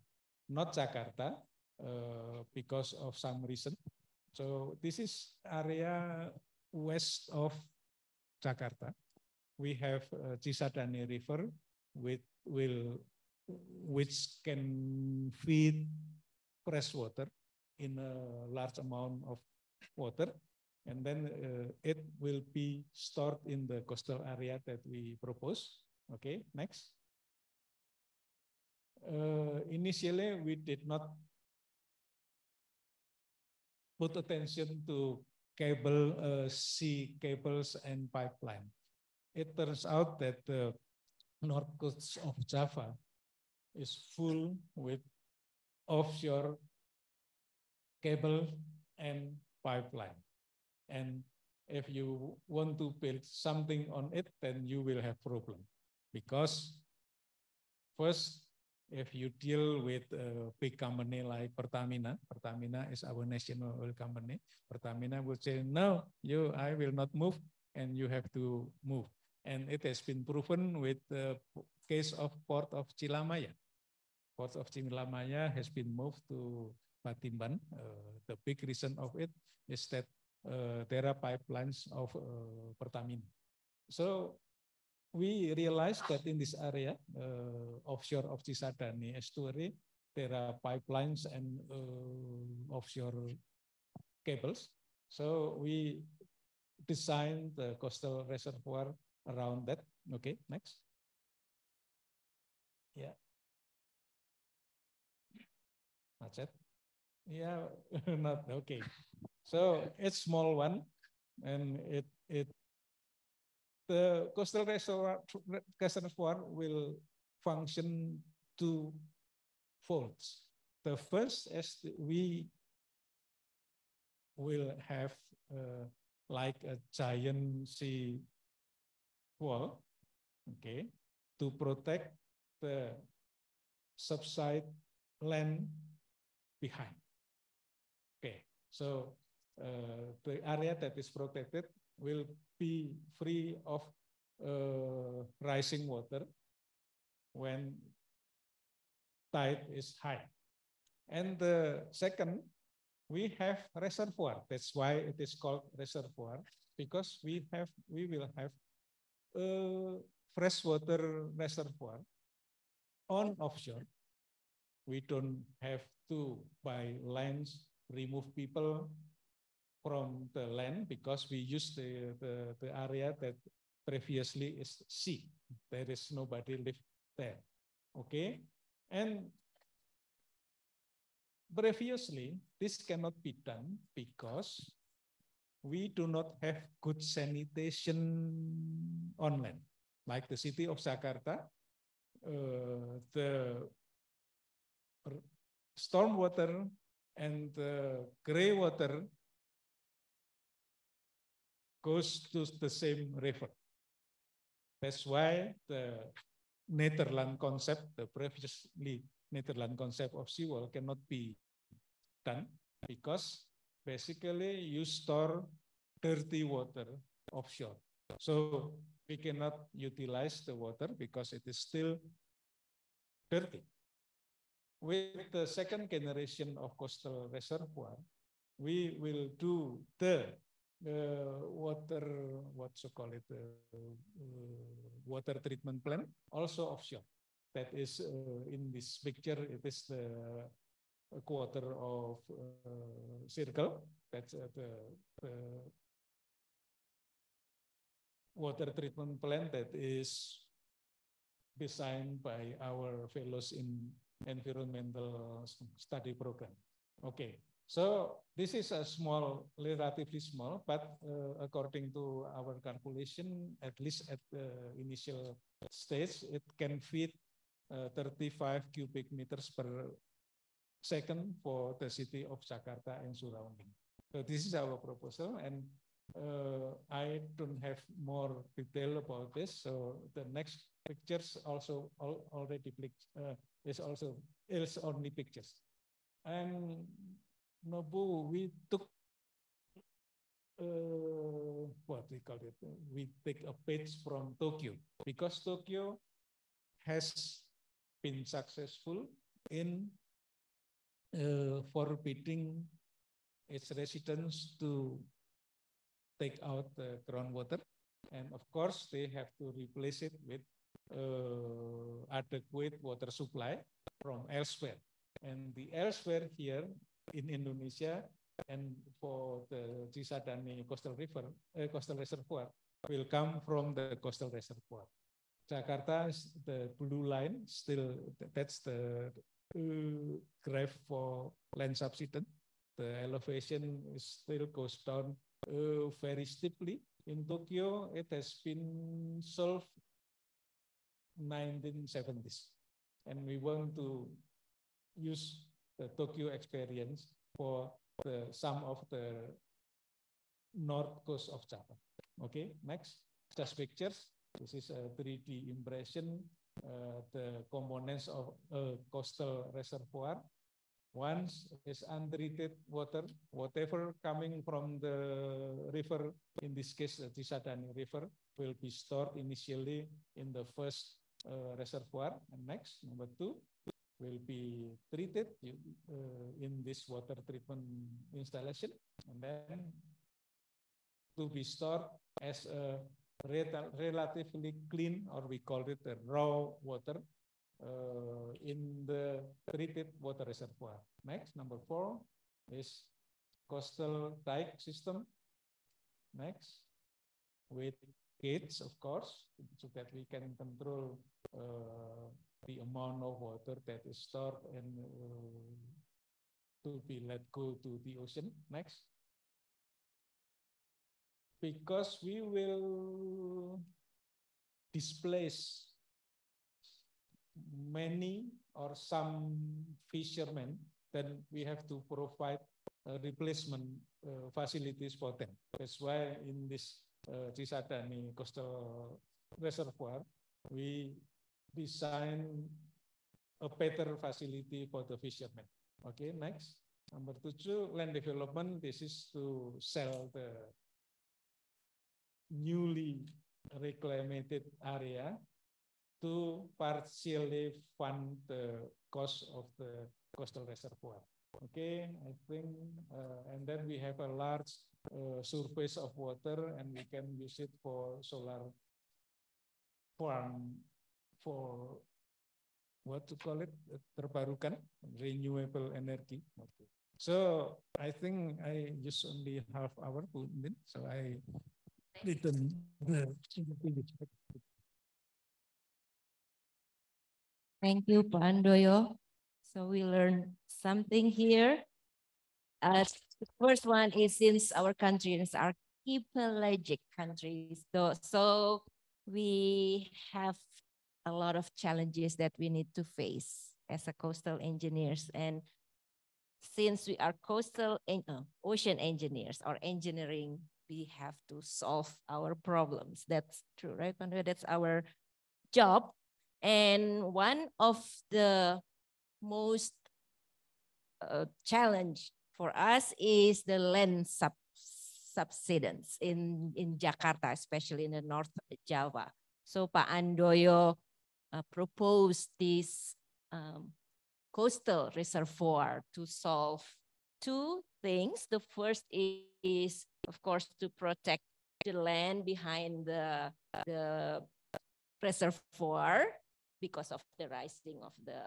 not Jakarta uh, because of some reason. So this is area west of Jakarta. We have uh, Cisadane River with will which can feed fresh water in a large amount of water and then uh, it will be stored in the coastal area that we propose. Okay, next uh, initially we did not put attention to cable, uh, sea cables and pipeline. It turns out that the north coast of Java is full with offshore cable and pipeline. And if you want to build something on it, then you will have problem because first if you deal with a big company like Pertamina, Pertamina is our national oil company. Pertamina would say, no, you, I will not move and you have to move. And it has been proven with the case of Port of Cilamaya. Port of Cilamaya has been moved to Batimban. Uh, the big reason of it is that uh, there are pipelines of uh, Pertamina. So we realized that in this area, uh, offshore of Cisadane estuary, there are pipelines and uh, offshore cables. So we designed the coastal reservoir around that. Okay, next. Yeah. That's it. Yeah, not okay. So it's small one, and it it the coastal reservoir, reservoir will function two folds. The first is we will have uh, like a giant sea wall, okay, to protect the subside land behind. Okay, so uh, the area that is protected will be free of uh, rising water when tide is high. And the second, we have reservoir. That's why it is called reservoir because we have we will have a freshwater reservoir on offshore. We don't have to buy lands, remove people from the land because we use the, the, the area that previously is sea. There is nobody live there. Okay. And previously, this cannot be done because we do not have good sanitation on land. Like the city of Jakarta, uh, the stormwater and the gray water goes to the same river. That's why the Netherlands concept, the previously Netherlands concept of seawall cannot be done because basically you store dirty water offshore. So we cannot utilize the water because it is still dirty. With the second generation of coastal reservoir, we will do the uh, water, what's you call it, uh, uh, water treatment plant, also offshore. That is uh, in this picture, it is the quarter of uh, circle. That's uh, the, the water treatment plant that is designed by our fellows in environmental study program. Okay, so this is a small, relatively small, but uh, according to our calculation, at least at the initial stage, it can feed uh, 35 cubic meters per second for the city of Jakarta and surrounding. So this is our proposal, and uh, I don't have more detail about this. So the next pictures also al already uh, is also is only pictures, and Nobu, we took uh, what we call it. We take a page from Tokyo because Tokyo has been successful in uh, forbidding its residents to take out the groundwater. And of course, they have to replace it with uh, adequate water supply from elsewhere. And the elsewhere here in Indonesia and for the Cisadane coastal river, uh, coastal reservoir will come from the coastal reservoir. Jakarta the blue line, still that's the uh, graph for land subsidence. The elevation still goes down uh, very steeply. In Tokyo, it has been solved 1970s. And we want to use the Tokyo experience for the some of the north coast of Java. Okay, next, just pictures. This is a 3D impression, the components of a coastal reservoir. Once is untreated water, whatever coming from the river, in this case, the Cisadane River, will be stored initially in the first uh, reservoir. And next, number two, will be treated uh, in this water treatment installation and then to be stored as a relatively clean or we call it a raw water uh, in the treated water reservoir. Next, number four is coastal dike system. Next, with gates, of course, so that we can control uh, the amount of water that is stored and uh, to be let go to the ocean. Next. Because we will displace many or some fishermen, then we have to provide uh, replacement uh, facilities for them. That's why in this uh, Cisadane coastal reservoir, we design a better facility for the fishermen. Okay, next. Number two, land development. This is to sell the newly reclaimed area to partially fund the cost of the coastal reservoir. Okay, I think, uh, and then we have a large uh, surface of water and we can use it for solar farm for what to call it, terbarukan, renewable energy. Okay. So I think I just only half hour, so I didn't. Thank you, Pak Andojo. So we learned something here. Uh, the first one is since our country is archipelagic country, so, so we have a lot of challenges that we need to face as a coastal engineers. And since we are coastal en uh, ocean engineers or engineering, we have to solve our problems. That's true, right? That's our job. And one of the most uh, challenge for us is the land sub subsidence in, in Jakarta, especially in the North Java. So Pak Andojo uh, proposed this um, coastal reservoir to solve two things. The first is, of course, to protect the land behind the, the reservoir because of the rising of the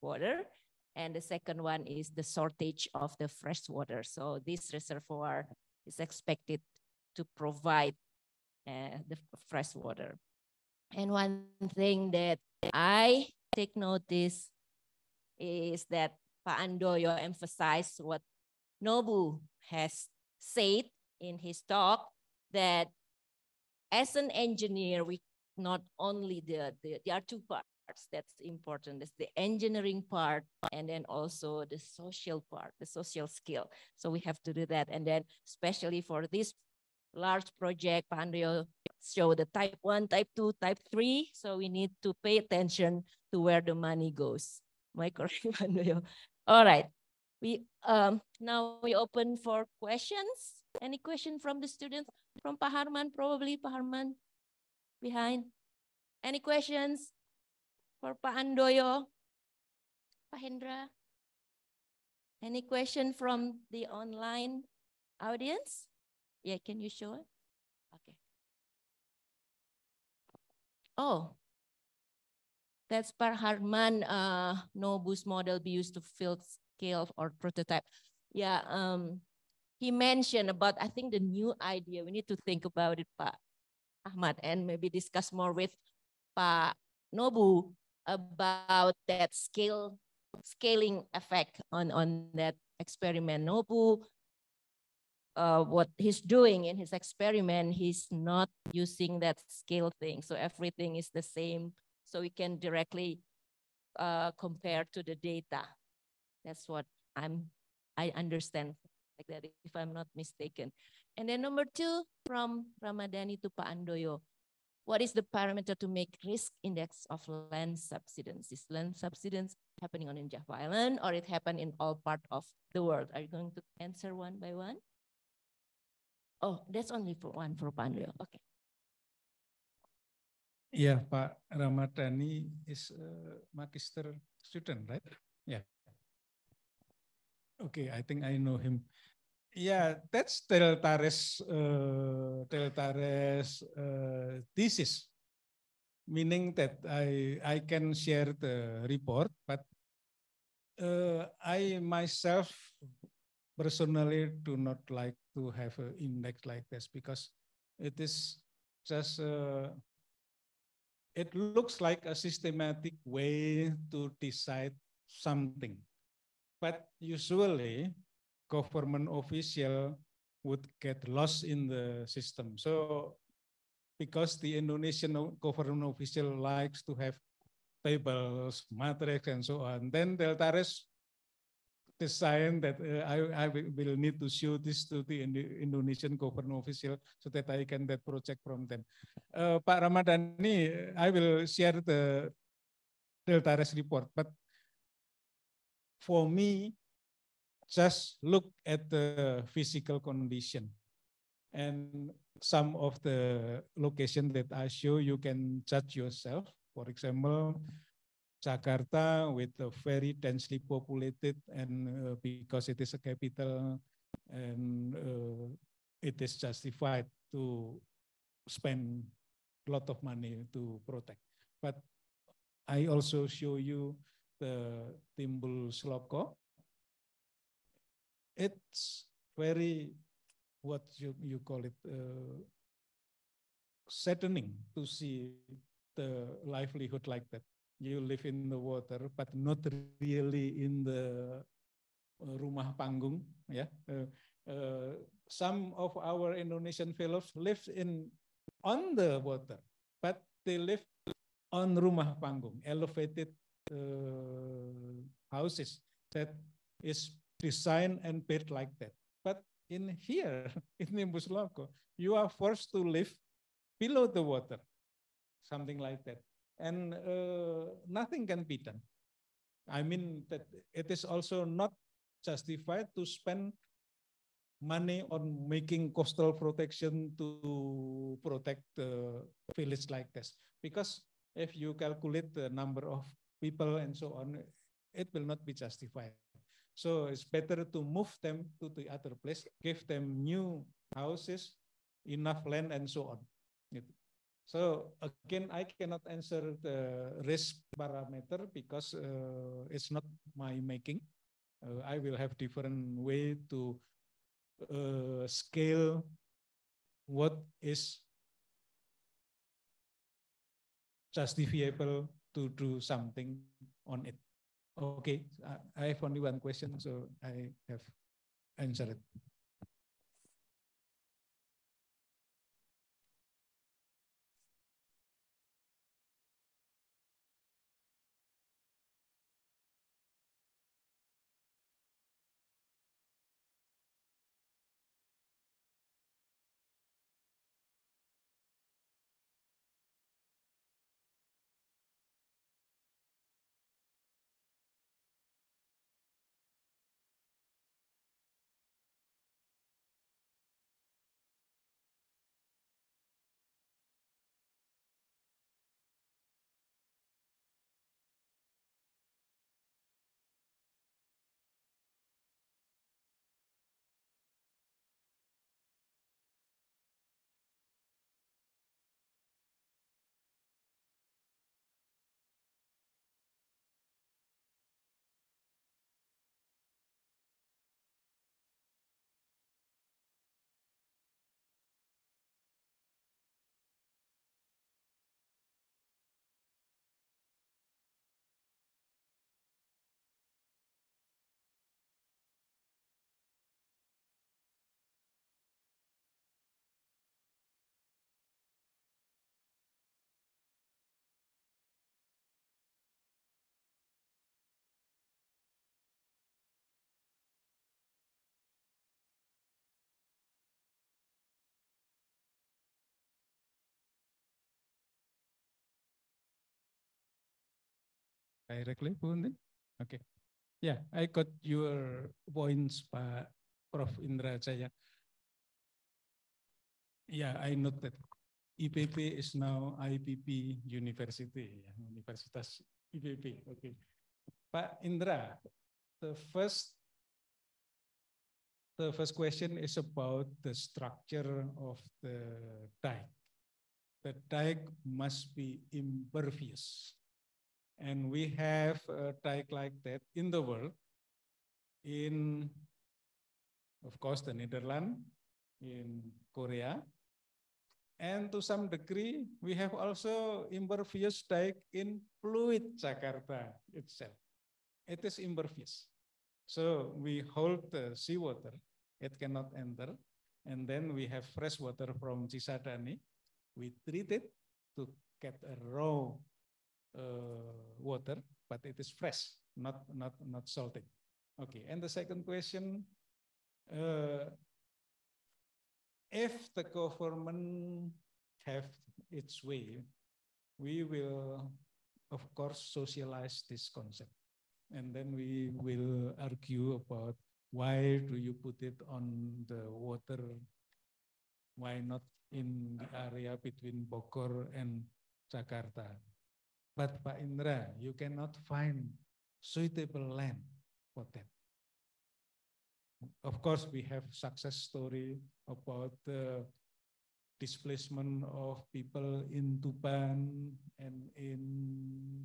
water. And the second one is the shortage of the fresh water. So this reservoir is expected to provide uh, the fresh water. And one thing that I take notice is that Pa Andojo emphasized what Nobu has said in his talk that as an engineer, we not only the, the there are two parts that's important. It's the engineering part and then also the social part, the social skill. So we have to do that. And then especially for this large project, Pandeo show the type one, type two, type three. So we need to pay attention to where the money goes. I correct, Pandeo? All right. We um now we open for questions. Any question from the students? From Paharman, probably Paharman behind. Any questions? for Pak Andojo? Pak Hendra? Any question from the online audience? Yeah, can you show it? Okay. Oh, that's Pak Harman uh, Nobus model be used to field scale or prototype. Yeah, um, he mentioned about, I think the new idea, we need to think about it, Pak Ahmad, and maybe discuss more with Pak Nobu about that scale scaling effect on, on that experiment. Nobu, uh, what he's doing in his experiment, he's not using that scale thing. So everything is the same. So we can directly uh, compare to the data. That's what I'm, I understand like that, if I'm not mistaken. And then number two, from Ramadhani to Pak Andoyo. What is the parameter to make risk index of land subsidence? Is land subsidence happening on in Java Island or it happened in all part of the world? Are you going to answer one by one? Oh, that's only for one for Pandio. Okay. Yeah, Pak Ramadhani is a magister student, right? Yeah. Okay, I think I know him. Yeah, that's Deltares uh, Deltares uh, thesis, meaning that I I can share the report, but uh, I myself personally do not like to have an index like this because it is just uh, it looks like a systematic way to decide something, but usually government official would get lost in the system. So because the Indonesian government official likes to have tables, matrix, and so on, then Deltares the sign that uh, I, I will need to show this to the Indonesian government official so that I can get project from them. Uh, Pak Ramadhani, I will share the Delta Res report, but for me, just look at the physical condition and some of the location that I show, you can judge yourself. For example, Jakarta with a very densely populated and uh, because it is a capital and uh, it is justified to spend a lot of money to protect. But I also show you the Timbul Sloko. It's very, what you, you call it, uh, saddening to see the livelihood like that you live in the water, but not really in the uh, rumah panggung. Yeah, uh, uh, some of our Indonesian fellows live in on the water, but they live on rumah panggung, elevated uh, houses that is designed and built like that. But in here, in Timbul Sloko, you are forced to live below the water, something like that and uh, nothing can be done. I mean that it is also not justified to spend money on making coastal protection to protect the village like this. Because if you calculate the number of people and so on, it will not be justified. So it's better to move them to the other place, give them new houses, enough land and so on. So again, I cannot answer the risk parameter because uh, it's not my making. Uh, I will have different way to uh, scale what is justifiable to do something on it. Okay, I have only one question, so I have answered it. Directly, Oke. Okay. Yeah, I got your points, Pak Prof. Indra Jaya. Yeah, I note that IPP is now IPP University, Universitas IPP. Okay. Pak Indra, the first the first question is about the structure of the dike. The dike must be impervious. And we have a dike like that in the world, in, of course, the Netherlands, in Korea, and to some degree, we have also impervious dike in Pluit Jakarta itself. It is impervious. So we hold the seawater, it cannot enter. And then we have fresh water from Cisadane. We treat it to get a raw water, but it is fresh, not, not, not salted. Okay, and the second question, uh, if the government have its way, we will, of course, socialize this concept. And then we will argue about why do you put it on the water? Why not in the area between Bogor and Jakarta? But Pak Indra, you cannot find suitable land for that. Of course, we have success story about the displacement of people in Tuban and in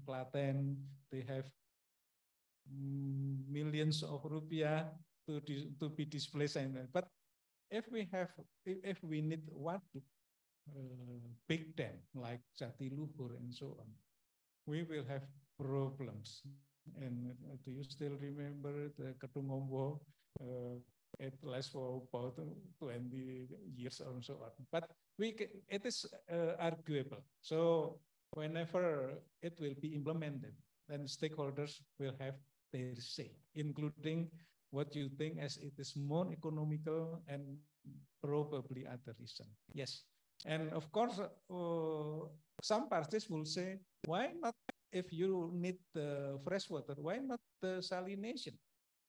Klaten. They have millions of rupiah to, to be displaced. But if we have, if we need one uh, big dam like Jatiluhur and so on, we will have problems. And uh, do you still remember the Kedung Ombo uh, it lasts for about 20 years or so on. But we it is uh, arguable. So whenever it will be implemented, then stakeholders will have their say, including what you think as it is more economical and probably other reason. Yes. And of course, uh, some parties will say, why not if you need the fresh water, why not desalination?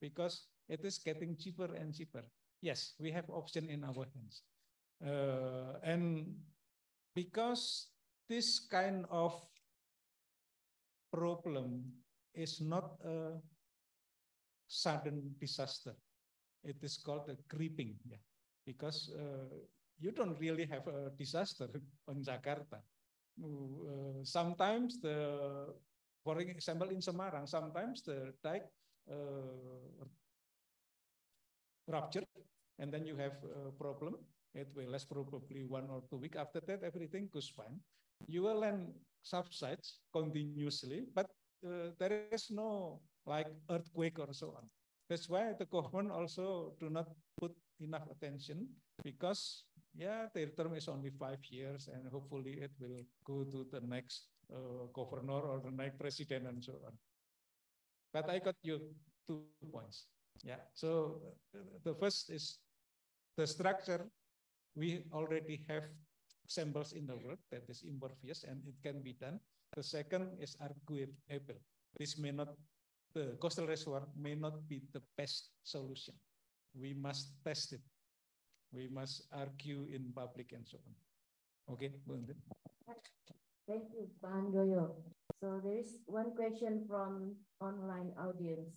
Because it is getting cheaper and cheaper. Yes, we have option in our hands. Uh, and because this kind of problem is not a sudden disaster. It is called a creeping, yeah, because uh, you don't really have a disaster on Jakarta. Uh, sometimes the, for example, in Semarang, sometimes the dike uh, rupture, and then you have a problem. It will last probably one or two weeks. After that, everything goes fine. You will land subsides continuously, but uh, there is no like earthquake or so on. That's why the government also do not put enough attention because yeah, their term is only five years and hopefully it will go to the next uh, governor or the next president and so on. But I got you two points. Yeah, so the first is the structure. We already have samples in the world that is impervious and it can be done. The second is arguable. This may not, the coastal reservoir may not be the best solution. We must test it. We must argue in public and so on. Okay, Thank you, Bandoyo. So there is one question from online audience.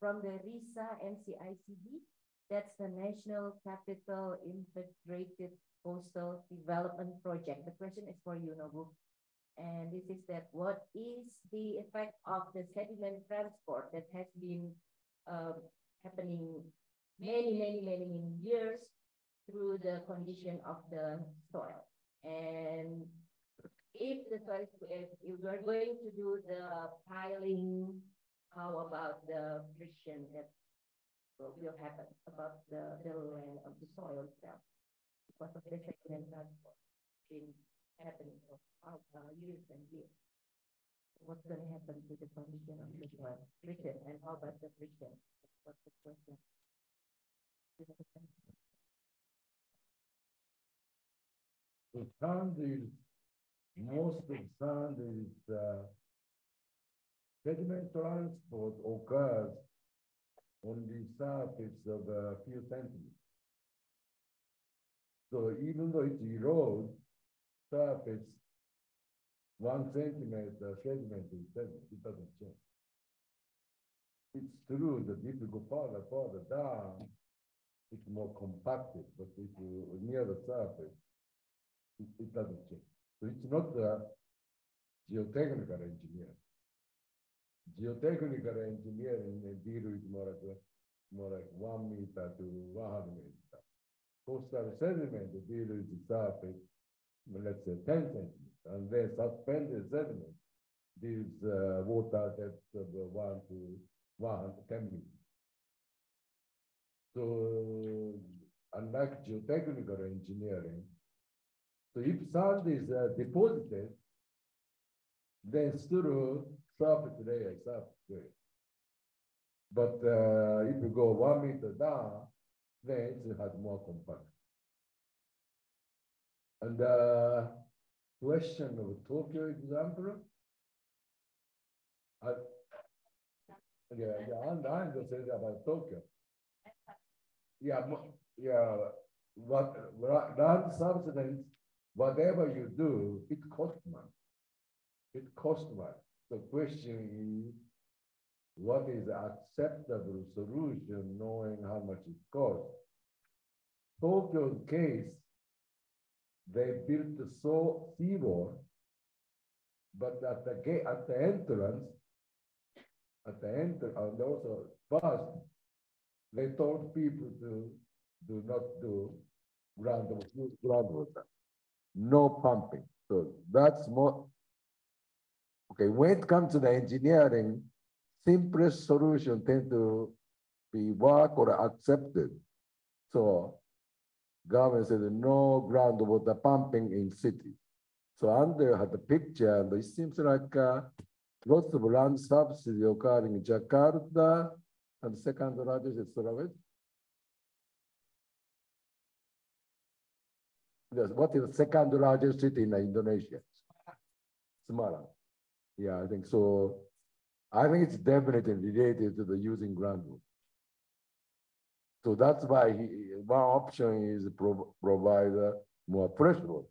From the RISA NCICD, that's the National Capital Integrated Coastal Development Project. The question is for you, Nobu. And this is that what is the effect of the sediment transport that has been uh, happening many, many, many, years through the condition of the soil? And if the soil, if, we're going to do the piling, how about the friction that will happen about the, the of the soil itself? Because of the sediment transport been happening for uh, years and years. What's going to happen to the condition of the soil? Friction, and how about the friction? What's the question? The sound is most of the sand is uh, sediment transport occurs on the surface of a few centimeters. So even though it erodes surface one centimeter sediment is sediment, it doesn't change. It's true that if you go further, further down, it's more compacted, but if you near the surface, it, it doesn't change. So it's not a geotechnical engineer. Geotechnical engineering deal with more like, more like one meter to 100 meter. Coastal sediment deal with the surface, let's say 10 centimeters, and then suspended sediment deals uh, water depth of one to 110 meters. So unlike geotechnical engineering, so if sand is uh, deposited, then through surface layer, surface layer. But uh, if you go one meter down, then it has more compaction. And the question of Tokyo example, I, yeah, yeah, I understand about Tokyo. Yeah, yeah, what, land subsidence, whatever you do, it costs money. It costs money. The question is, what is acceptable solution knowing how much it costs? Tokyo's case, they built the so seawall, but at the gate, at the entrance, at the entrance, and also first, they told people to do not do groundwater, groundwater, no pumping. So that's more, okay, when it comes to the engineering, simplest solution tend to be work or accepted. So government said no groundwater pumping in cities. So under had the picture, and it seems like uh, lots of land subsidy occurring in Jakarta, and second largest is Sulawesi. Yes, what is the second largest city in Indonesia? Semarang. Yeah, I think so. I think it's definitely related to the using groundwater. So that's why he, one option is pro, provide more fresh water.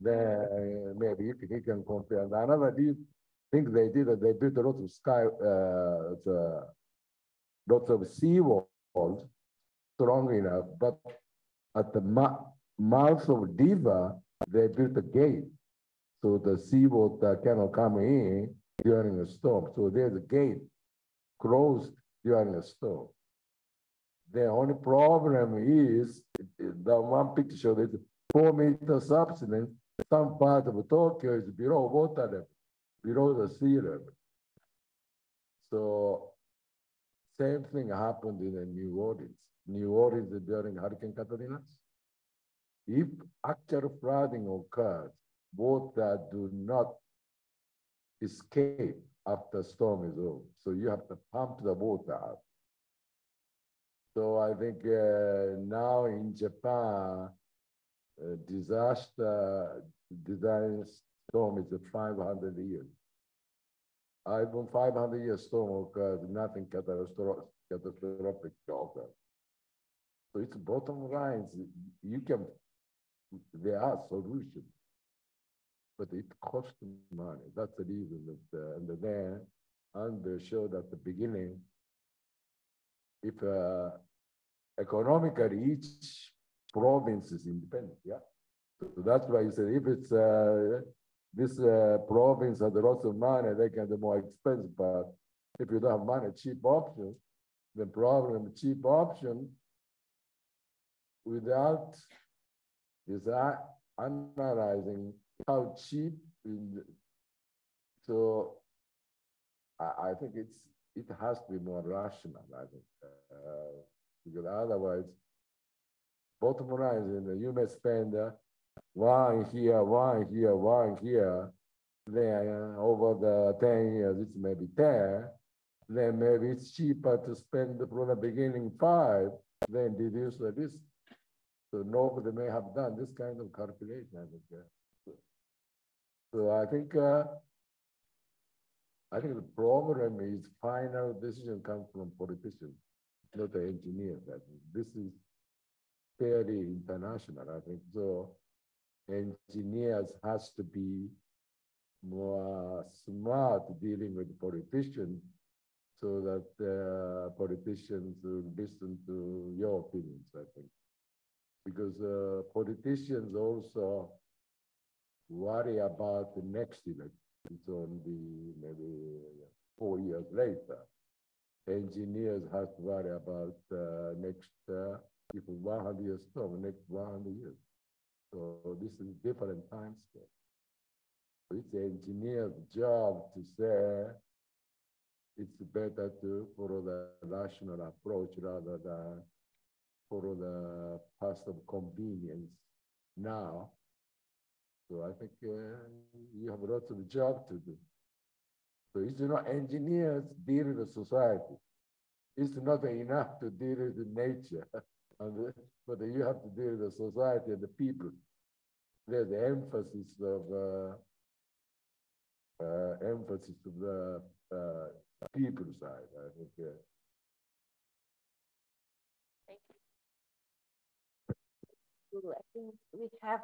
Then maybe if he can compare. Another thing they did, they built a lot of sky, uh, the, lots of sea walls strong enough, but at the mouth of Diva, they built a gate so the seawater uh, cannot come in during a storm. So there's a gate closed during a storm. The only problem is the one picture is four meter subsidence. Some part of Tokyo is below water level, below the sea level. So same thing happened in the New Orleans. New Orleans during Hurricane Katrina. If actual flooding occurs, water do not escape after storm is over. So you have to pump the water out. So I think uh, now in Japan, uh, disaster design storm is 500 years. Even 500 years storm occurs, nothing catastrophic, catastrophic. So it's bottom lines. You can, there are solutions but it costs money. That's the reason that, uh, and then, and they showed at the beginning, if uh, economically each province is independent, yeah. So that's why you said if it's uh, this uh, province has lots of money, they can do more expensive. But if you don't have money, cheap option, the problem cheap option without is analyzing how cheap. so I, I, think it's it has to be more rational. I think uh, because otherwise, bottom line is you may spend uh, one here, one here, one here. Then over the ten years, it may be ten. Then maybe it's cheaper to spend from the beginning five, then reduce the risk. So nobody may have done this kind of calculation. I think. So I think uh, I think the problem is final decision comes from politicians, not the engineers. This is fairly international. I think so. Engineers has to be more smart dealing with politicians so that uh, politicians will listen to your opinions, I think. Because uh, politicians also worry about the next election. It's only maybe four years later. Engineers have to worry about uh, next, uh, if 100 years storm, next 100 years. So this is different time scale. It's the engineer's job to say it's better to follow the rational approach rather than follow the path of convenience now so I think uh, you have lots of job to do. So it's not engineers deal with society. it's not enough to deal with nature, and, but you have to deal with the society and the people. There's the emphasis of uh, uh, emphasis of the uh, people side. I think. Uh, I think we have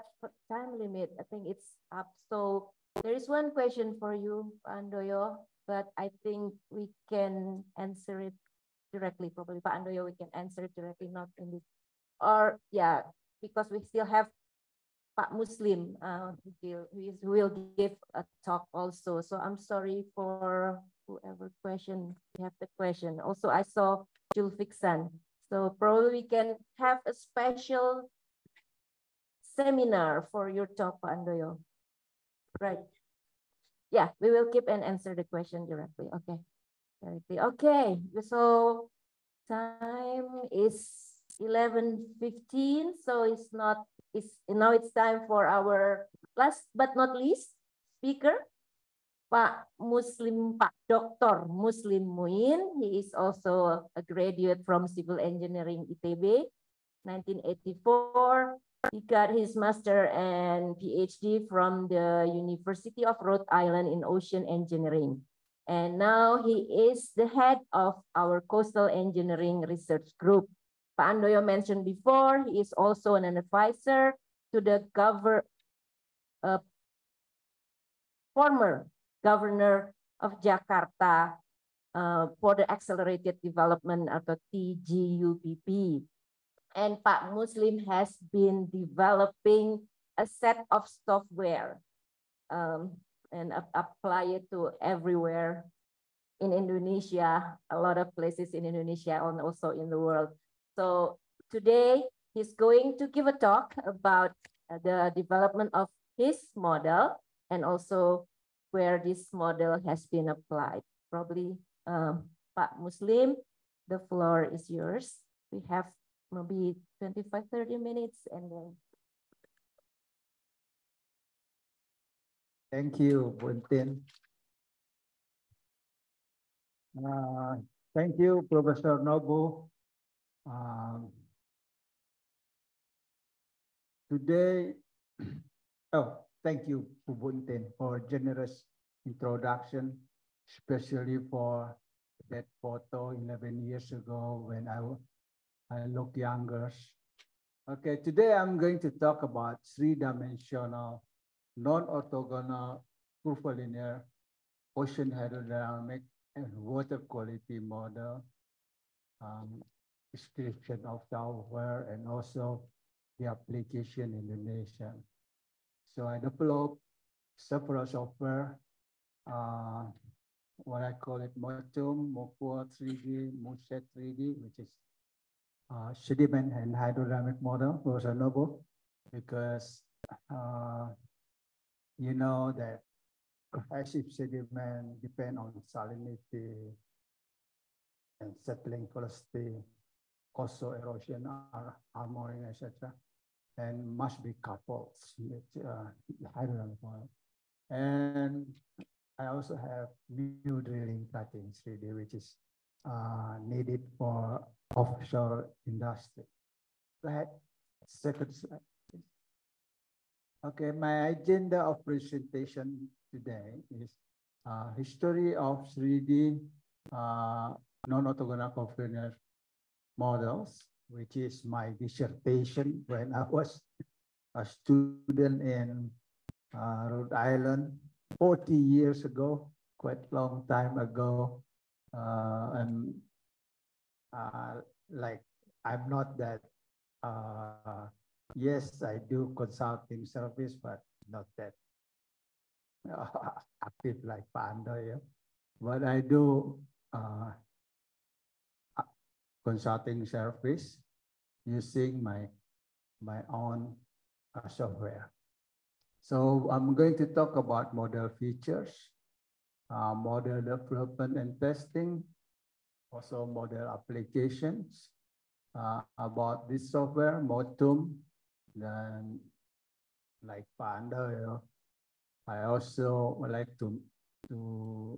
time limit. I think it's up. So there is one question for you, Andoyo, but I think we can answer it directly. Probably, Pak Andoyo, we can answer directly, not in this. Or yeah, because we still have Pak Muslim uh, who will give a talk also. So I'm sorry for whoever question, we have the question. Also, I saw Jules Fixan. So probably we can have a special seminar for your talk, Andoyo. Right. Yeah, we will keep and answer the question directly. Okay. Okay. So time is 11.15. So it's not, it's now it's time for our last but not least speaker, Pak Muslim, Pak Dr. Muslim Muin. He is also a graduate from Civil Engineering ITB, 1984. He got his master and PhD from the University of Rhode Island in ocean engineering. And now he is the head of our coastal engineering research group. Pak Andoyo mentioned before, he is also an advisor to the governor, uh, former governor of Jakarta uh, for the accelerated development atau TGUPP. And Pak Muslim has been developing a set of software um, and apply it to everywhere in Indonesia, a lot of places in Indonesia and also in the world. So today he's going to give a talk about uh, the development of his model and also where this model has been applied. Probably um, Pak Muslim, the floor is yours. We have maybe 25, 30 minutes and then. Thank you, Buntin. Uh, thank you, Professor Nobu. Um, today, oh, thank you, Ubuntin, for generous introduction, especially for that photo 11 years ago when I was I look younger. Okay, today I'm going to talk about three-dimensional, non-orthogonal, curvilinear ocean hydrodynamic and water quality model, um, description of the software, and also the application in the nation. So I developed several software, uh, what I call it Motum, Mokua 3D, Mooset 3D, which is uh, sediment and hydrodynamic model was a noble because uh, you know that cohesive sediment depend on salinity and settling velocity, also erosion, armoring, etc., and must be coupled with uh, hydrodynamic model. And I also have new drilling cuttings 3D, which is uh, needed for offshore industry. Ahead, second. Okay, my agenda of presentation today is uh, history of 3D uh, non-orthogonal curvilinear models, which is my dissertation when I was a student in uh, Rhode Island 40 years ago, quite long time ago. Uh, and uh, like I'm not that. Uh, yes, I do consulting service, but not that active like Panda. Yeah. But I do uh, consulting service using my my own uh, software. So I'm going to talk about model features, uh, model development and testing, also model applications uh, about this software, Motum, then like Panda. I also would like to, to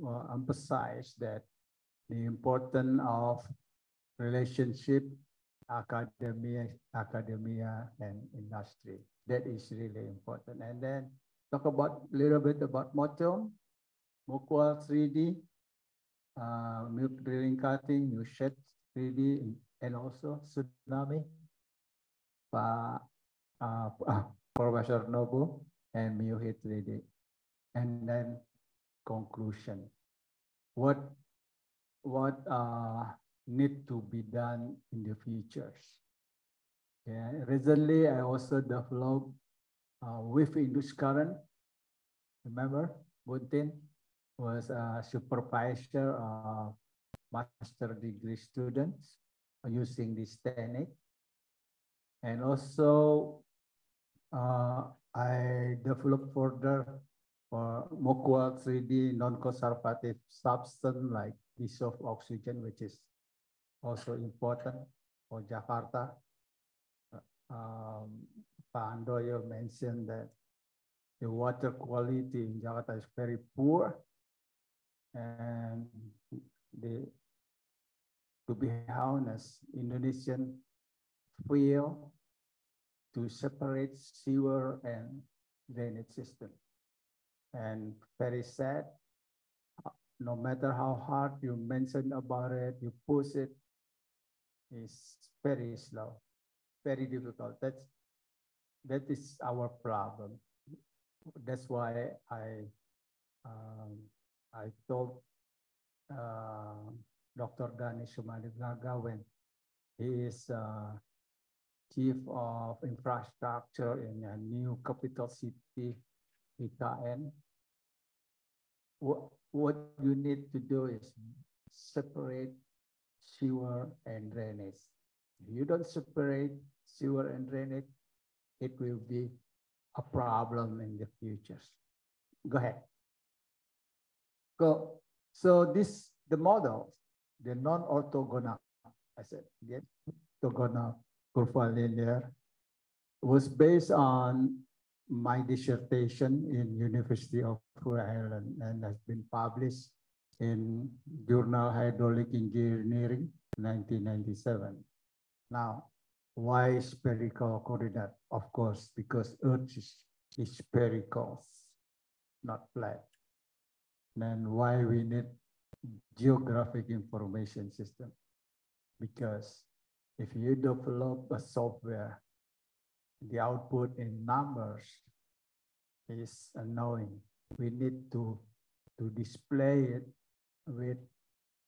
uh, emphasize that the importance of relationship academia, academia and industry. That is really important. And then talk about a little bit about Motum, Mokwal 3D, uh, milk drilling cutting, new shed 3D, and also tsunami. Pa, uh, uh, Professor Nobu and Miyuhi 3D. And then conclusion. What what uh, need to be done in the futures? Yeah, recently I also developed uh, with Indus current. Remember, Buntin was a supervisor of master degree students using this technique. And also, uh, Uh, I developed further uh, for Mokwa 3D non-conservative substance like dissolved oxygen, which is also important for Jakarta. Uh, um, Pandoyo mentioned that the water quality in Jakarta is very poor. And the, to be honest, Indonesian fail to separate sewer and drainage system. And very sad, no matter how hard you mention about it, you push it, it, is very slow, very difficult. That's that is our problem. That's why I um, I told uh, Dr. Danis Sumadilaga when he is uh, chief of infrastructure in a new capital city, IKN. What, what you need to do is separate sewer and drainage. If you don't separate sewer and drainage, it will be a problem in the future. Go ahead. Go. So this, the model, the non-orthogonal, I said, yeah, orthogonal curvilinear was based on my dissertation in University of Island and has been published in Journal Hydraulic Engineering 1997. Now, why spherical coordinate? Of course, because Earth is, is spherical, not flat. Then why we need geographic information system? Because if you develop a software, the output in numbers is annoying. We need to, to display it with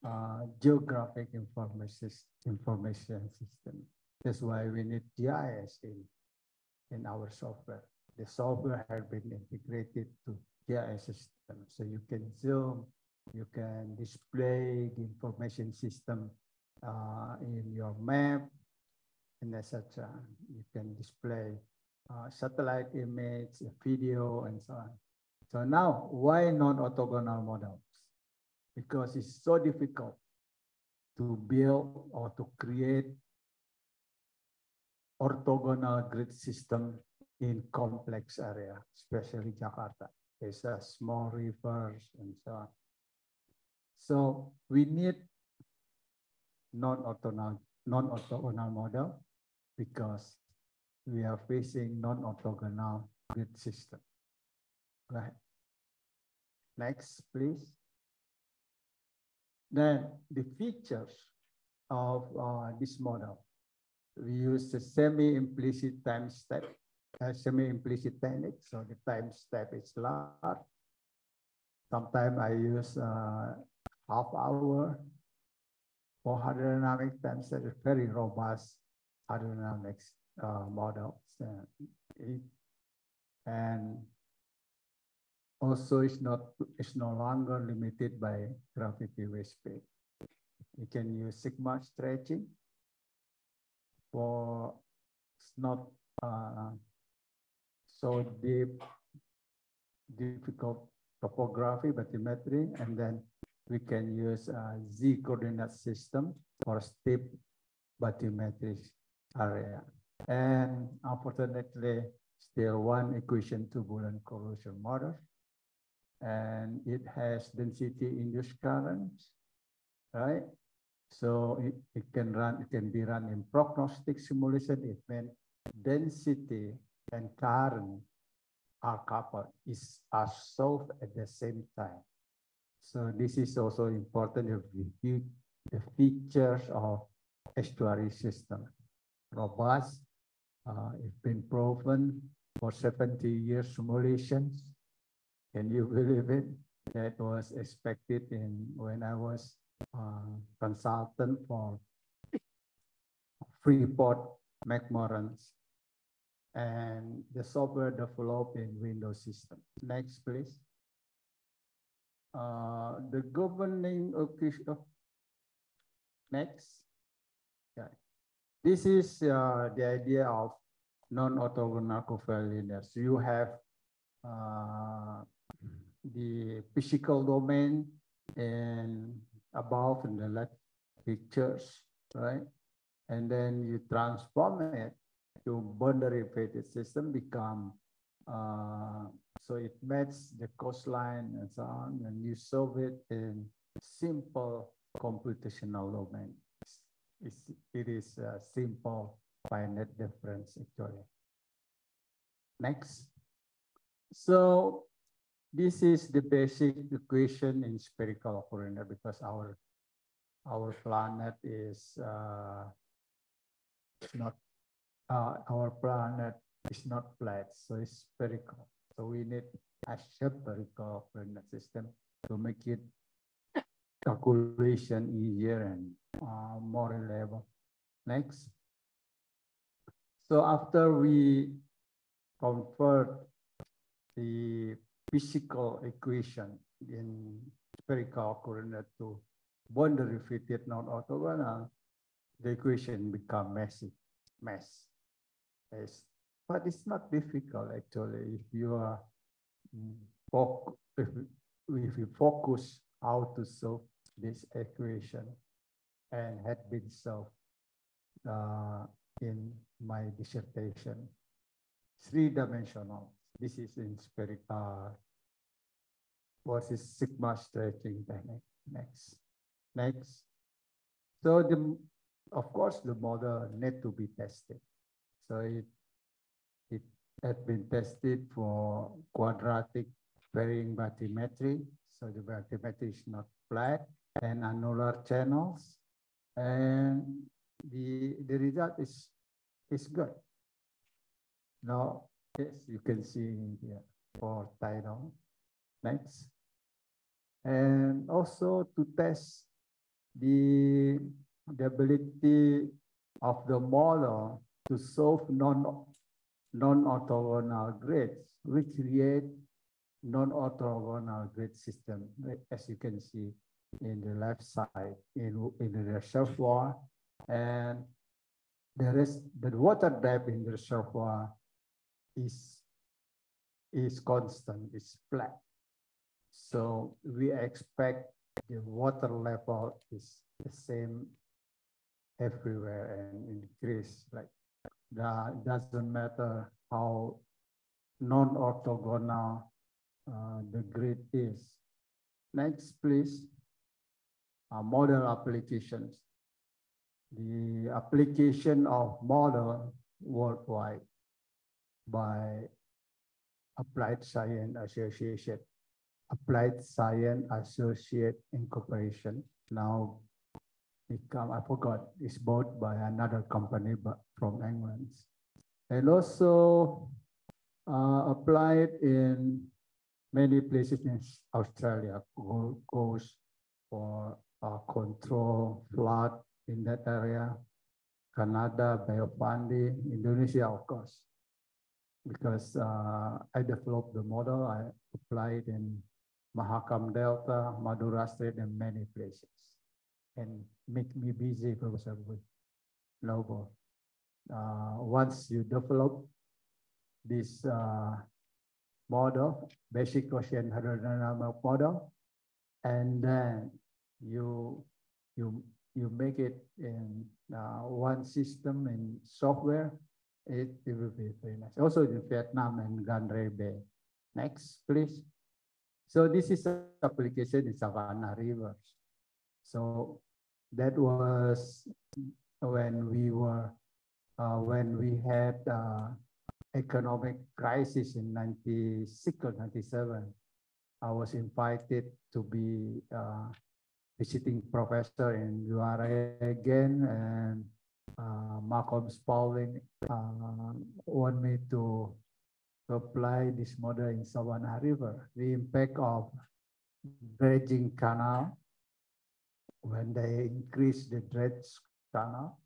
uh, geographic information, information system. That's why we need GIS in, in our software. The software has been integrated to GIS system. So you can zoom, you can display the information system uh, in your map, and etc. You can display uh, satellite image, video, and so on. So now, why non-orthogonal models? Because it's so difficult to build or to create orthogonal grid system in complex area, especially Jakarta. There's a small rivers and so on. So we need non-orthogonal non-orthogonal model because we are facing non-orthogonal grid system. Right. Next, please. Then the features of uh, this model we use the semi-implicit time step, uh, semi-implicit technique. So the time step is large. Sometimes I use uh, half hour for hydrodynamic time step is very robust hydrodynamics uh, models. Uh, and also it's not it's no longer limited by gravity wave speed. You can use sigma stretching for it's not uh, so deep, difficult topography, bathymetry, and then we can use a Z coordinate system for steep bathymetry area. And unfortunately, still one equation turbulent corrosion model. And it has density induced currents, right? So it, it can run, it can be run in prognostic simulation It means density and current are coupled is are solved at the same time. So this is also important the features of estuary system. Robust, uh, it's been proven for 70 years simulations. Can you believe it? That was expected in when I was uh, consultant for Freeport McMoRan's and the software developed in Windows system. Next, please. Uh, the governing equation. Oh, next. This is uh, the idea of non-orthogonal covariance. You have uh, the physical domain and above in the left pictures, right? And then you transform it to boundary fitted system become, uh, so it matches the coastline and so on, and you solve it in simple computational domain. It's, it is a simple finite difference actually. Next. So this is the basic equation in spherical coordinate because our our planet is uh, not uh, our planet is not flat, so it's spherical. So we need a spherical coordinate system to make it calculation easier and uh, more reliable. Next. So after we convert the physical equation in spherical coordinate to boundary fitted non-orthogonal, the equation become messy, mess. It's, but it's not difficult actually if you are mm, if, if you focus how to solve this equation and had been solved uh, in my dissertation. Three-dimensional. This is in spherical. What is sigma stretching technique? Next. Next. So the, of course, the model need to be tested. So it had been tested for quadratic varying bathymetry. So the bathymetry is not flat and annular channels. And the, the result is, is good. Now, yes, you can see here for tidal. Next. And also to test the, the ability of the model to solve non, non-orthogonal grids, we create non-orthogonal grid system, as you can see in the left side in, in the reservoir. And there is the water depth in the reservoir is, is constant, is flat. So we expect the water level is the same everywhere and increase like that doesn't matter how non-orthogonal uh, the grid is. Next, please. Uh, model applications. The application of model worldwide by Applied Science Association, Applied Science Associate Incorporation, now become, I forgot, it's bought by another company but from England. And also uh, applied in many places in Australia, Coast for uh, control flood in that area, Canada, Bay of Fundy, Indonesia, of course. Because uh, I developed the model, I applied in Mahakam Delta, Madura Strait, and many places. And make me busy, for Professor Lobo. Uh, once you develop this uh, model, basic Gaussian hydrodynamic model, and then you you you make it in uh, one system in software, it, it will be very nice. Also in Vietnam and Gandre Bay. Next, please. So this is application in Savannah rivers. So that was when we were, uh, when we had uh, economic crisis in 96 or 97. I was invited to be uh, visiting professor in URI again and uh, Malcolm Spaulding uh, want me to, to apply this model in Savannah River. The impact of dredging canal when they increase the dredge canal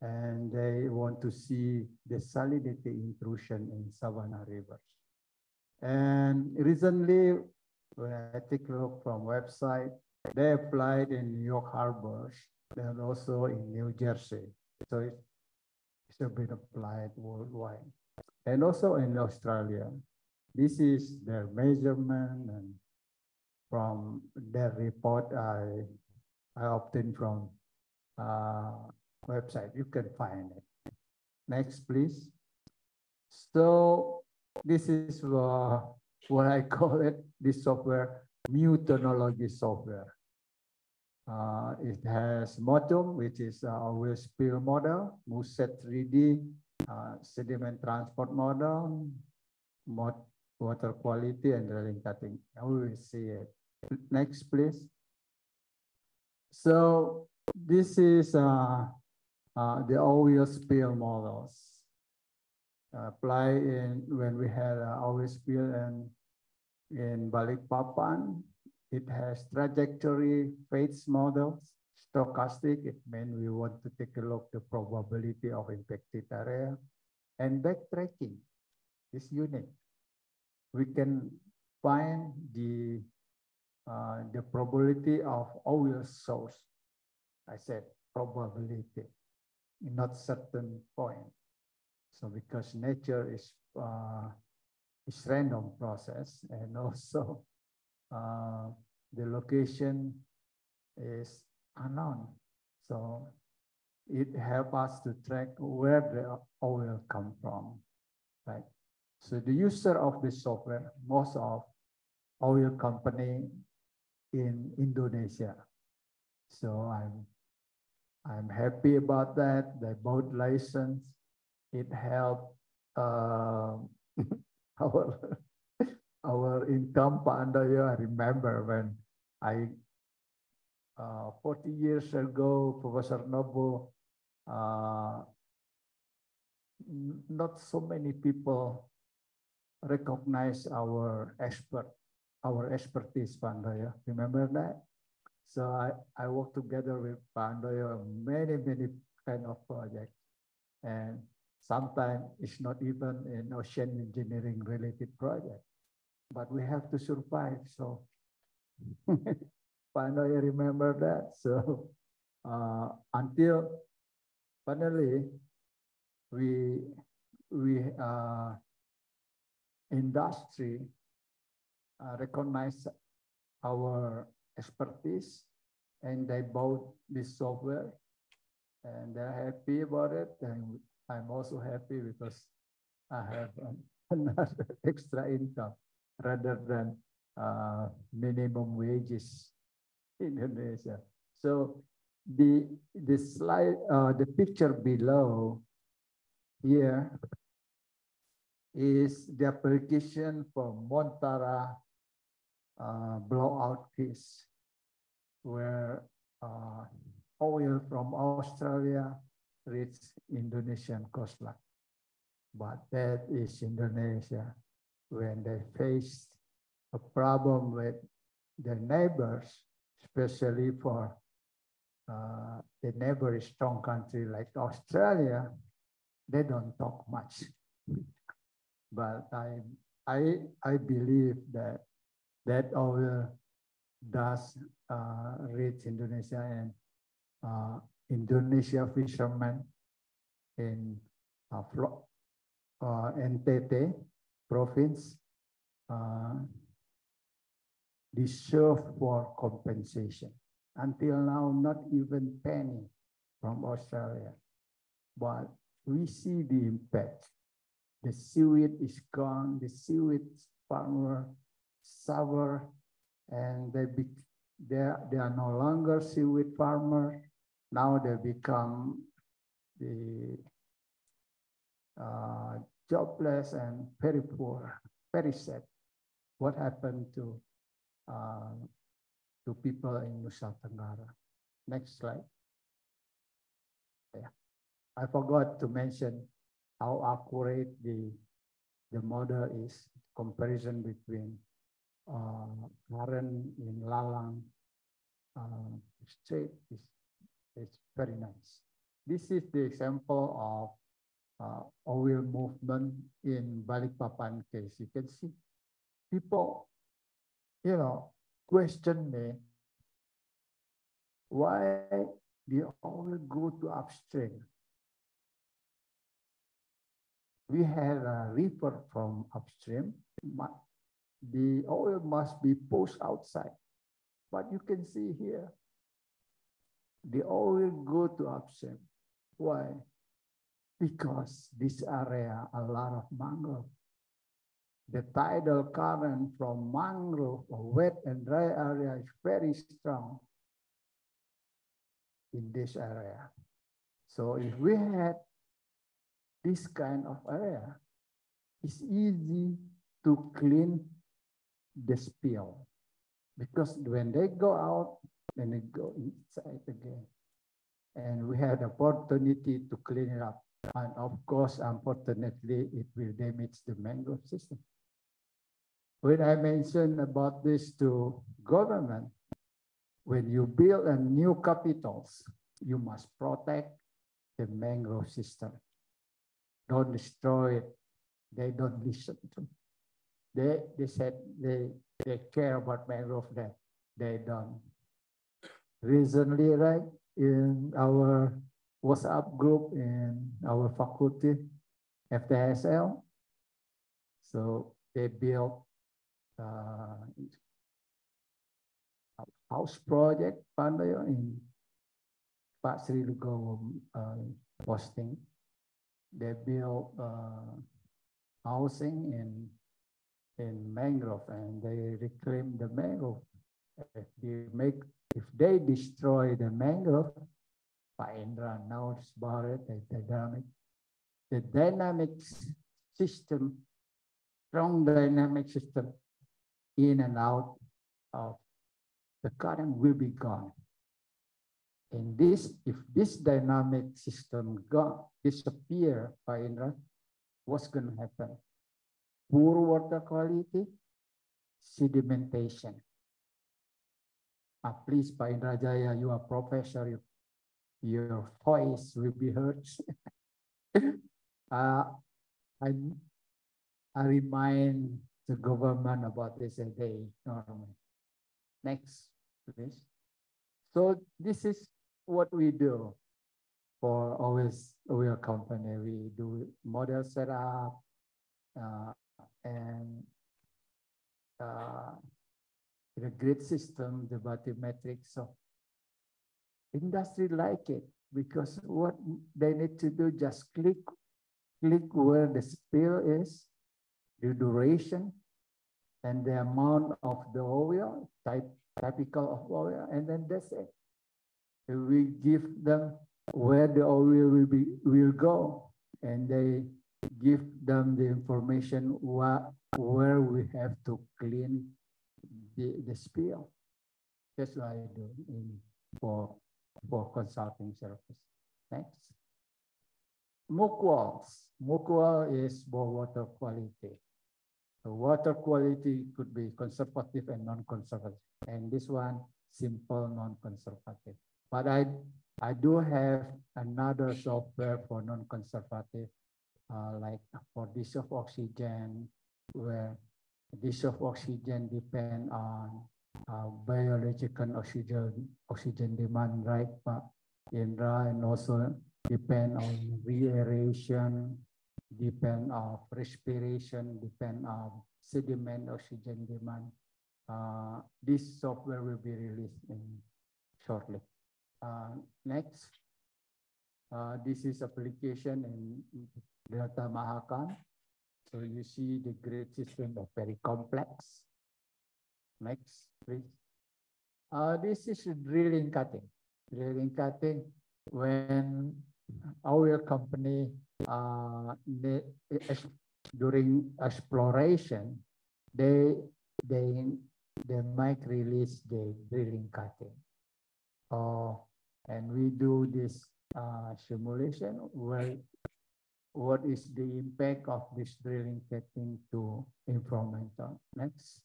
and they want to see the salinity intrusion in Savannah rivers. And recently, when I take a look from website, they applied in New York Harbor and also in New Jersey. So it, it's been applied worldwide. And also in Australia, this is their measurement and from their report I, I obtained from uh, website. You can find it. Next, please. So this is uh, what I call it, this software, mutanology software. Uh, it has MOTUM, which is our spill model, MUSET 3D, uh, sediment transport model, mod water quality, and drilling cutting. We will see it. Next, please. So this is uh, uh, the oil spill models. Apply in when we had uh, oil spill and in Balikpapan, it has trajectory phase models, stochastic. It means we want to take a look the probability of impacted area, and backtracking is unique. We can find the uh, the probability of oil source. I said probability not certain point. So because nature is uh, is random process and also uh, the location is unknown. So it helps us to track where the oil come from, right? So the user of the software, most of oil company in Indonesia. So I'm I'm happy about that. The boat license, it helped uh, our our income, Andojo. I remember when I, uh, 40 years ago, Professor Nobu, uh, not so many people recognize our expert, our expertise, Pak Remember that? So I, I work together with Pak Andojo on many, many kind of projects. And sometimes it's not even an ocean engineering related project, but we have to survive. So Pak Andojo remember that. So uh, until finally we, we uh, industry uh, recognize our expertise and they bought this software and they're happy about it. And I'm also happy because I have another extra income rather than uh, minimum wages in Indonesia. So the the slide, uh, the picture below here is the application for Montara uh, blowout case where uh, oil from Australia reached Indonesian coastline. But that is Indonesia when they faced a problem with their neighbors, especially for uh, the neighbor strong country like Australia, they don't talk much. but I, I, I believe that that oil does uh, reach Indonesia and uh, Indonesia fishermen in uh, uh, NTT province uh, deserve for compensation. Until now, not even penny from Australia. But we see the impact. The seaweed is gone, the seaweed farmer sour, and they, be, they, they are no longer seaweed farmers. now they become the uh, jobless and very poor, very sad. What happened to uh, to people in Nusa Tenggara? Next slide. Yeah, I forgot to mention how accurate the the model is comparison between uh, current in Lalang uh, Strait is, is very nice. This is the example of uh, oil movement in Balikpapan case. You can see people, you know, question me why the oil go to upstream we have a river from upstream. The oil must be pushed outside. But you can see here, the oil go to upstream. Why? Because this area, a lot of mangrove. The tidal current from mangrove, or wet and dry area is very strong in this area. So if we had this kind of area, it's easy to clean the spill because when they go out, then they go inside again. And we had opportunity to clean it up. And of course, unfortunately, it will damage the mangrove system. When I mentioned about this to government, when you build a new capitals, you must protect the mangrove system don't destroy it. They don't listen to. They they said they they care about mangrove that they don't. Recently, right in our WhatsApp group in our faculty, FTSL, so they built uh, house project Pak Andojo in Pak Sri Lugo uh, posting they built uh, housing in in mangrove and they reclaim the mangrove. If they make if they destroy the mangrove, Pak Indra knows about it, the dynamic, the dynamic system, strong dynamic system in and out of the current will be gone. And this, if this dynamic system gone, disappear, Pak Indra, what's going to happen? Poor water quality, sedimentation. Uh, please, Pak Indra Jaya, you are professor, you, your voice will be heard. uh, I, I remind the government about this a day normally. Next, please. So this is what we do for always our company. We do model setup uh, and uh, the grid system, the bathymetrics. So industry like it because what they need to do just click, click where the spill is, the duration, and the amount of the oil, type, typical of oil, and then that's it we give them where the oil will be will go and they give them the information what where we have to clean the, the spill. That's what I do in for for consulting service. Thanks. MOOC walls. is for water quality. The water quality could be conservative and non-conservative. And this one, simple non-conservative. But I, I do have another software for non-conservative, uh, like for of oxygen, where of oxygen depend on uh, biological oxygen oxygen demand, right? But Indra and also depend on re-aeration, depend on respiration, depend on sediment oxygen demand. Uh, this software will be released in shortly. Uh, next, uh, this is application in Delta Mahakam. So you see the grid system are very complex. Next, please. Uh, this is drilling cutting. Drilling cutting, when our company uh, during exploration, they they they might release the drilling cutting. Uh, and we do this uh, simulation where what is the impact of this drilling cutting to environmental. Next.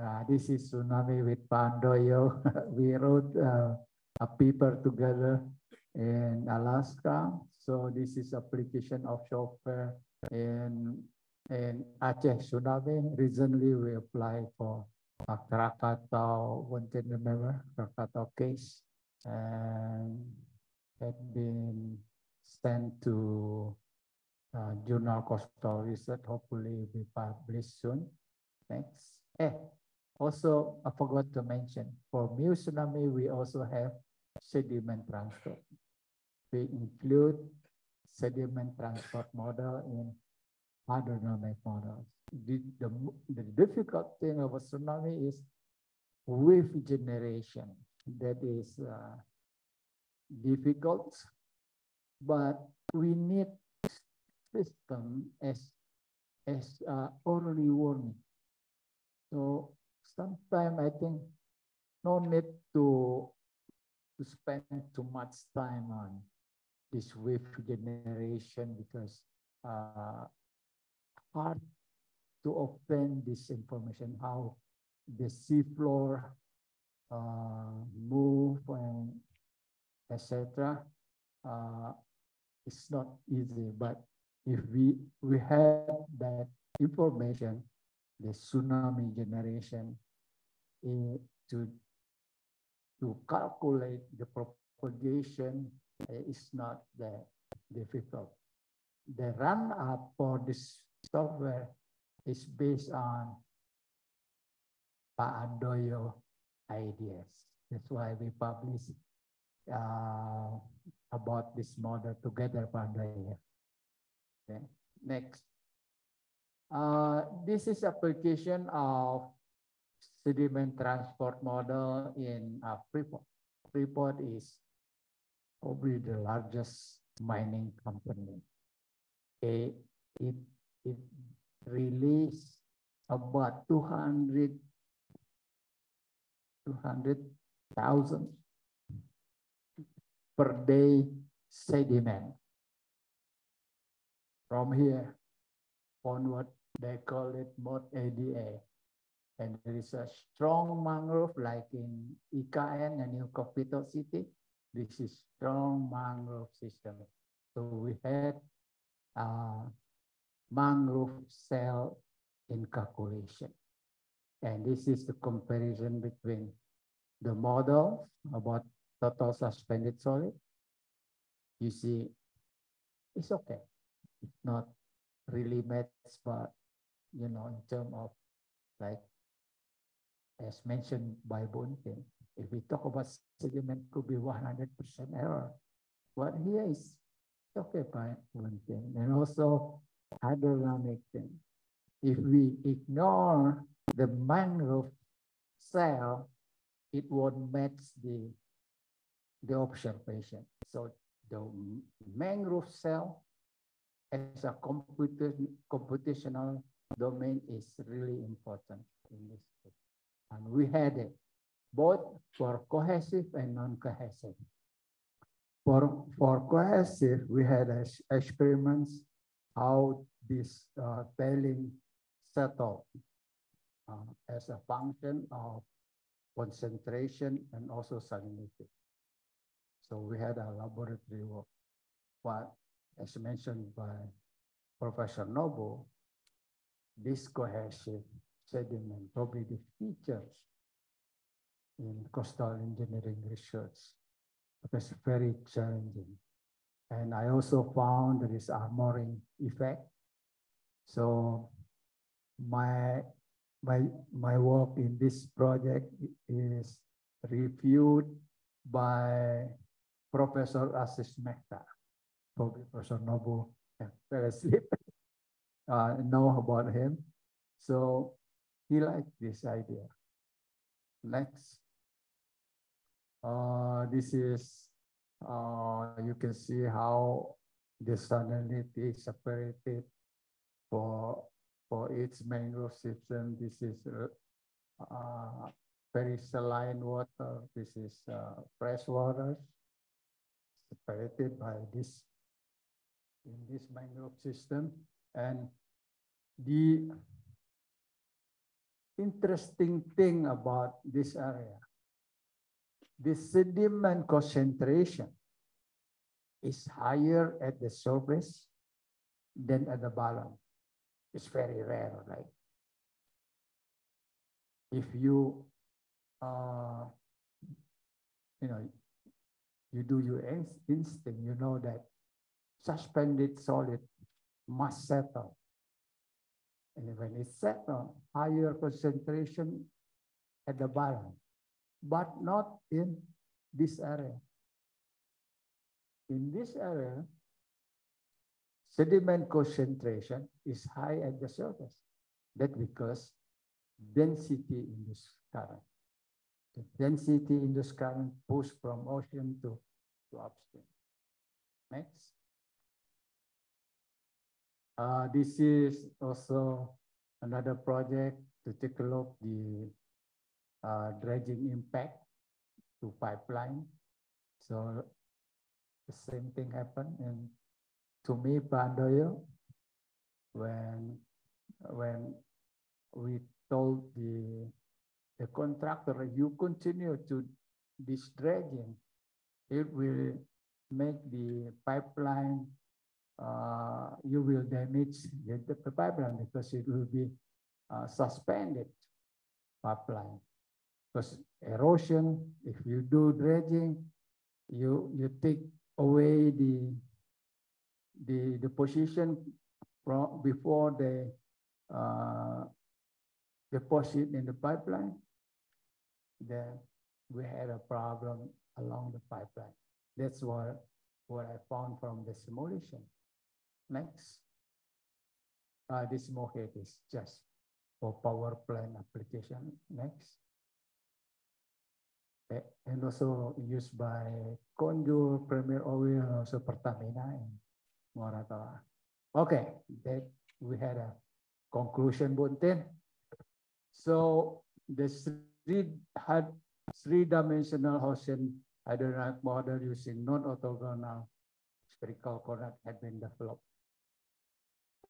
Uh, this is tsunami with Pak Andojo. we wrote uh, a paper together in Alaska. So this is application of software in in Aceh tsunami. Recently we applied for a Krakatau, one can remember, Krakatau case, and had been sent to uh, Journal Coastal Research, hopefully will be published soon. Thanks. Eh, also, I forgot to mention, for Mu tsunami, we also have sediment transport. We include sediment transport model in hydrodynamic models. The, the, the difficult thing of a tsunami is wave generation. That is uh, difficult, but we need system as as uh, early warning. So sometimes I think no need to to spend too much time on this wave generation because uh, hard to obtain this information, how the seafloor uh, move and etc. Uh, it's not easy, but if we we have that information, the tsunami generation uh, to to calculate the propagation uh, is not that difficult. The run up for this software is based on Pak ideas. That's why we publish uh, about this model together, Andojo. Okay, next. Uh, this is application of sediment transport model in uh, Freeport. Freeport is probably the largest mining company. Okay, it it released about 200 200,000 per day sediment. From here onward, they call it MOD ADA. And there is a strong mangrove like in IKN and New Capital City. This is strong mangrove system. So we had uh, mangrove cell in calculation. And this is the comparison between the model about total suspended solid. You see, it's okay. It's not really matched, but you know, in terms of like, as mentioned by Bunting, if we talk about sediment, could be 100% error. But here is okay by Bunting. And also hydrodynamic thing. If we ignore the mangrove cell, it won't match the, the observation. So the mangrove cell as a computer, computational domain is really important in this. And we had it both for cohesive and non-cohesive. For, for cohesive, we had experiments how this uh, tailing settle uh, as a function of concentration and also salinity. So we had a laboratory work, but as mentioned by Professor Nobu, this cohesive sediment probably the features in coastal engineering research because very challenging. And I also found there is armoring effect. So my, my, my work in this project is reviewed by Professor Ashish Mehta. Professor Nobu fell asleep. uh, know about him. So he liked this idea. Next. Uh, this is uh, you can see how the salinity is separated for for its mangrove system. This is uh, uh, very saline water. This is uh, fresh water separated by this in this mangrove system. And the interesting thing about this area, the sediment concentration is higher at the surface than at the bottom. It's very rare, right? If you, uh, you know, you do your instinct, you know that suspended solid must settle. And when it settles, higher concentration at the bottom, but not in this area. In this area, sediment concentration is high at the surface. That because density in this current. The density in this current push from ocean to, to upstream. Next. Uh, this is also another project to take a look the uh, dredging impact to pipeline. So the same thing happened and to me, Pak Andojo, when when we told the the contractor, if you continue to this dredging, it will make the pipeline uh, you will damage the, the, pipeline because it will be uh, suspended pipeline. Because erosion, if you do dredging, you you take away the the the position from before the uh, deposit in the pipeline. Then we had a problem along the pipeline. That's what what I found from the simulation. Next. Uh, this mohead is just for power plant application. Next. And also used by Konjur, Premier Oil, also Pertamina and Muara Okay, that we had a conclusion, Buntin. So the three had three-dimensional ocean hydrodynamic model using non-orthogonal spherical coordinate had been developed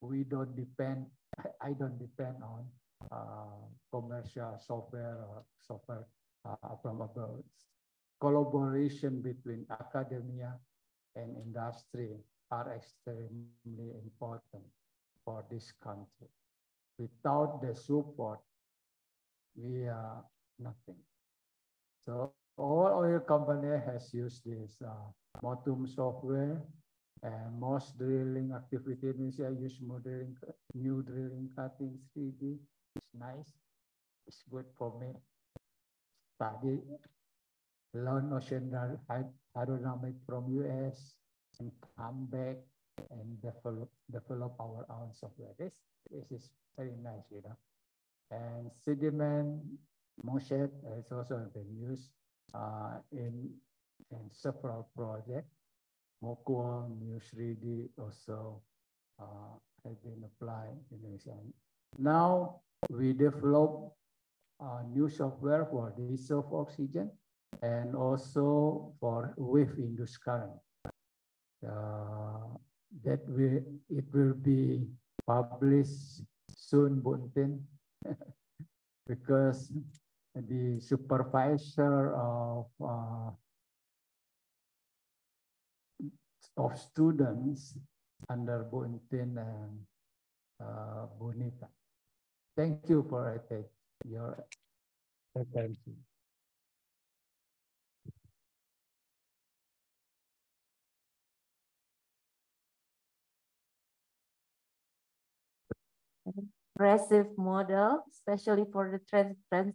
we don't depend, I don't depend on uh, commercial software or software uh, from abroad. Collaboration between academia and industry are extremely important for this country. Without the support, we are nothing. So all oil company has used this uh, Motum software and most drilling activity in I use modeling, new drilling cutting 3D. It's nice. It's good for me. Study, learn ocean hydrodynamic from US and come back and develop develop our own software. This this is very nice, you know. And sediment Moshet has also been used uh, in in several projects Mokwa, Mu3D also uh, been applied in Indonesia. Now we develop uh, new software for dissolved oxygen and also for wave induced current. Uh, that will it will be published soon, Buntin, because the supervisor of uh, of students under Buntin and uh, Bonita. Thank you for your attention. Impressive model, especially for the trans, trans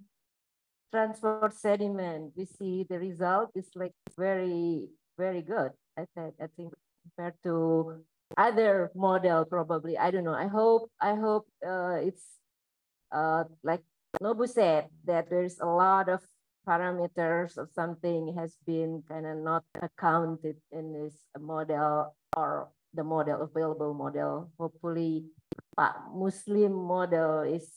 transport sediment. We see the result is like very, very good. I said, I think compared to other model, probably. I don't know. I hope, I hope uh, it's uh, like Nobu said that there's a lot of parameters or something has been kind of not accounted in this model or the model available model. Hopefully, Pak Muslim model is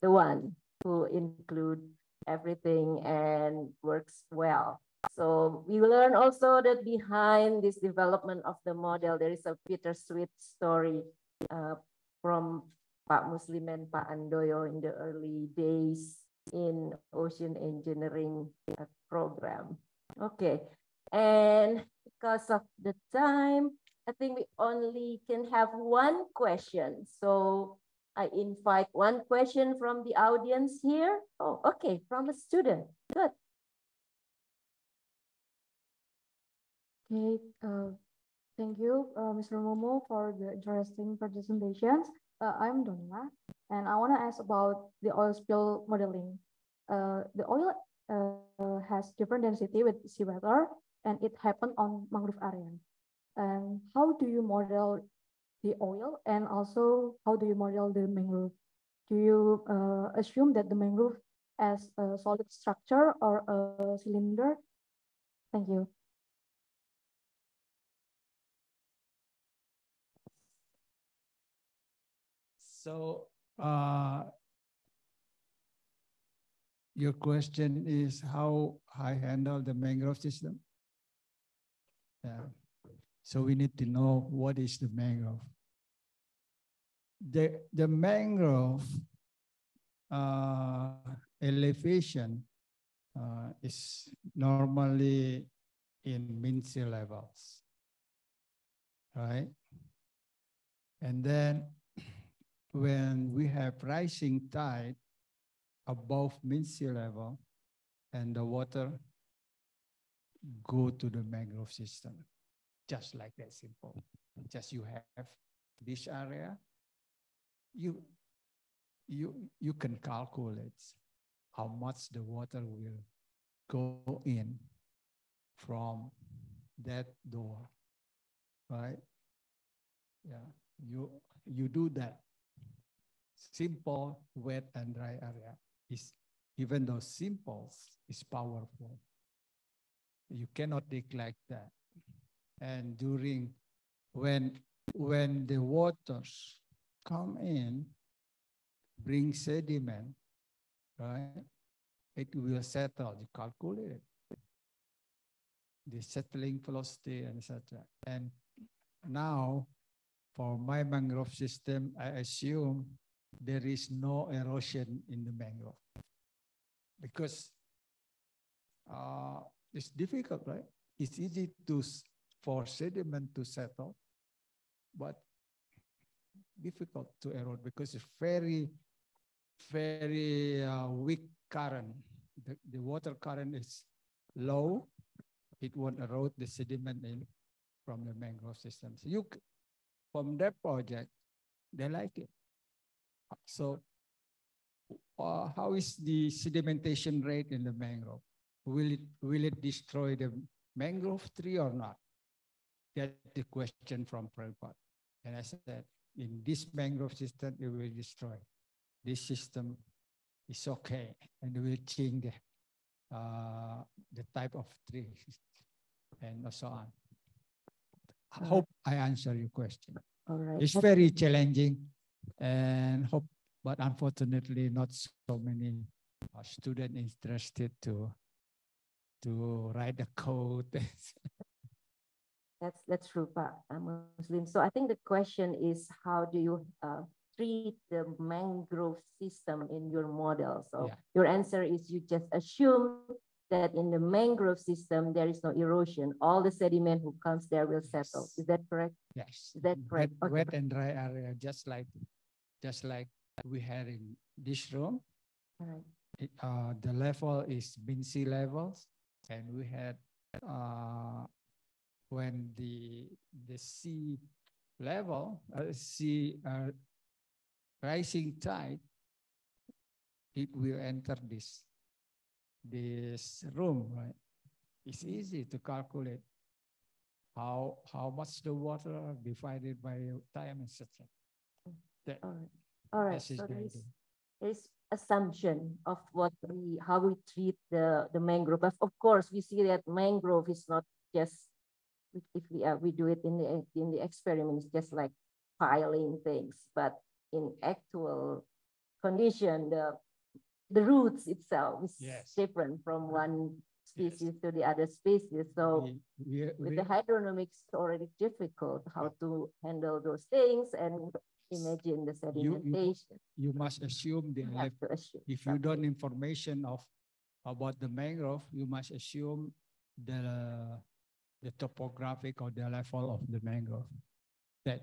the one who include everything and works well. So we learn also that behind this development of the model, there is a bittersweet story uh, from Pak Muslim and Pak Andojo in the early days in ocean engineering uh, program. Okay, and because of the time, I think we only can have one question. So I invite one question from the audience here. Oh, okay, from a student. Good. Okay, uh, thank you, uh, Mr. Momo, for the interesting presentations. Uh, I'm Donna, and I want to ask about the oil spill modeling. Uh, the oil uh, has different density with seawater, and it happened on mangrove area. And how do you model the oil and also how do you model the mangrove? Do you uh, assume that the mangrove as a solid structure or a cylinder? Thank you. So uh, your question is how I handle the mangrove system? Yeah. So we need to know what is the mangrove. The, the mangrove uh, elevation uh, is normally in mean sea levels, right? And then when we have rising tide above mean sea level and the water go to the mangrove system just like that simple. Just you have this area, you you you can calculate how much the water will go in from that door, right? Yeah, you you do that. Simple, wet and dry area is even though simple is powerful. You cannot neglect that and during when when the waters come in bring sediment right it will settle you calculate it the settling velocity and etc and now for my mangrove system i assume there is no erosion in the mangrove. Because uh, it's difficult right? It's easy to for sediment to settle, but difficult to erode because it's very, very uh, weak current. The, the water current is low. It won't erode the sediment in from the mangrove system. So you, from that project, they like it. So uh, how is the sedimentation rate in the mangrove? Will it, will it destroy the mangrove tree or not? Get the question from Prabhupada. And I said, in this mangrove system, it will destroy. This system is okay, and we will change the, uh, the type of trees and so on. I hope I answer your question. All right. It's very challenging and hope, but unfortunately not so many uh, students interested to to write the code. That's that's true, Pak Muslim. So I think the question is how do you uh, treat the mangrove system in your model? So yeah. your answer is you just assume that in the mangrove system there is no erosion. All the sediment who comes there will settle. Is that correct? Yes. Is that correct? Wet, okay. wet and dry area, just like just like we had in this room. Right. It, uh, the level is mean sea levels, and we had uh, when the the sea level, uh, sea uh, rising tide, it will enter this this room, right? It's easy to calculate how how much the water divided by time, etc. All right. All right. So this there's assumption of what we how we treat the the mangrove. But of course, we see that mangrove is not just if we uh, we do it in the in the experiments, just like piling things, but in actual condition, the the roots itself is Yes. different from one Yes. species to the other species. So We- we- with the hydronomics, already difficult how to handle those things and imagine the you- sedimentation. you must assume the You elef- assume if you don't information of about the mangrove, you must assume the the topographic or the level of the mangrove. That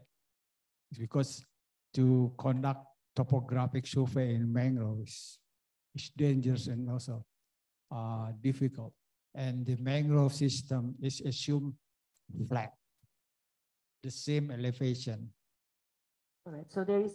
is because to conduct topographic survey in mangroves is dangerous and also uh, difficult. And the mangrove system is assumed flat, the same elevation. All right, so there is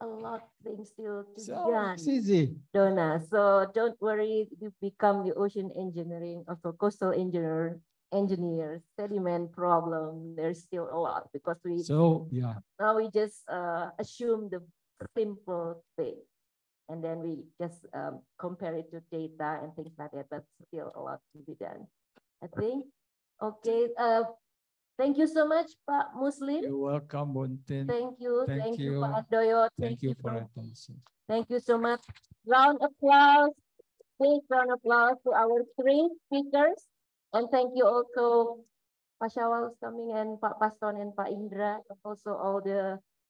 a lot of things still to be So done. it's easy. Donna. So don't worry, you become the ocean engineering or coastal engineer, engineer, sediment problem. There's still a lot because we So yeah, now we just uh, assume the simple thing. And then we just um, compare it to data and things like that, but still a lot to be done. I think, okay, uh, thank you so much, Pak Muslim. you're welcome, Buntin. Thank you, Thank thank you, you. Pak Doyo. Thank you so for attention. Thank you so much. Round applause. Big round applause to our three speakers. And thank you also Pak Syawal coming and Pak Paston and Pak Indra, and also all the